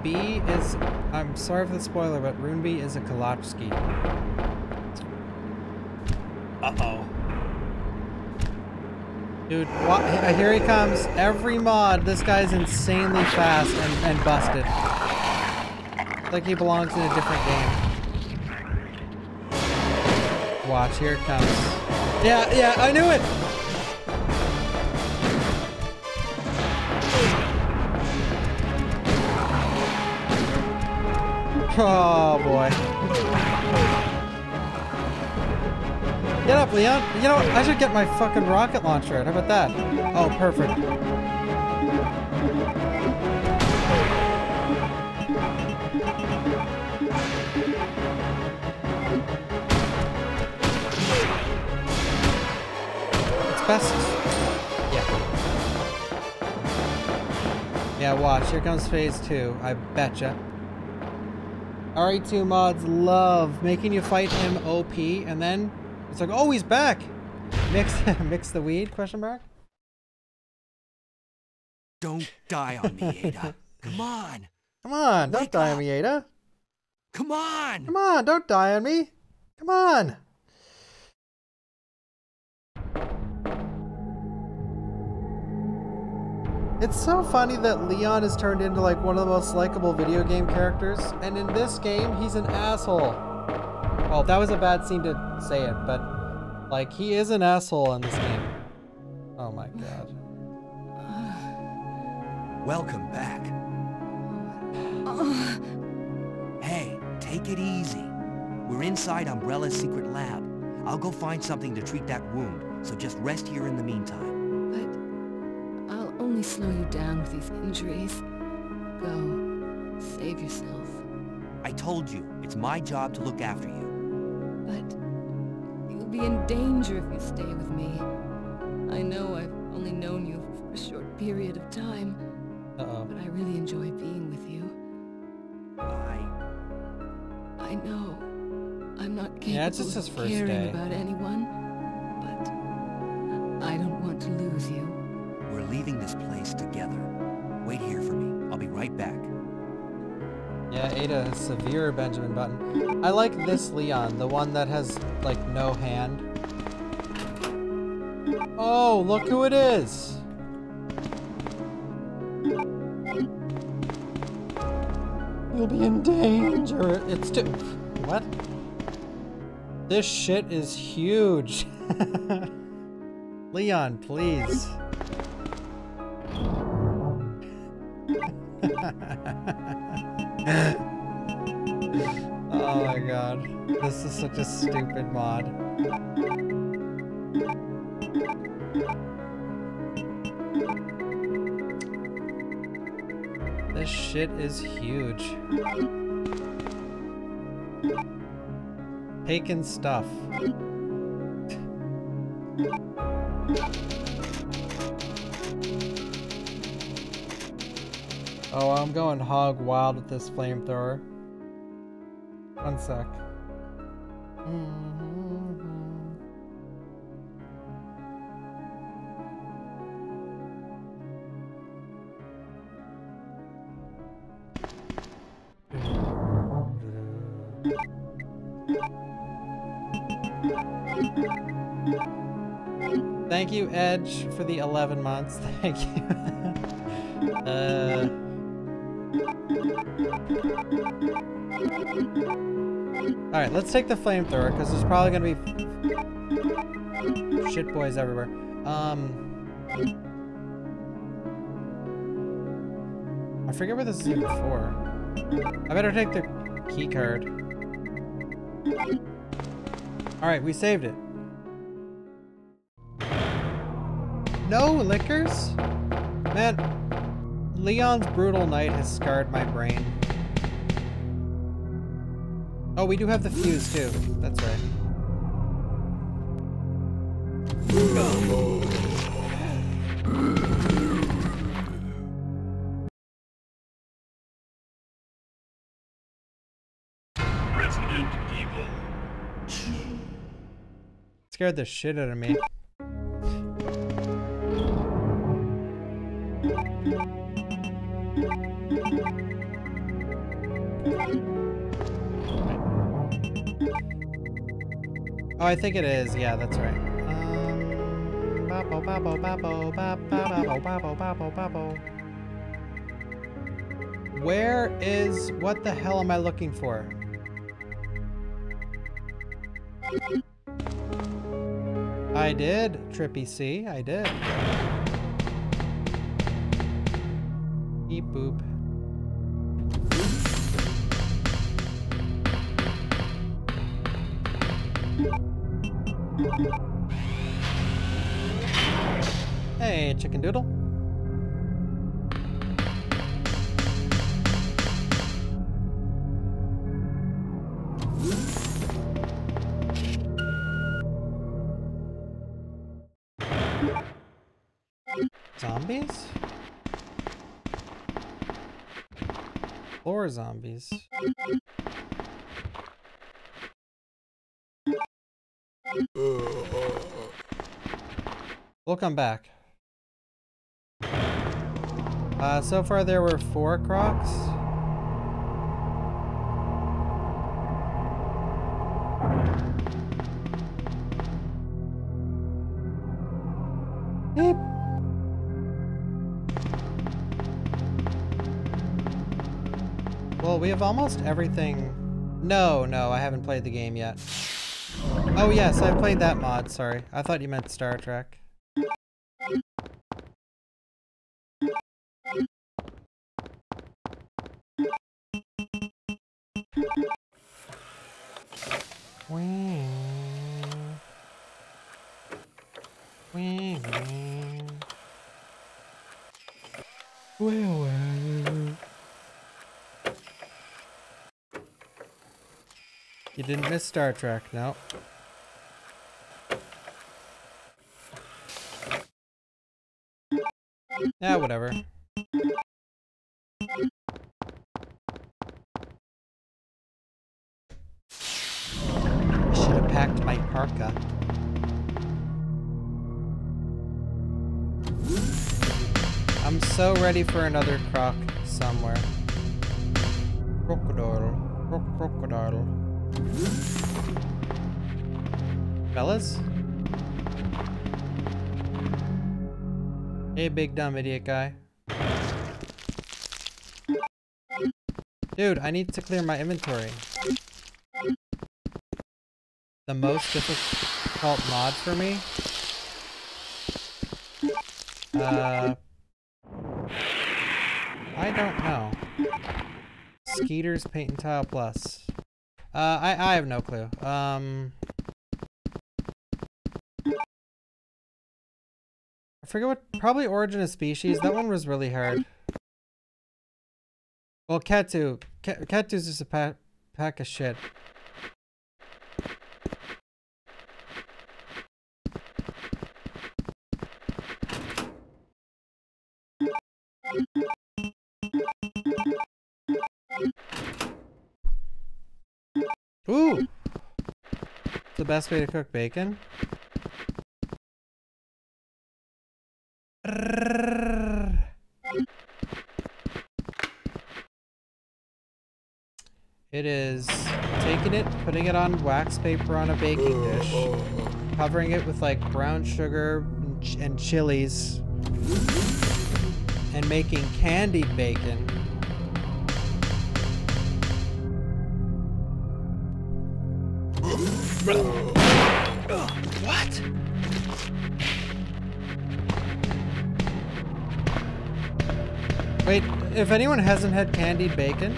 B is, I'm sorry for the spoiler, but Runebi is a Kalachski. Uh-oh. Dude, here he comes. Every mod, this guy's insanely fast and, and busted. Like he belongs in a different game. Watch, here it comes. Yeah, yeah, I knew it! Oh boy. Get up, Leon. You know, I should get my fucking rocket launcher. How about that? Oh, perfect. It's best. Yeah. Yeah, watch. Here comes phase two. I betcha. RE2 mods love making you fight him OP, and then it's like, oh, he's back. Mix, mix the weed? Question mark. Don't die on me, Ada. Come on. Come on, don't Wake die on me, Ada. Come on. Come on, don't die on me. Come on. It's so funny that Leon is turned into like one of the most likable video game characters, and in this game, he's an asshole. Well, that was a bad scene to say it, but like he is an asshole in this game. Oh my god. Welcome back. Hey, take it easy. We're inside Umbrella's secret lab. I'll go find something to treat that wound, so just rest here in the meantime. But I'll only slow you down with these injuries. Go. Save yourself. I told you, it's my job to look after you. But you'll be in danger if you stay with me. I know I've only known you for a short period of time, Uh-oh. but I really enjoy being with you. I... I know. I'm not capable Yeah, it's just his of first caring day. about anyone, but I don't want to lose you. We're leaving this place together. Wait here for me. I'll be right back. Yeah, Ada has severe Benjamin Button. I like this Leon, the one that has, like, no hand. Oh, look who it is! You'll be in danger. It's too... What? This shit is huge. Leon, please. oh my god. This is such a stupid mod. This shit is huge. Taken stuff. Oh, I'm going hog wild with this flamethrower. One sec. Thank you, Edge, for the 11 months. Thank you. uh... Alright, let's take the flamethrower, because there's probably gonna be shit boys everywhere. Um... I forget where this is for. I better take the key card. Alright, we saved it. No Lickers? Man, Leon's brutal night has scarred my brain. Oh, we do have the fuse too. That's right. Resident Evil. Scared the shit out of me. Oh, I think it is. Yeah, that's right. Um. Where is... What the hell am I looking for? I did, Trippy C. I did. Beep boop. Hey, chicken doodle. Zombies? Or zombies? We'll come back. Uh, so far there were four crocs. Beep. Well, we have almost everything. No, no, I haven't played the game yet. Oh yes, I played that mod, sorry. I thought you meant Star Trek. Well, well. You didn't miss Star Trek, no. Yeah, whatever. So ready for another croc somewhere. Crocodile. Cro crocodile. Fellas? Hey, big dumb idiot guy. Dude, I need to clear my inventory. The most difficult mod for me? Uh... I don't know. Skeeter's Paint and Tile Plus. Uh, I, I have no clue. Um... I forget what, probably Origin of Species. That one was really hard. Well, Ketu. Ke Ketu's just a pa pack of shit. Ooh! The best way to cook bacon? It is taking it, putting it on wax paper on a baking dish, covering it with like brown sugar and, ch and chilies, and making candied bacon. What? Wait, if anyone hasn't had candied bacon,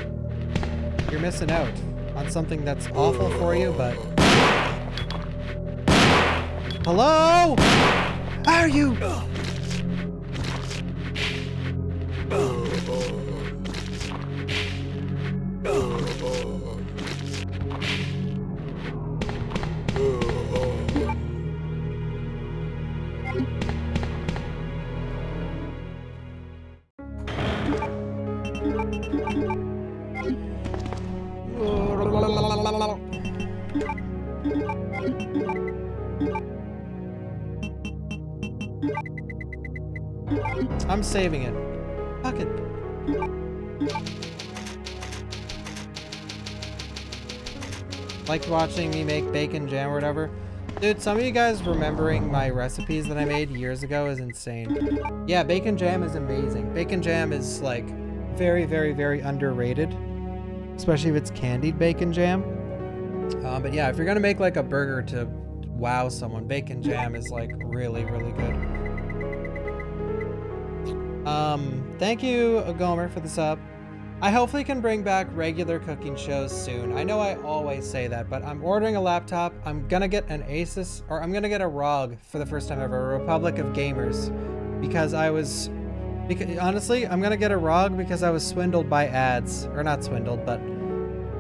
you're missing out on something that's awful for you, but... Hello? Are you? Watching me make bacon jam or whatever. Dude, some of you guys remembering my recipes that I made years ago is insane. Yeah, bacon jam is amazing. Bacon jam is like very, very, very underrated. Especially if it's candied bacon jam. Uh, but yeah, if you're gonna make like a burger to wow someone, bacon jam is like really, really good. Um, thank you, Gomer, for the sub. I hopefully can bring back regular cooking shows soon. I know I always say that, but I'm ordering a laptop. I'm gonna get an Asus, or I'm gonna get a ROG for the first time ever, a Republic of Gamers, because I was, because honestly, I'm gonna get a ROG because I was swindled by ads, or not swindled, but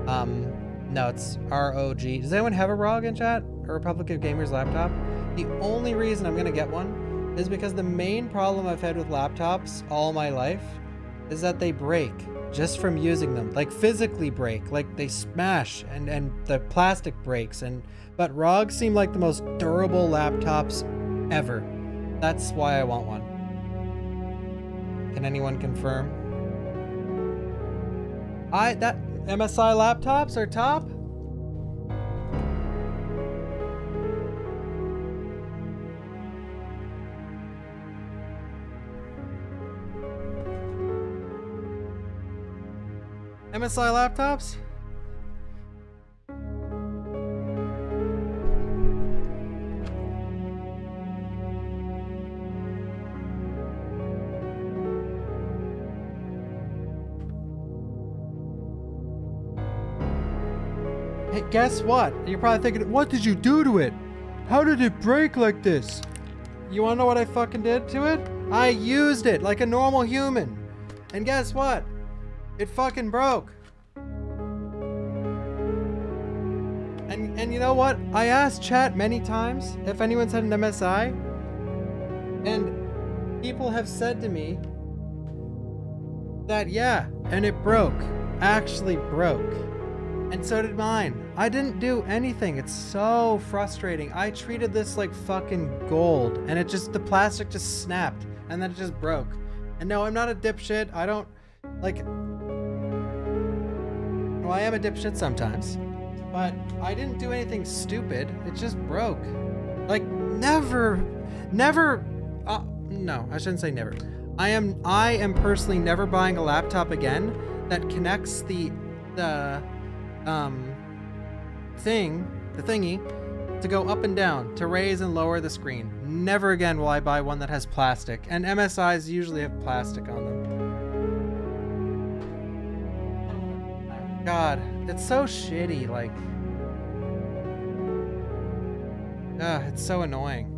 um, no, it's ROG. Does anyone have a ROG in chat? A Republic of Gamers laptop? The only reason I'm gonna get one is because the main problem I've had with laptops all my life is that they break just from using them like physically break like they smash and and the plastic breaks and but ROG seem like the most durable laptops ever. That's why I want one. Can anyone confirm? I that MSI laptops are top MSI laptops? Hey, guess what? You're probably thinking, what did you do to it? How did it break like this? You wanna know what I fucking did to it? I used it like a normal human. And guess what? It fucking broke. And and you know what? I asked chat many times if anyone's had an MSI. And people have said to me that yeah, and it broke. Actually broke. And so did mine. I didn't do anything. It's so frustrating. I treated this like fucking gold and it just the plastic just snapped and then it just broke. And no, I'm not a dipshit. I don't like well, I am a dipshit sometimes, but I didn't do anything stupid. It just broke. Like, never, never, uh, no, I shouldn't say never. I am, I am personally never buying a laptop again that connects the, the, um, thing, the thingy, to go up and down, to raise and lower the screen. Never again will I buy one that has plastic, and MSIs usually have plastic on them. God, it's so shitty, like... Ugh, it's so annoying.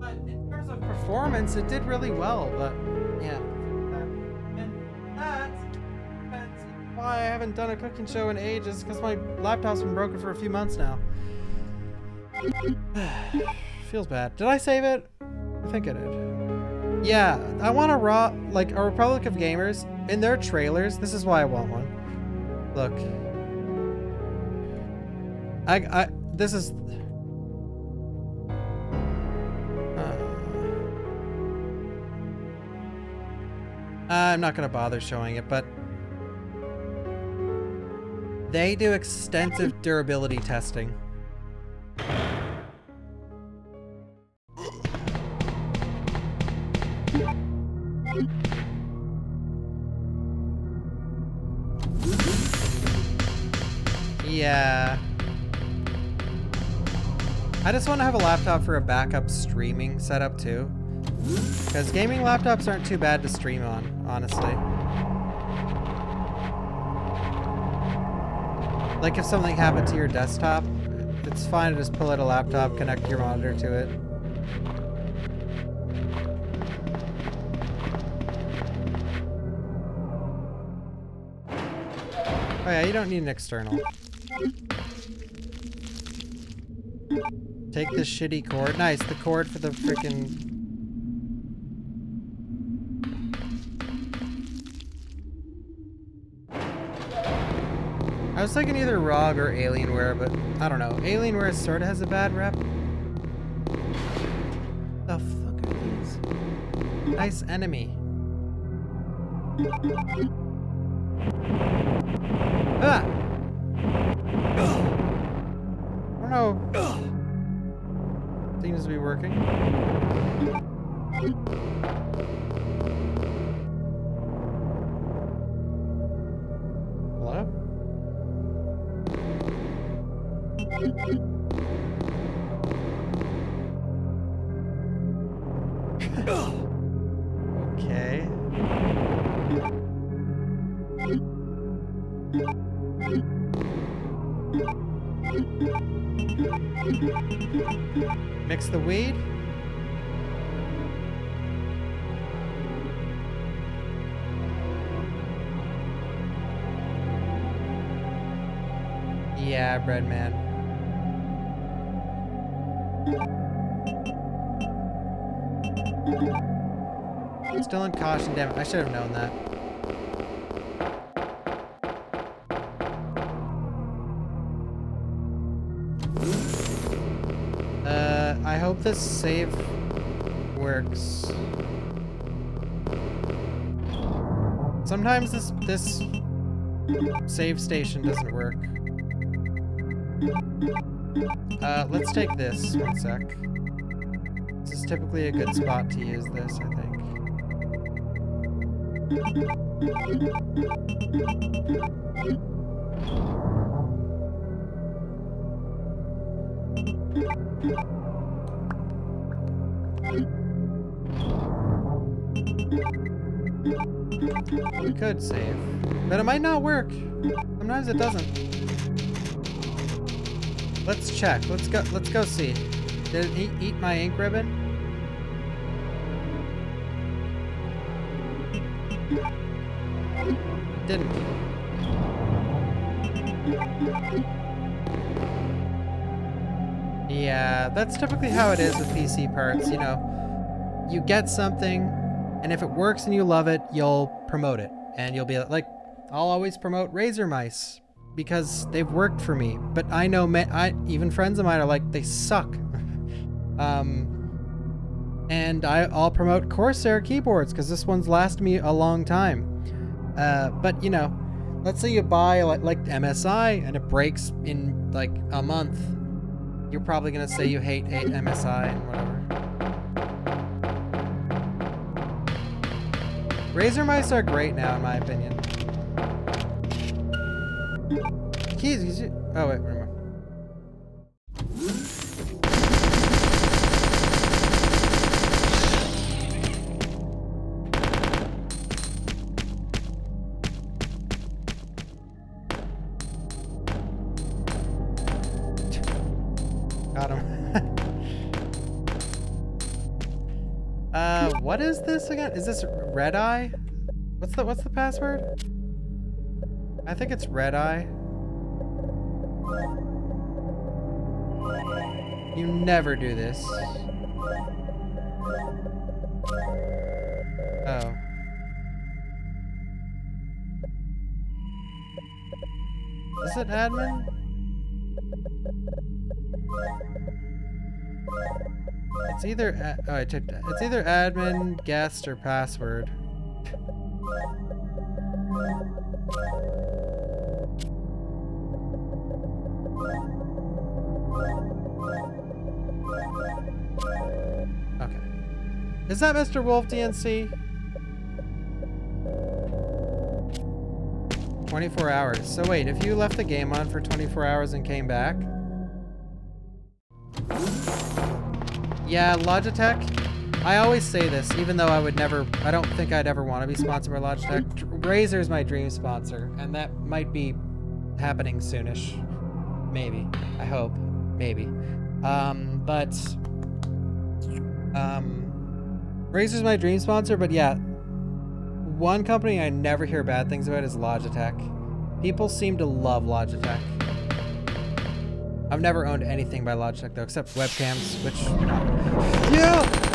But in terms of performance, it did really well, but... Yeah. And that's, why I haven't done a cooking show in ages, because my laptop's been broken for a few months now. Feels bad. Did I save it? I think I did. Yeah, I want a raw, like, a Republic of Gamers. In their trailers, this is why I want one. Look. I, I, this is... Uh, I'm not going to bother showing it, but... They do extensive durability testing. Yeah. I just want to have a laptop for a backup streaming setup too. Because gaming laptops aren't too bad to stream on, honestly. Like if something happened to your desktop, it's fine to just pull out a laptop, connect your monitor to it. Oh yeah, you don't need an external. Take this shitty cord. Nice, the cord for the freaking. I was thinking either ROG or Alienware, but I don't know. Alienware sorta has a bad rep. The fuck are these? Nice enemy. Ah! Don't know. Seems to be working. Yeah, bread man. Still in caution, damn it. I should have known that. Uh, I hope this save works. Sometimes this this save station doesn't work. Uh, let's take this one sec. This is typically a good spot to use this, I think. We could save, but it might not work. Sometimes it doesn't. Let's check. Let's go. Let's go see. Did he eat, my ink ribbon? Didn't. Yeah, that's typically how it is with PC parts. You know, you get something, and if it works and you love it, you'll promote it, and you'll be like, I'll always promote Razer Mice because they've worked for me. But I know, ma- I even friends of mine are like they suck. um, and I, I'll promote Corsair keyboards because this one's lasted me a long time. Uh, but you know, let's say you buy like, like MSI and it breaks in like a month. You're probably gonna say you hate, hate MSI and whatever. Razer mice are great now, in my opinion. Keys, keys. Oh wait, never mind. Got him. uh, what is this again? Is this red eye? What's the what's the password? I think it's red eye. You never do this. Oh. Is it admin? It's either oh, I checked. It's either admin, guest, or password. Okay. Is that Mr. Wolf DNC? 24 hours. So wait, if you left the game on for 24 hours and came back? Yeah, Logitech. I always say this, even though I would never, I don't think I'd ever want to be sponsored by Logitech. Razer's my dream sponsor, and that might be happening soonish. Maybe. I hope. Maybe. Um, but, um, Razer's my dream sponsor, but yeah, one company I never hear bad things about is Logitech. People seem to love Logitech. I've never owned anything by Logitech though, except webcams, which... Yeah!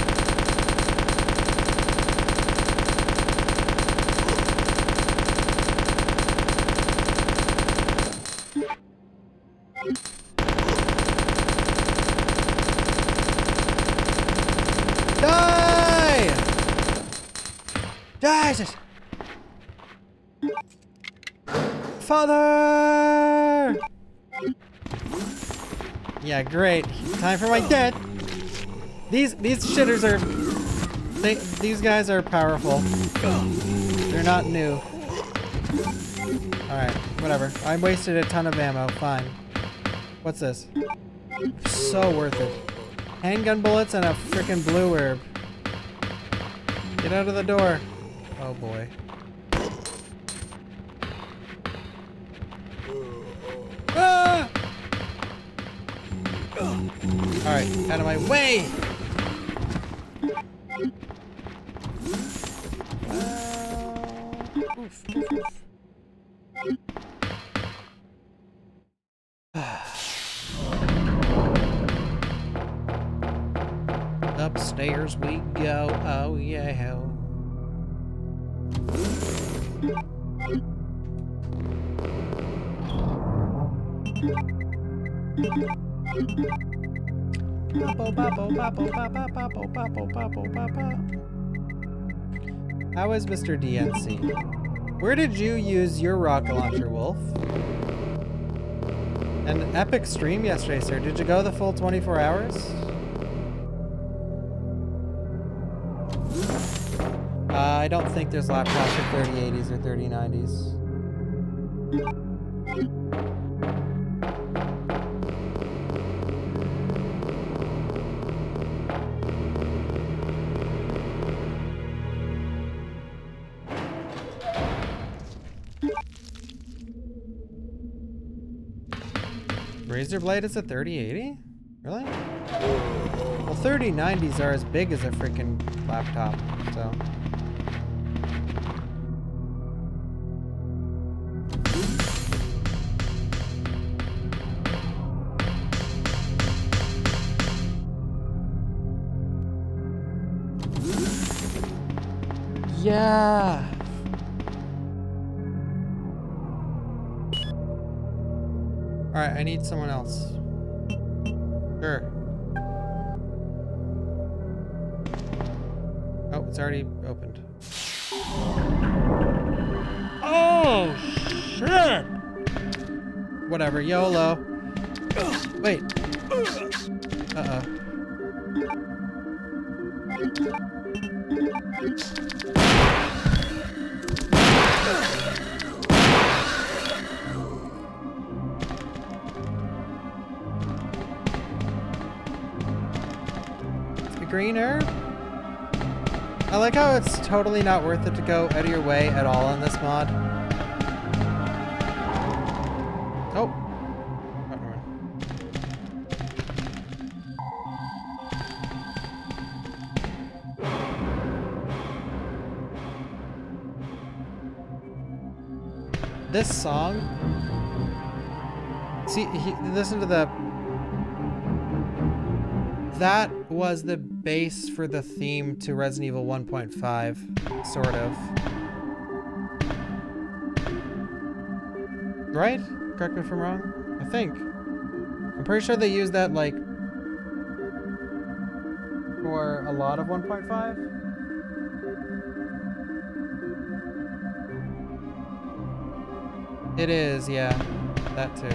Die! Father! Yeah, great. Time for my death. These these shitters are they these guys are powerful. They're not new. Alright, whatever. I wasted a ton of ammo, fine. What's this? So worth it. Handgun bullets and a freaking blue herb. Get out of the door. Oh boy. Ah! Alright, out of my way! Uh, oof, oof, oof. Upstairs we go, oh yeah. How is Mr. DNC? Where did you use your rocket launcher, Wolf? An epic stream yesterday, sir. Did you go the full 24 hours? Uh, I don't think there's laptops for 3080s or 3090s. Razer Blade is a 3080? Really? Well, 3090s are as big as a freaking laptop, so. Yeah. Alright, I need someone else. Sure. Oh, it's already opened. Oh, shit! Whatever, YOLO. Wait. Like how it's totally not worth it to go out of your way at all on this mod. Oh. Oh. This song. See, he, listen to the. That was the base for the theme to Resident Evil 1.5, sort of. Right? Correct me if I'm wrong. I think. I'm pretty sure they used that like for a lot of 1.5. It is, yeah. That too.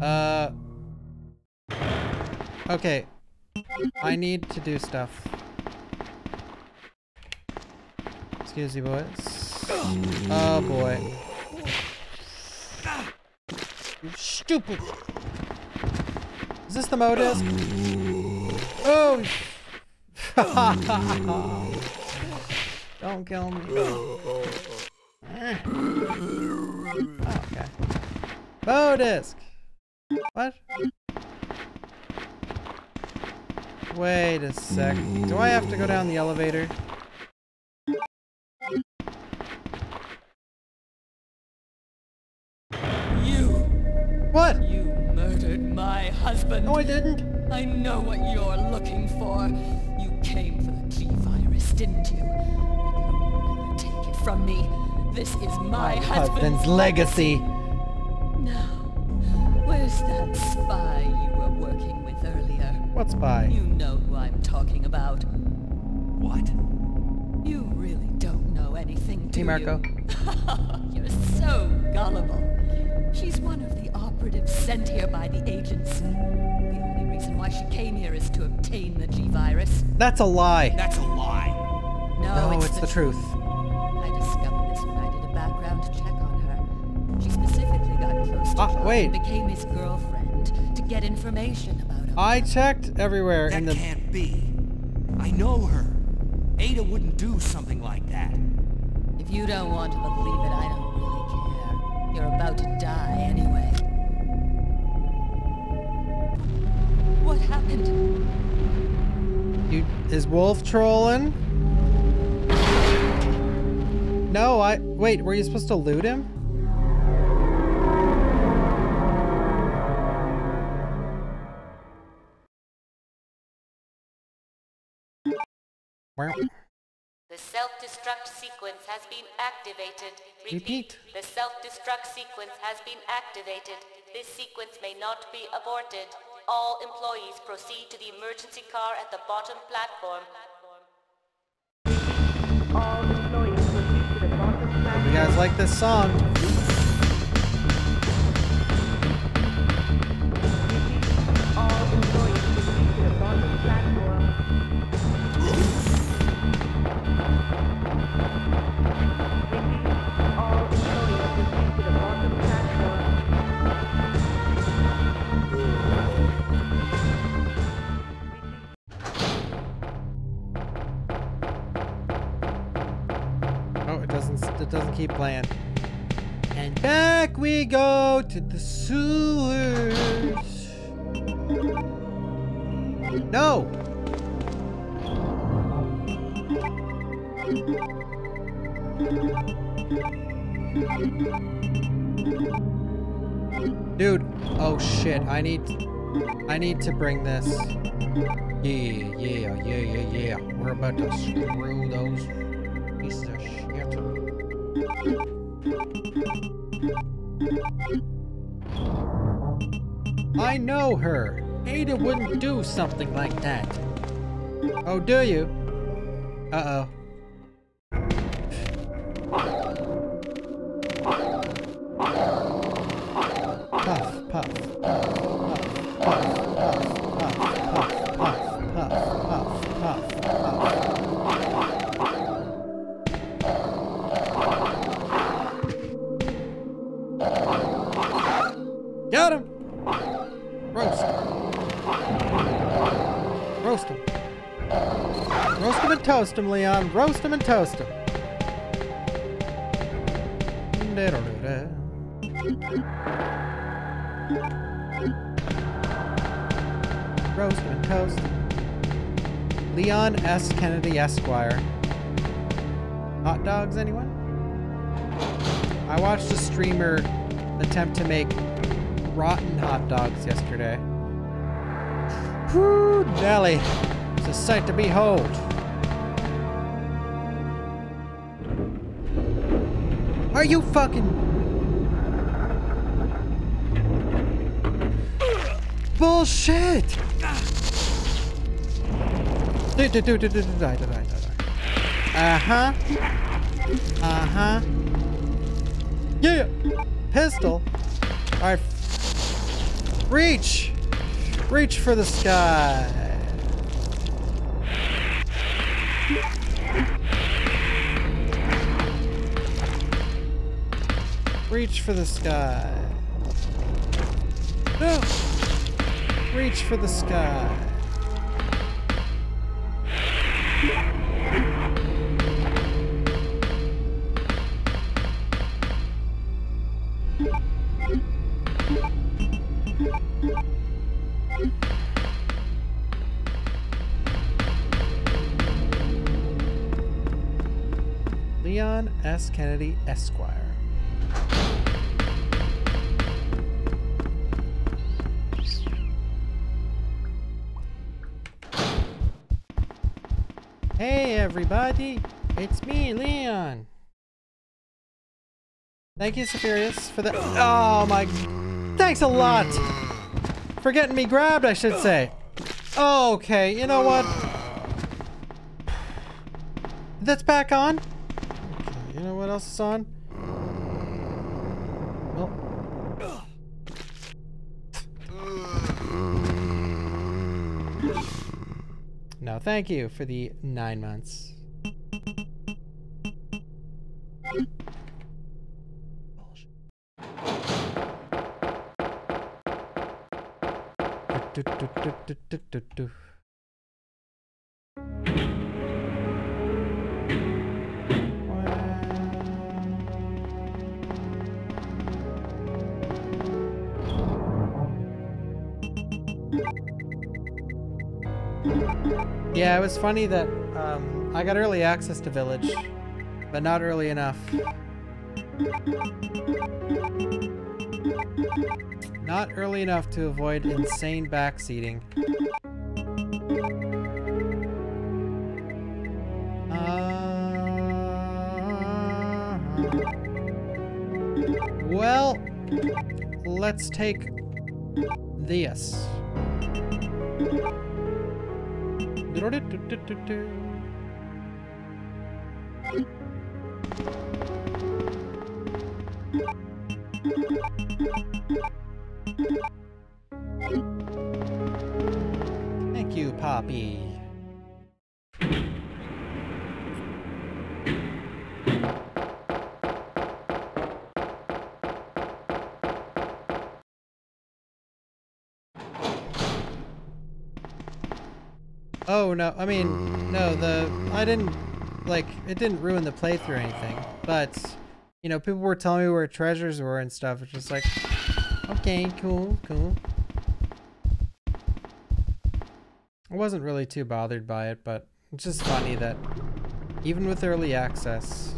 Uh. Okay. I need to do stuff. Excuse me, boys. Oh boy. You stupid. Is this the modus? Oh. Don't kill me. Oh, okay. Bodisk. What? Wait a sec. Do I have to go down the elevator? You, What? you murdered my husband. No, I didn't. I know what you're looking for. You came for the G-Virus, didn't you? Take it from me. This is my, Husband's legacy. Now, where's that spy you were working with earlier? What spy? You know who I'm talking about. What? You really don't know anything, do Hey, Marco. you? You're so gullible. She's one of the operatives sent here by the agency. The only reason why she came here is to obtain the G-Virus. That's a lie. That's a lie. No, No, it's the truth. I discovered this when I did a background check on her. She specifically got close to Ah, John wait. and became his girlfriend to get information about him. I checked everywhere That in the. That can't be. I know her. Ada wouldn't do something like that. If you don't want to believe it, I don't really care. You're about to die anyway. What happened? You is Wolf trolling? No, I wait. Were you supposed to loot him? The self-destruct sequence has been activated. Repeat. The self-destruct sequence has been activated. This sequence may not be aborted. All employees proceed to the emergency car at the bottom platform. you guys like this song? It doesn't. Keep playing. And back we go to the sewers. No. Dude, oh shit, I need I need to bring this. Yeah, yeah, yeah, yeah, yeah. We're about to screw those pieces of shit. I know her. Ada wouldn't do something like that. Oh, do you? Uh-oh. Toast him, Leon. Roast him and toast him. Roast and toast. Leon S. Kennedy Esquire. Hot dogs, anyone? I watched a streamer attempt to make rotten hot dogs yesterday. Whew, Nelly. It's a sight to behold. Are you fucking... Bullshit! Uh-huh. Uh-huh. Yeah! Pistol. Alright. Reach! Reach for the sky. Reach for the sky. No! Reach for the sky. Leon S. Kennedy, Esquire. Everybody, it's me, Leon. Thank you, Superius, for the- Oh my- Thanks a lot! For getting me grabbed, I should say. Okay, you know what? That's back on. Okay, you know what else is on? No, thank you for the nine months. Do, Yeah, it was funny that um, I got early access to Village, but not early enough. Not early enough to avoid insane backseating. Uh, well, let's take this. Thank you, Poppy. Oh no, I mean, no, the I didn't like it didn't ruin the playthrough or anything, but you know, people were telling me where treasures were and stuff. It's just like, okay, cool, cool. I wasn't really too bothered by it, but it's just funny that even with early access,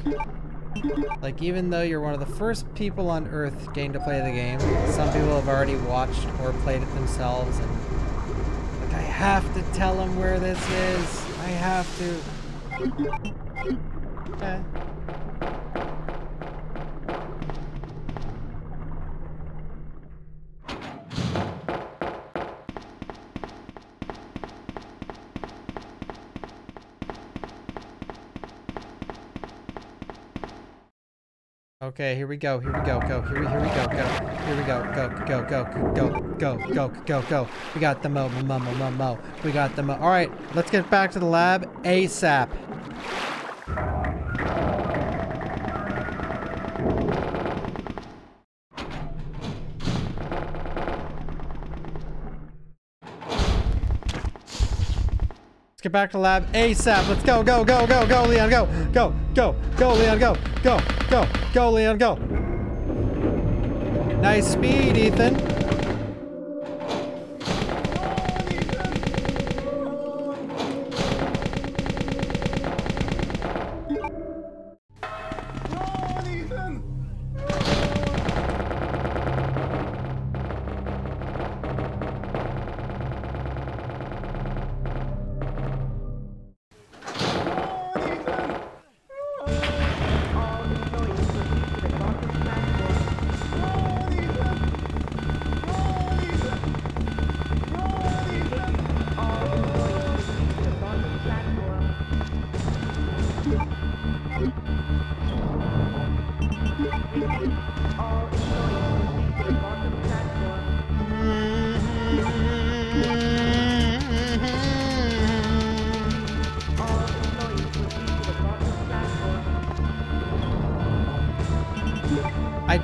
like even though you're one of the first people on Earth getting to play the game, some people have already watched or played it themselves and have to tell him where this is. I have to. Okay. Okay, here we go, here we go, go, here we, here we go, go, here we go, go, go, go, go, go, go, go, go. We got the mo, mo, mo, mo, mo. We got the mo. All right, let's get back to the lab ASAP. Let's get back to lab ASAP. Let's go, go, go, go, go, Leon, go, go, go, go, Leon, go, go, go, go, Leon, go. Nice speed, Ethan.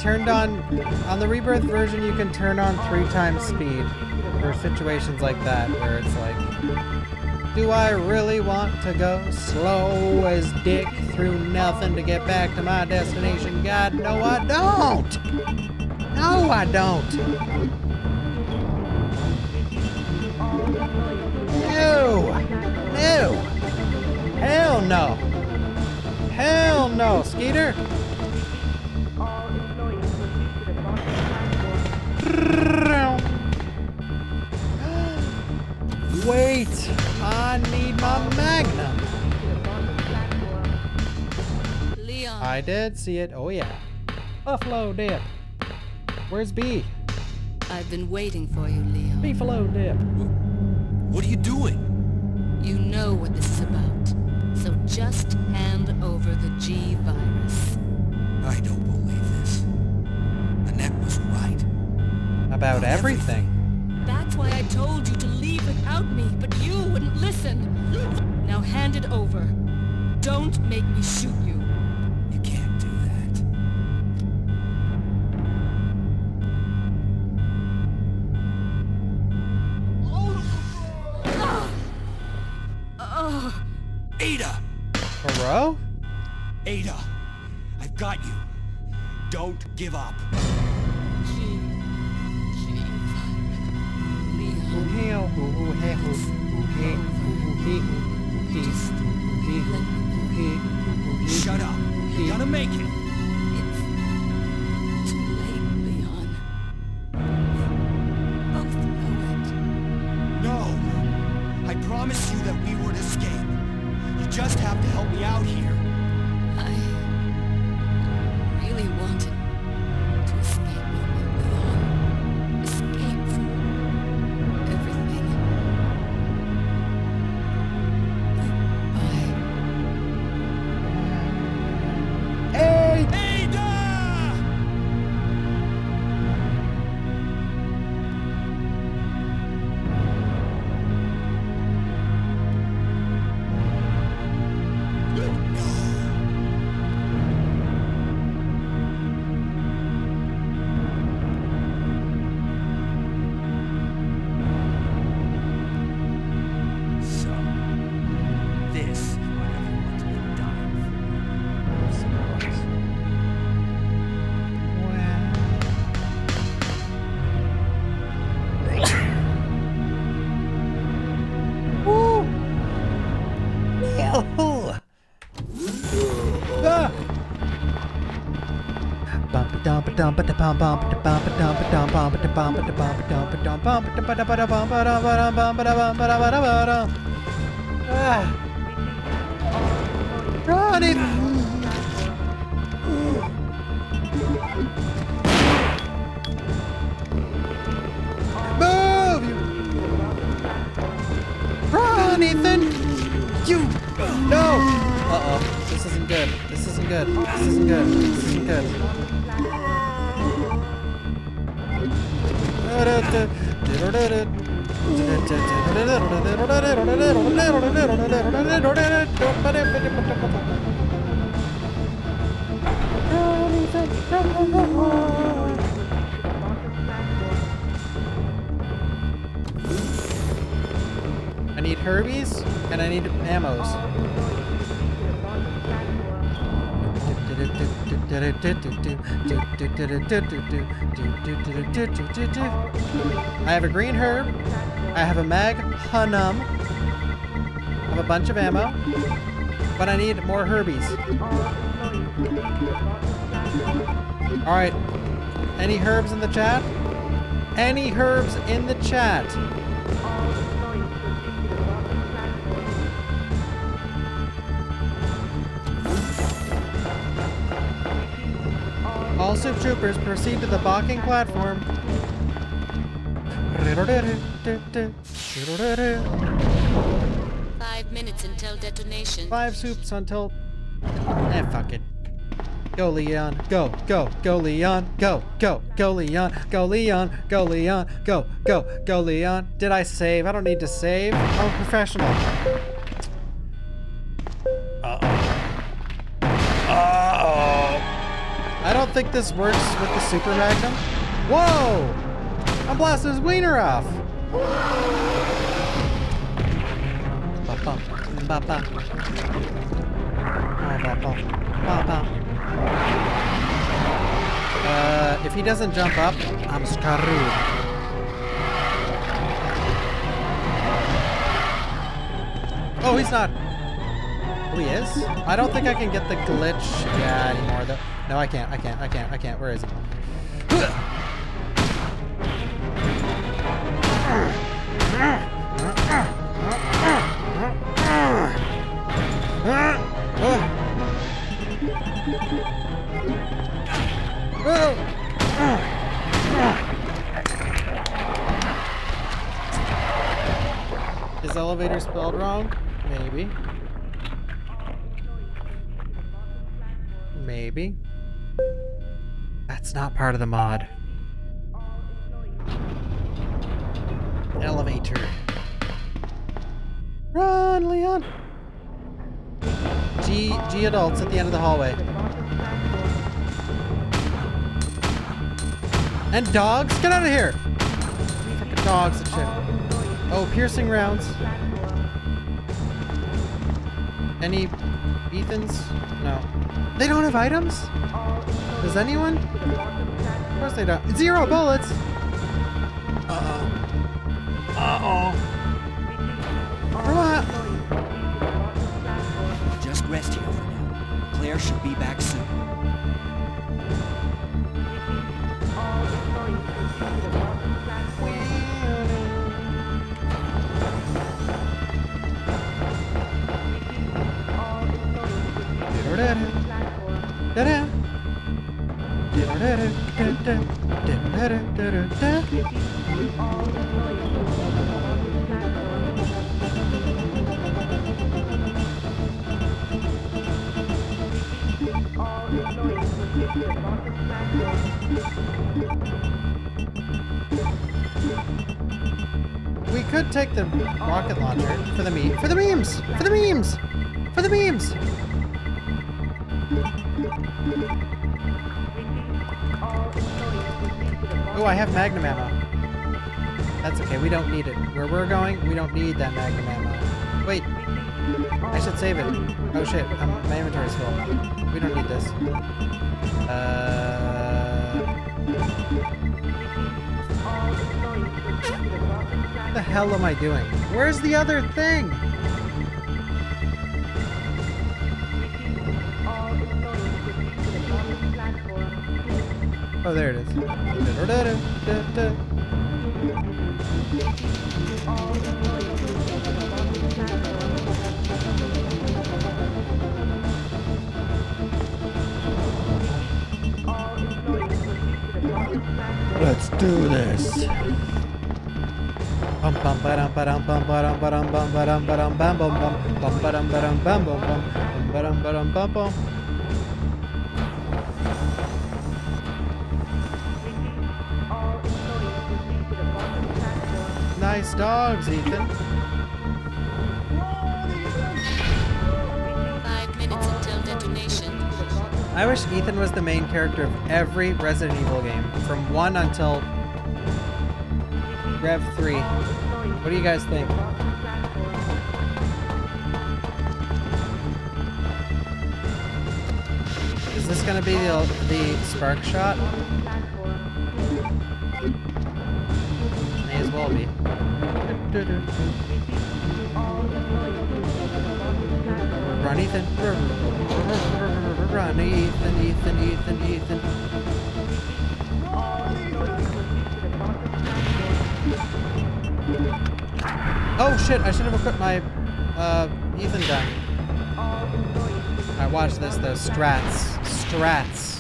Turned on, on the Rebirth version, you can turn on three times speed for situations like that, where it's like, do I really want to go slow as dick through nothing to get back to my destination? God, no I don't! No I don't! No! No! Hell no! Hell no, Skeeter! Wait! I need my magnum! Leon. I did see it. Oh yeah. Buffalo dip. Where's B? I've been waiting for you, Leon. Beefalo dip. What are you doing? You know what this is about. So just hand over the G virus. I don't believe this. Annette was right. About everything. That's why I told you to leave without me, but you wouldn't listen. Now hand it over. Don't make me shoot you. You can't do that. Oh, Ada! Hello? Ada! I've got you. Don't give up. Run it! Move you! Run, Ethan! You! No! Uh-oh. This isn't good. This isn't good. This isn't good. This isn't good. I need Herbies and I need ammos. I have a green herb. I have a mag hunum. I have a bunch of ammo. But I need more herbies. Alright. Any herbs in the chat? Any herbs in the chat? Soup troopers proceed to the balking platform. Five minutes until detonation. Five soups until. Eh, fuck it. Go Leon, go, go, go Leon, go, go, go Leon, go Leon, go Leon, go, go, go Leon. Did I save? I don't need to save. I'm a professional. Think this works with the Super Magnum. Whoa! I'm blasting his wiener off. Uh, if he doesn't jump up, I'm screwed. Oh, he's not. Oh, he is? I don't think I can get the glitch yeah, anymore, though. No, I can't. I can't. I can't. I can't. Where is he? Is elevator spelled wrong? Maybe. Maybe. That's not part of the mod. Elevator. Run, Leon! G G adults at the end of the hallway. And dogs? Get out of here! Dogs and shit. Oh, piercing rounds. Any Ethans? No. They don't have items? Does anyone? Of course they don't. Zero bullets! Uh-oh. Uh-oh. What? Just rest here for now. Claire should be back soon. We could take the rocket launcher for the me for the memes for the memes for the memes. Oh, I have magnum ammo. That's okay. We don't need it. Where we're going, we don't need that magnum ammo. Wait. I should save it. Oh shit. Um, my inventory's full. We don't need this. Uh. What the hell am I doing? Where's the other thing? Oh, there it is. Let's do this. Bum bum bum bum bum bum bum bum bum bum bum. Nice dogs, Ethan. Five minutes until detonation. I wish Ethan was the main character of every Resident Evil game, from 1 until Rev 3. What do you guys think? Is this gonna be the, the spark shot? Run, Ethan. Run, Ethan, Ethan, Ethan, Ethan. Oh shit, I should have equipped my uh, Ethan gun. Alright, watch this though. Strats. Strats.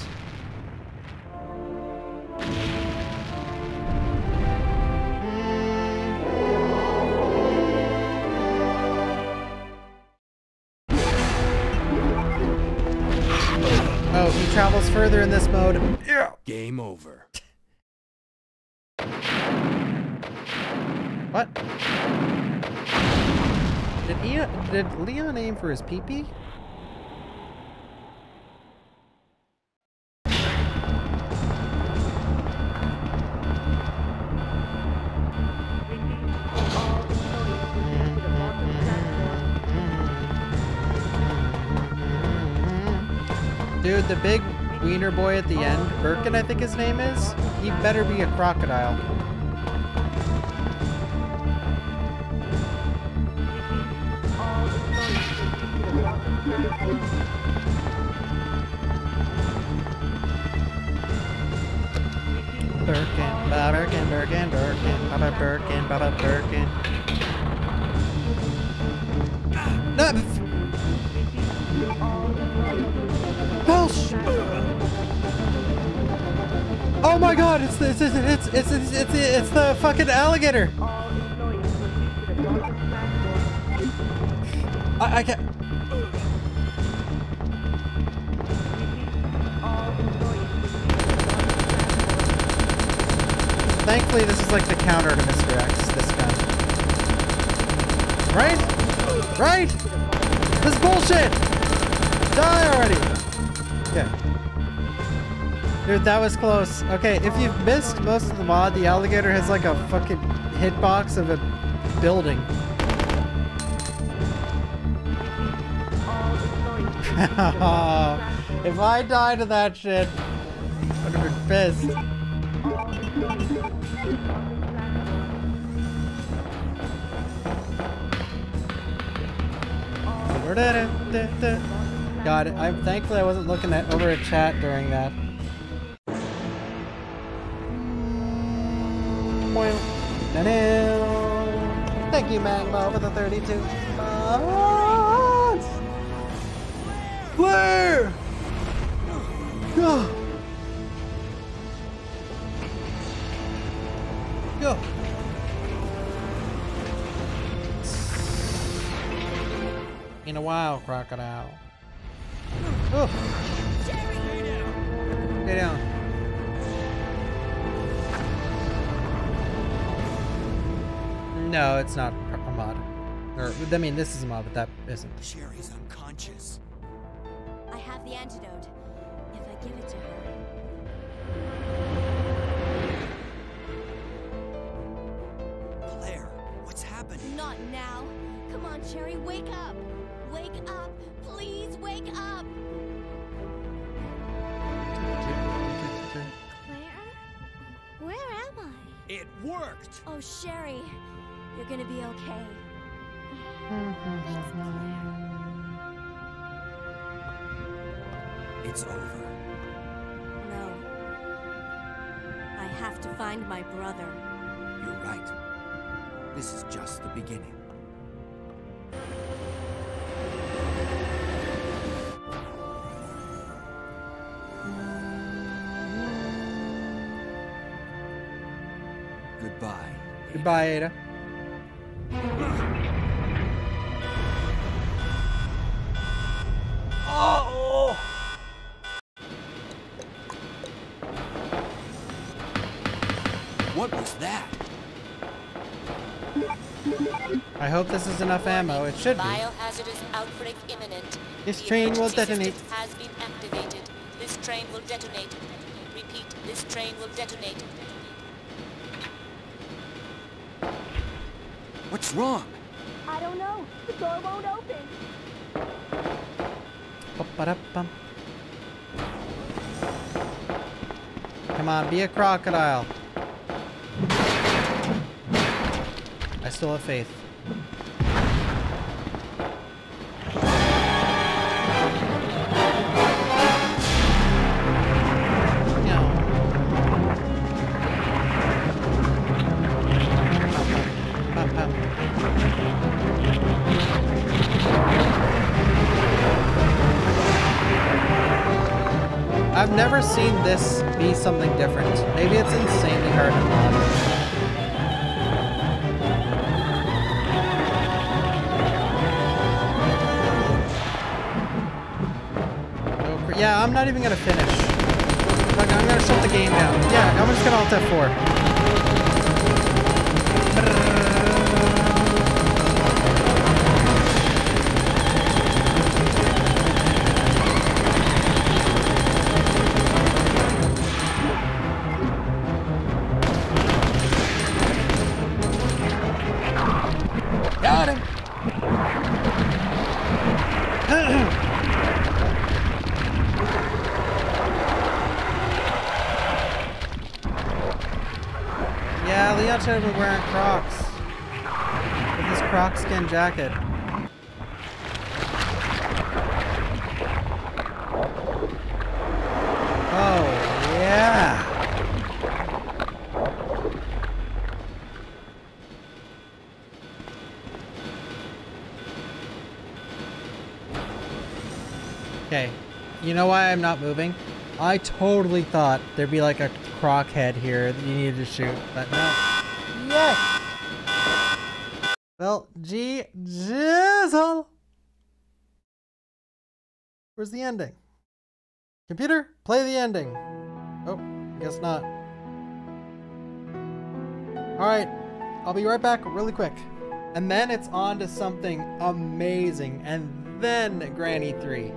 In this mode. Yeah. Game over. What? Did Leon, did Leon aim for his peepee? Dude, the big wiener boy at the end, Birkin I think his name is, he better be a crocodile. Birkin, Baba Birkin, Birkin, Birkin, Baba Birkin, Baba Birkin. Ah, no! Welsh! Oh my god, it's the, it's, it's, it's, it's, it's, it's, the fucking alligator! I, I can't... Thankfully, this is like the counter to Mr. X, this gun. Right? Right? This is bullshit! Die already! Okay. Dude, that was close. Okay, if you've missed most of the mod, the alligator has like a fucking hitbox of a building. if I died to that shit, I'd have been pissed. God, I'm thankful I wasn't looking at over a chat during that. Thank you, Magma, for the 32 months. Blair! Go! Go! In a while, crocodile. Oof. No, it's not a mod. Or, I mean, this is a mod, but that isn't. Sherry's unconscious. I have the antidote. If I give it to her. Claire, what's happened? Not now. Come on, Sherry, wake up. Wake up. Please wake up. Claire? Where am I? It worked! Oh, Sherry. You're gonna be okay. It's over. No. I have to find my brother. You're right. This is just the beginning. Goodbye. Goodbye, Ada. Oh! What was that? I hope this is enough ammo. It should be. Biohazardous outbreak imminent. This train will detonate. has been activated. This train will detonate. Repeat, this train will detonate. What's wrong? I don't know. The door won't open. Come on, be a crocodile. I still have faith. Seen this be something different. Maybe it's insanely hard to mod. Yeah, I'm not even gonna finish. I'm gonna shut the game down. Yeah, I'm just gonna alt F4. Should have been wearing Crocs. With his Croc skin jacket. Oh, yeah. Okay. You know why I'm not moving? I totally thought there'd be like a croc head here that you needed to shoot, but no. Well, gee, jizzle! Where's the ending? Computer, play the ending. Oh, guess not. Alright, I'll be right back really quick. And then it's on to something amazing, and then Granny 3.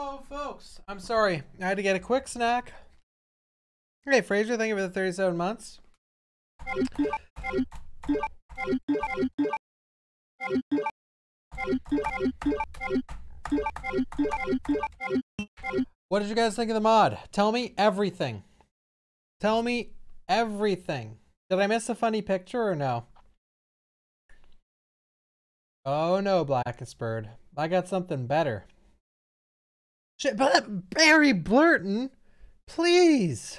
Oh, folks, I'm sorry. I had to get a quick snack. Hey, Fraser, thank you for the 37 months. What did you guys think of the mod? Tell me everything. Tell me everything. Did I miss a funny picture or no? Oh no, Blackest Bird. I got something better. But Barry Blurton, please.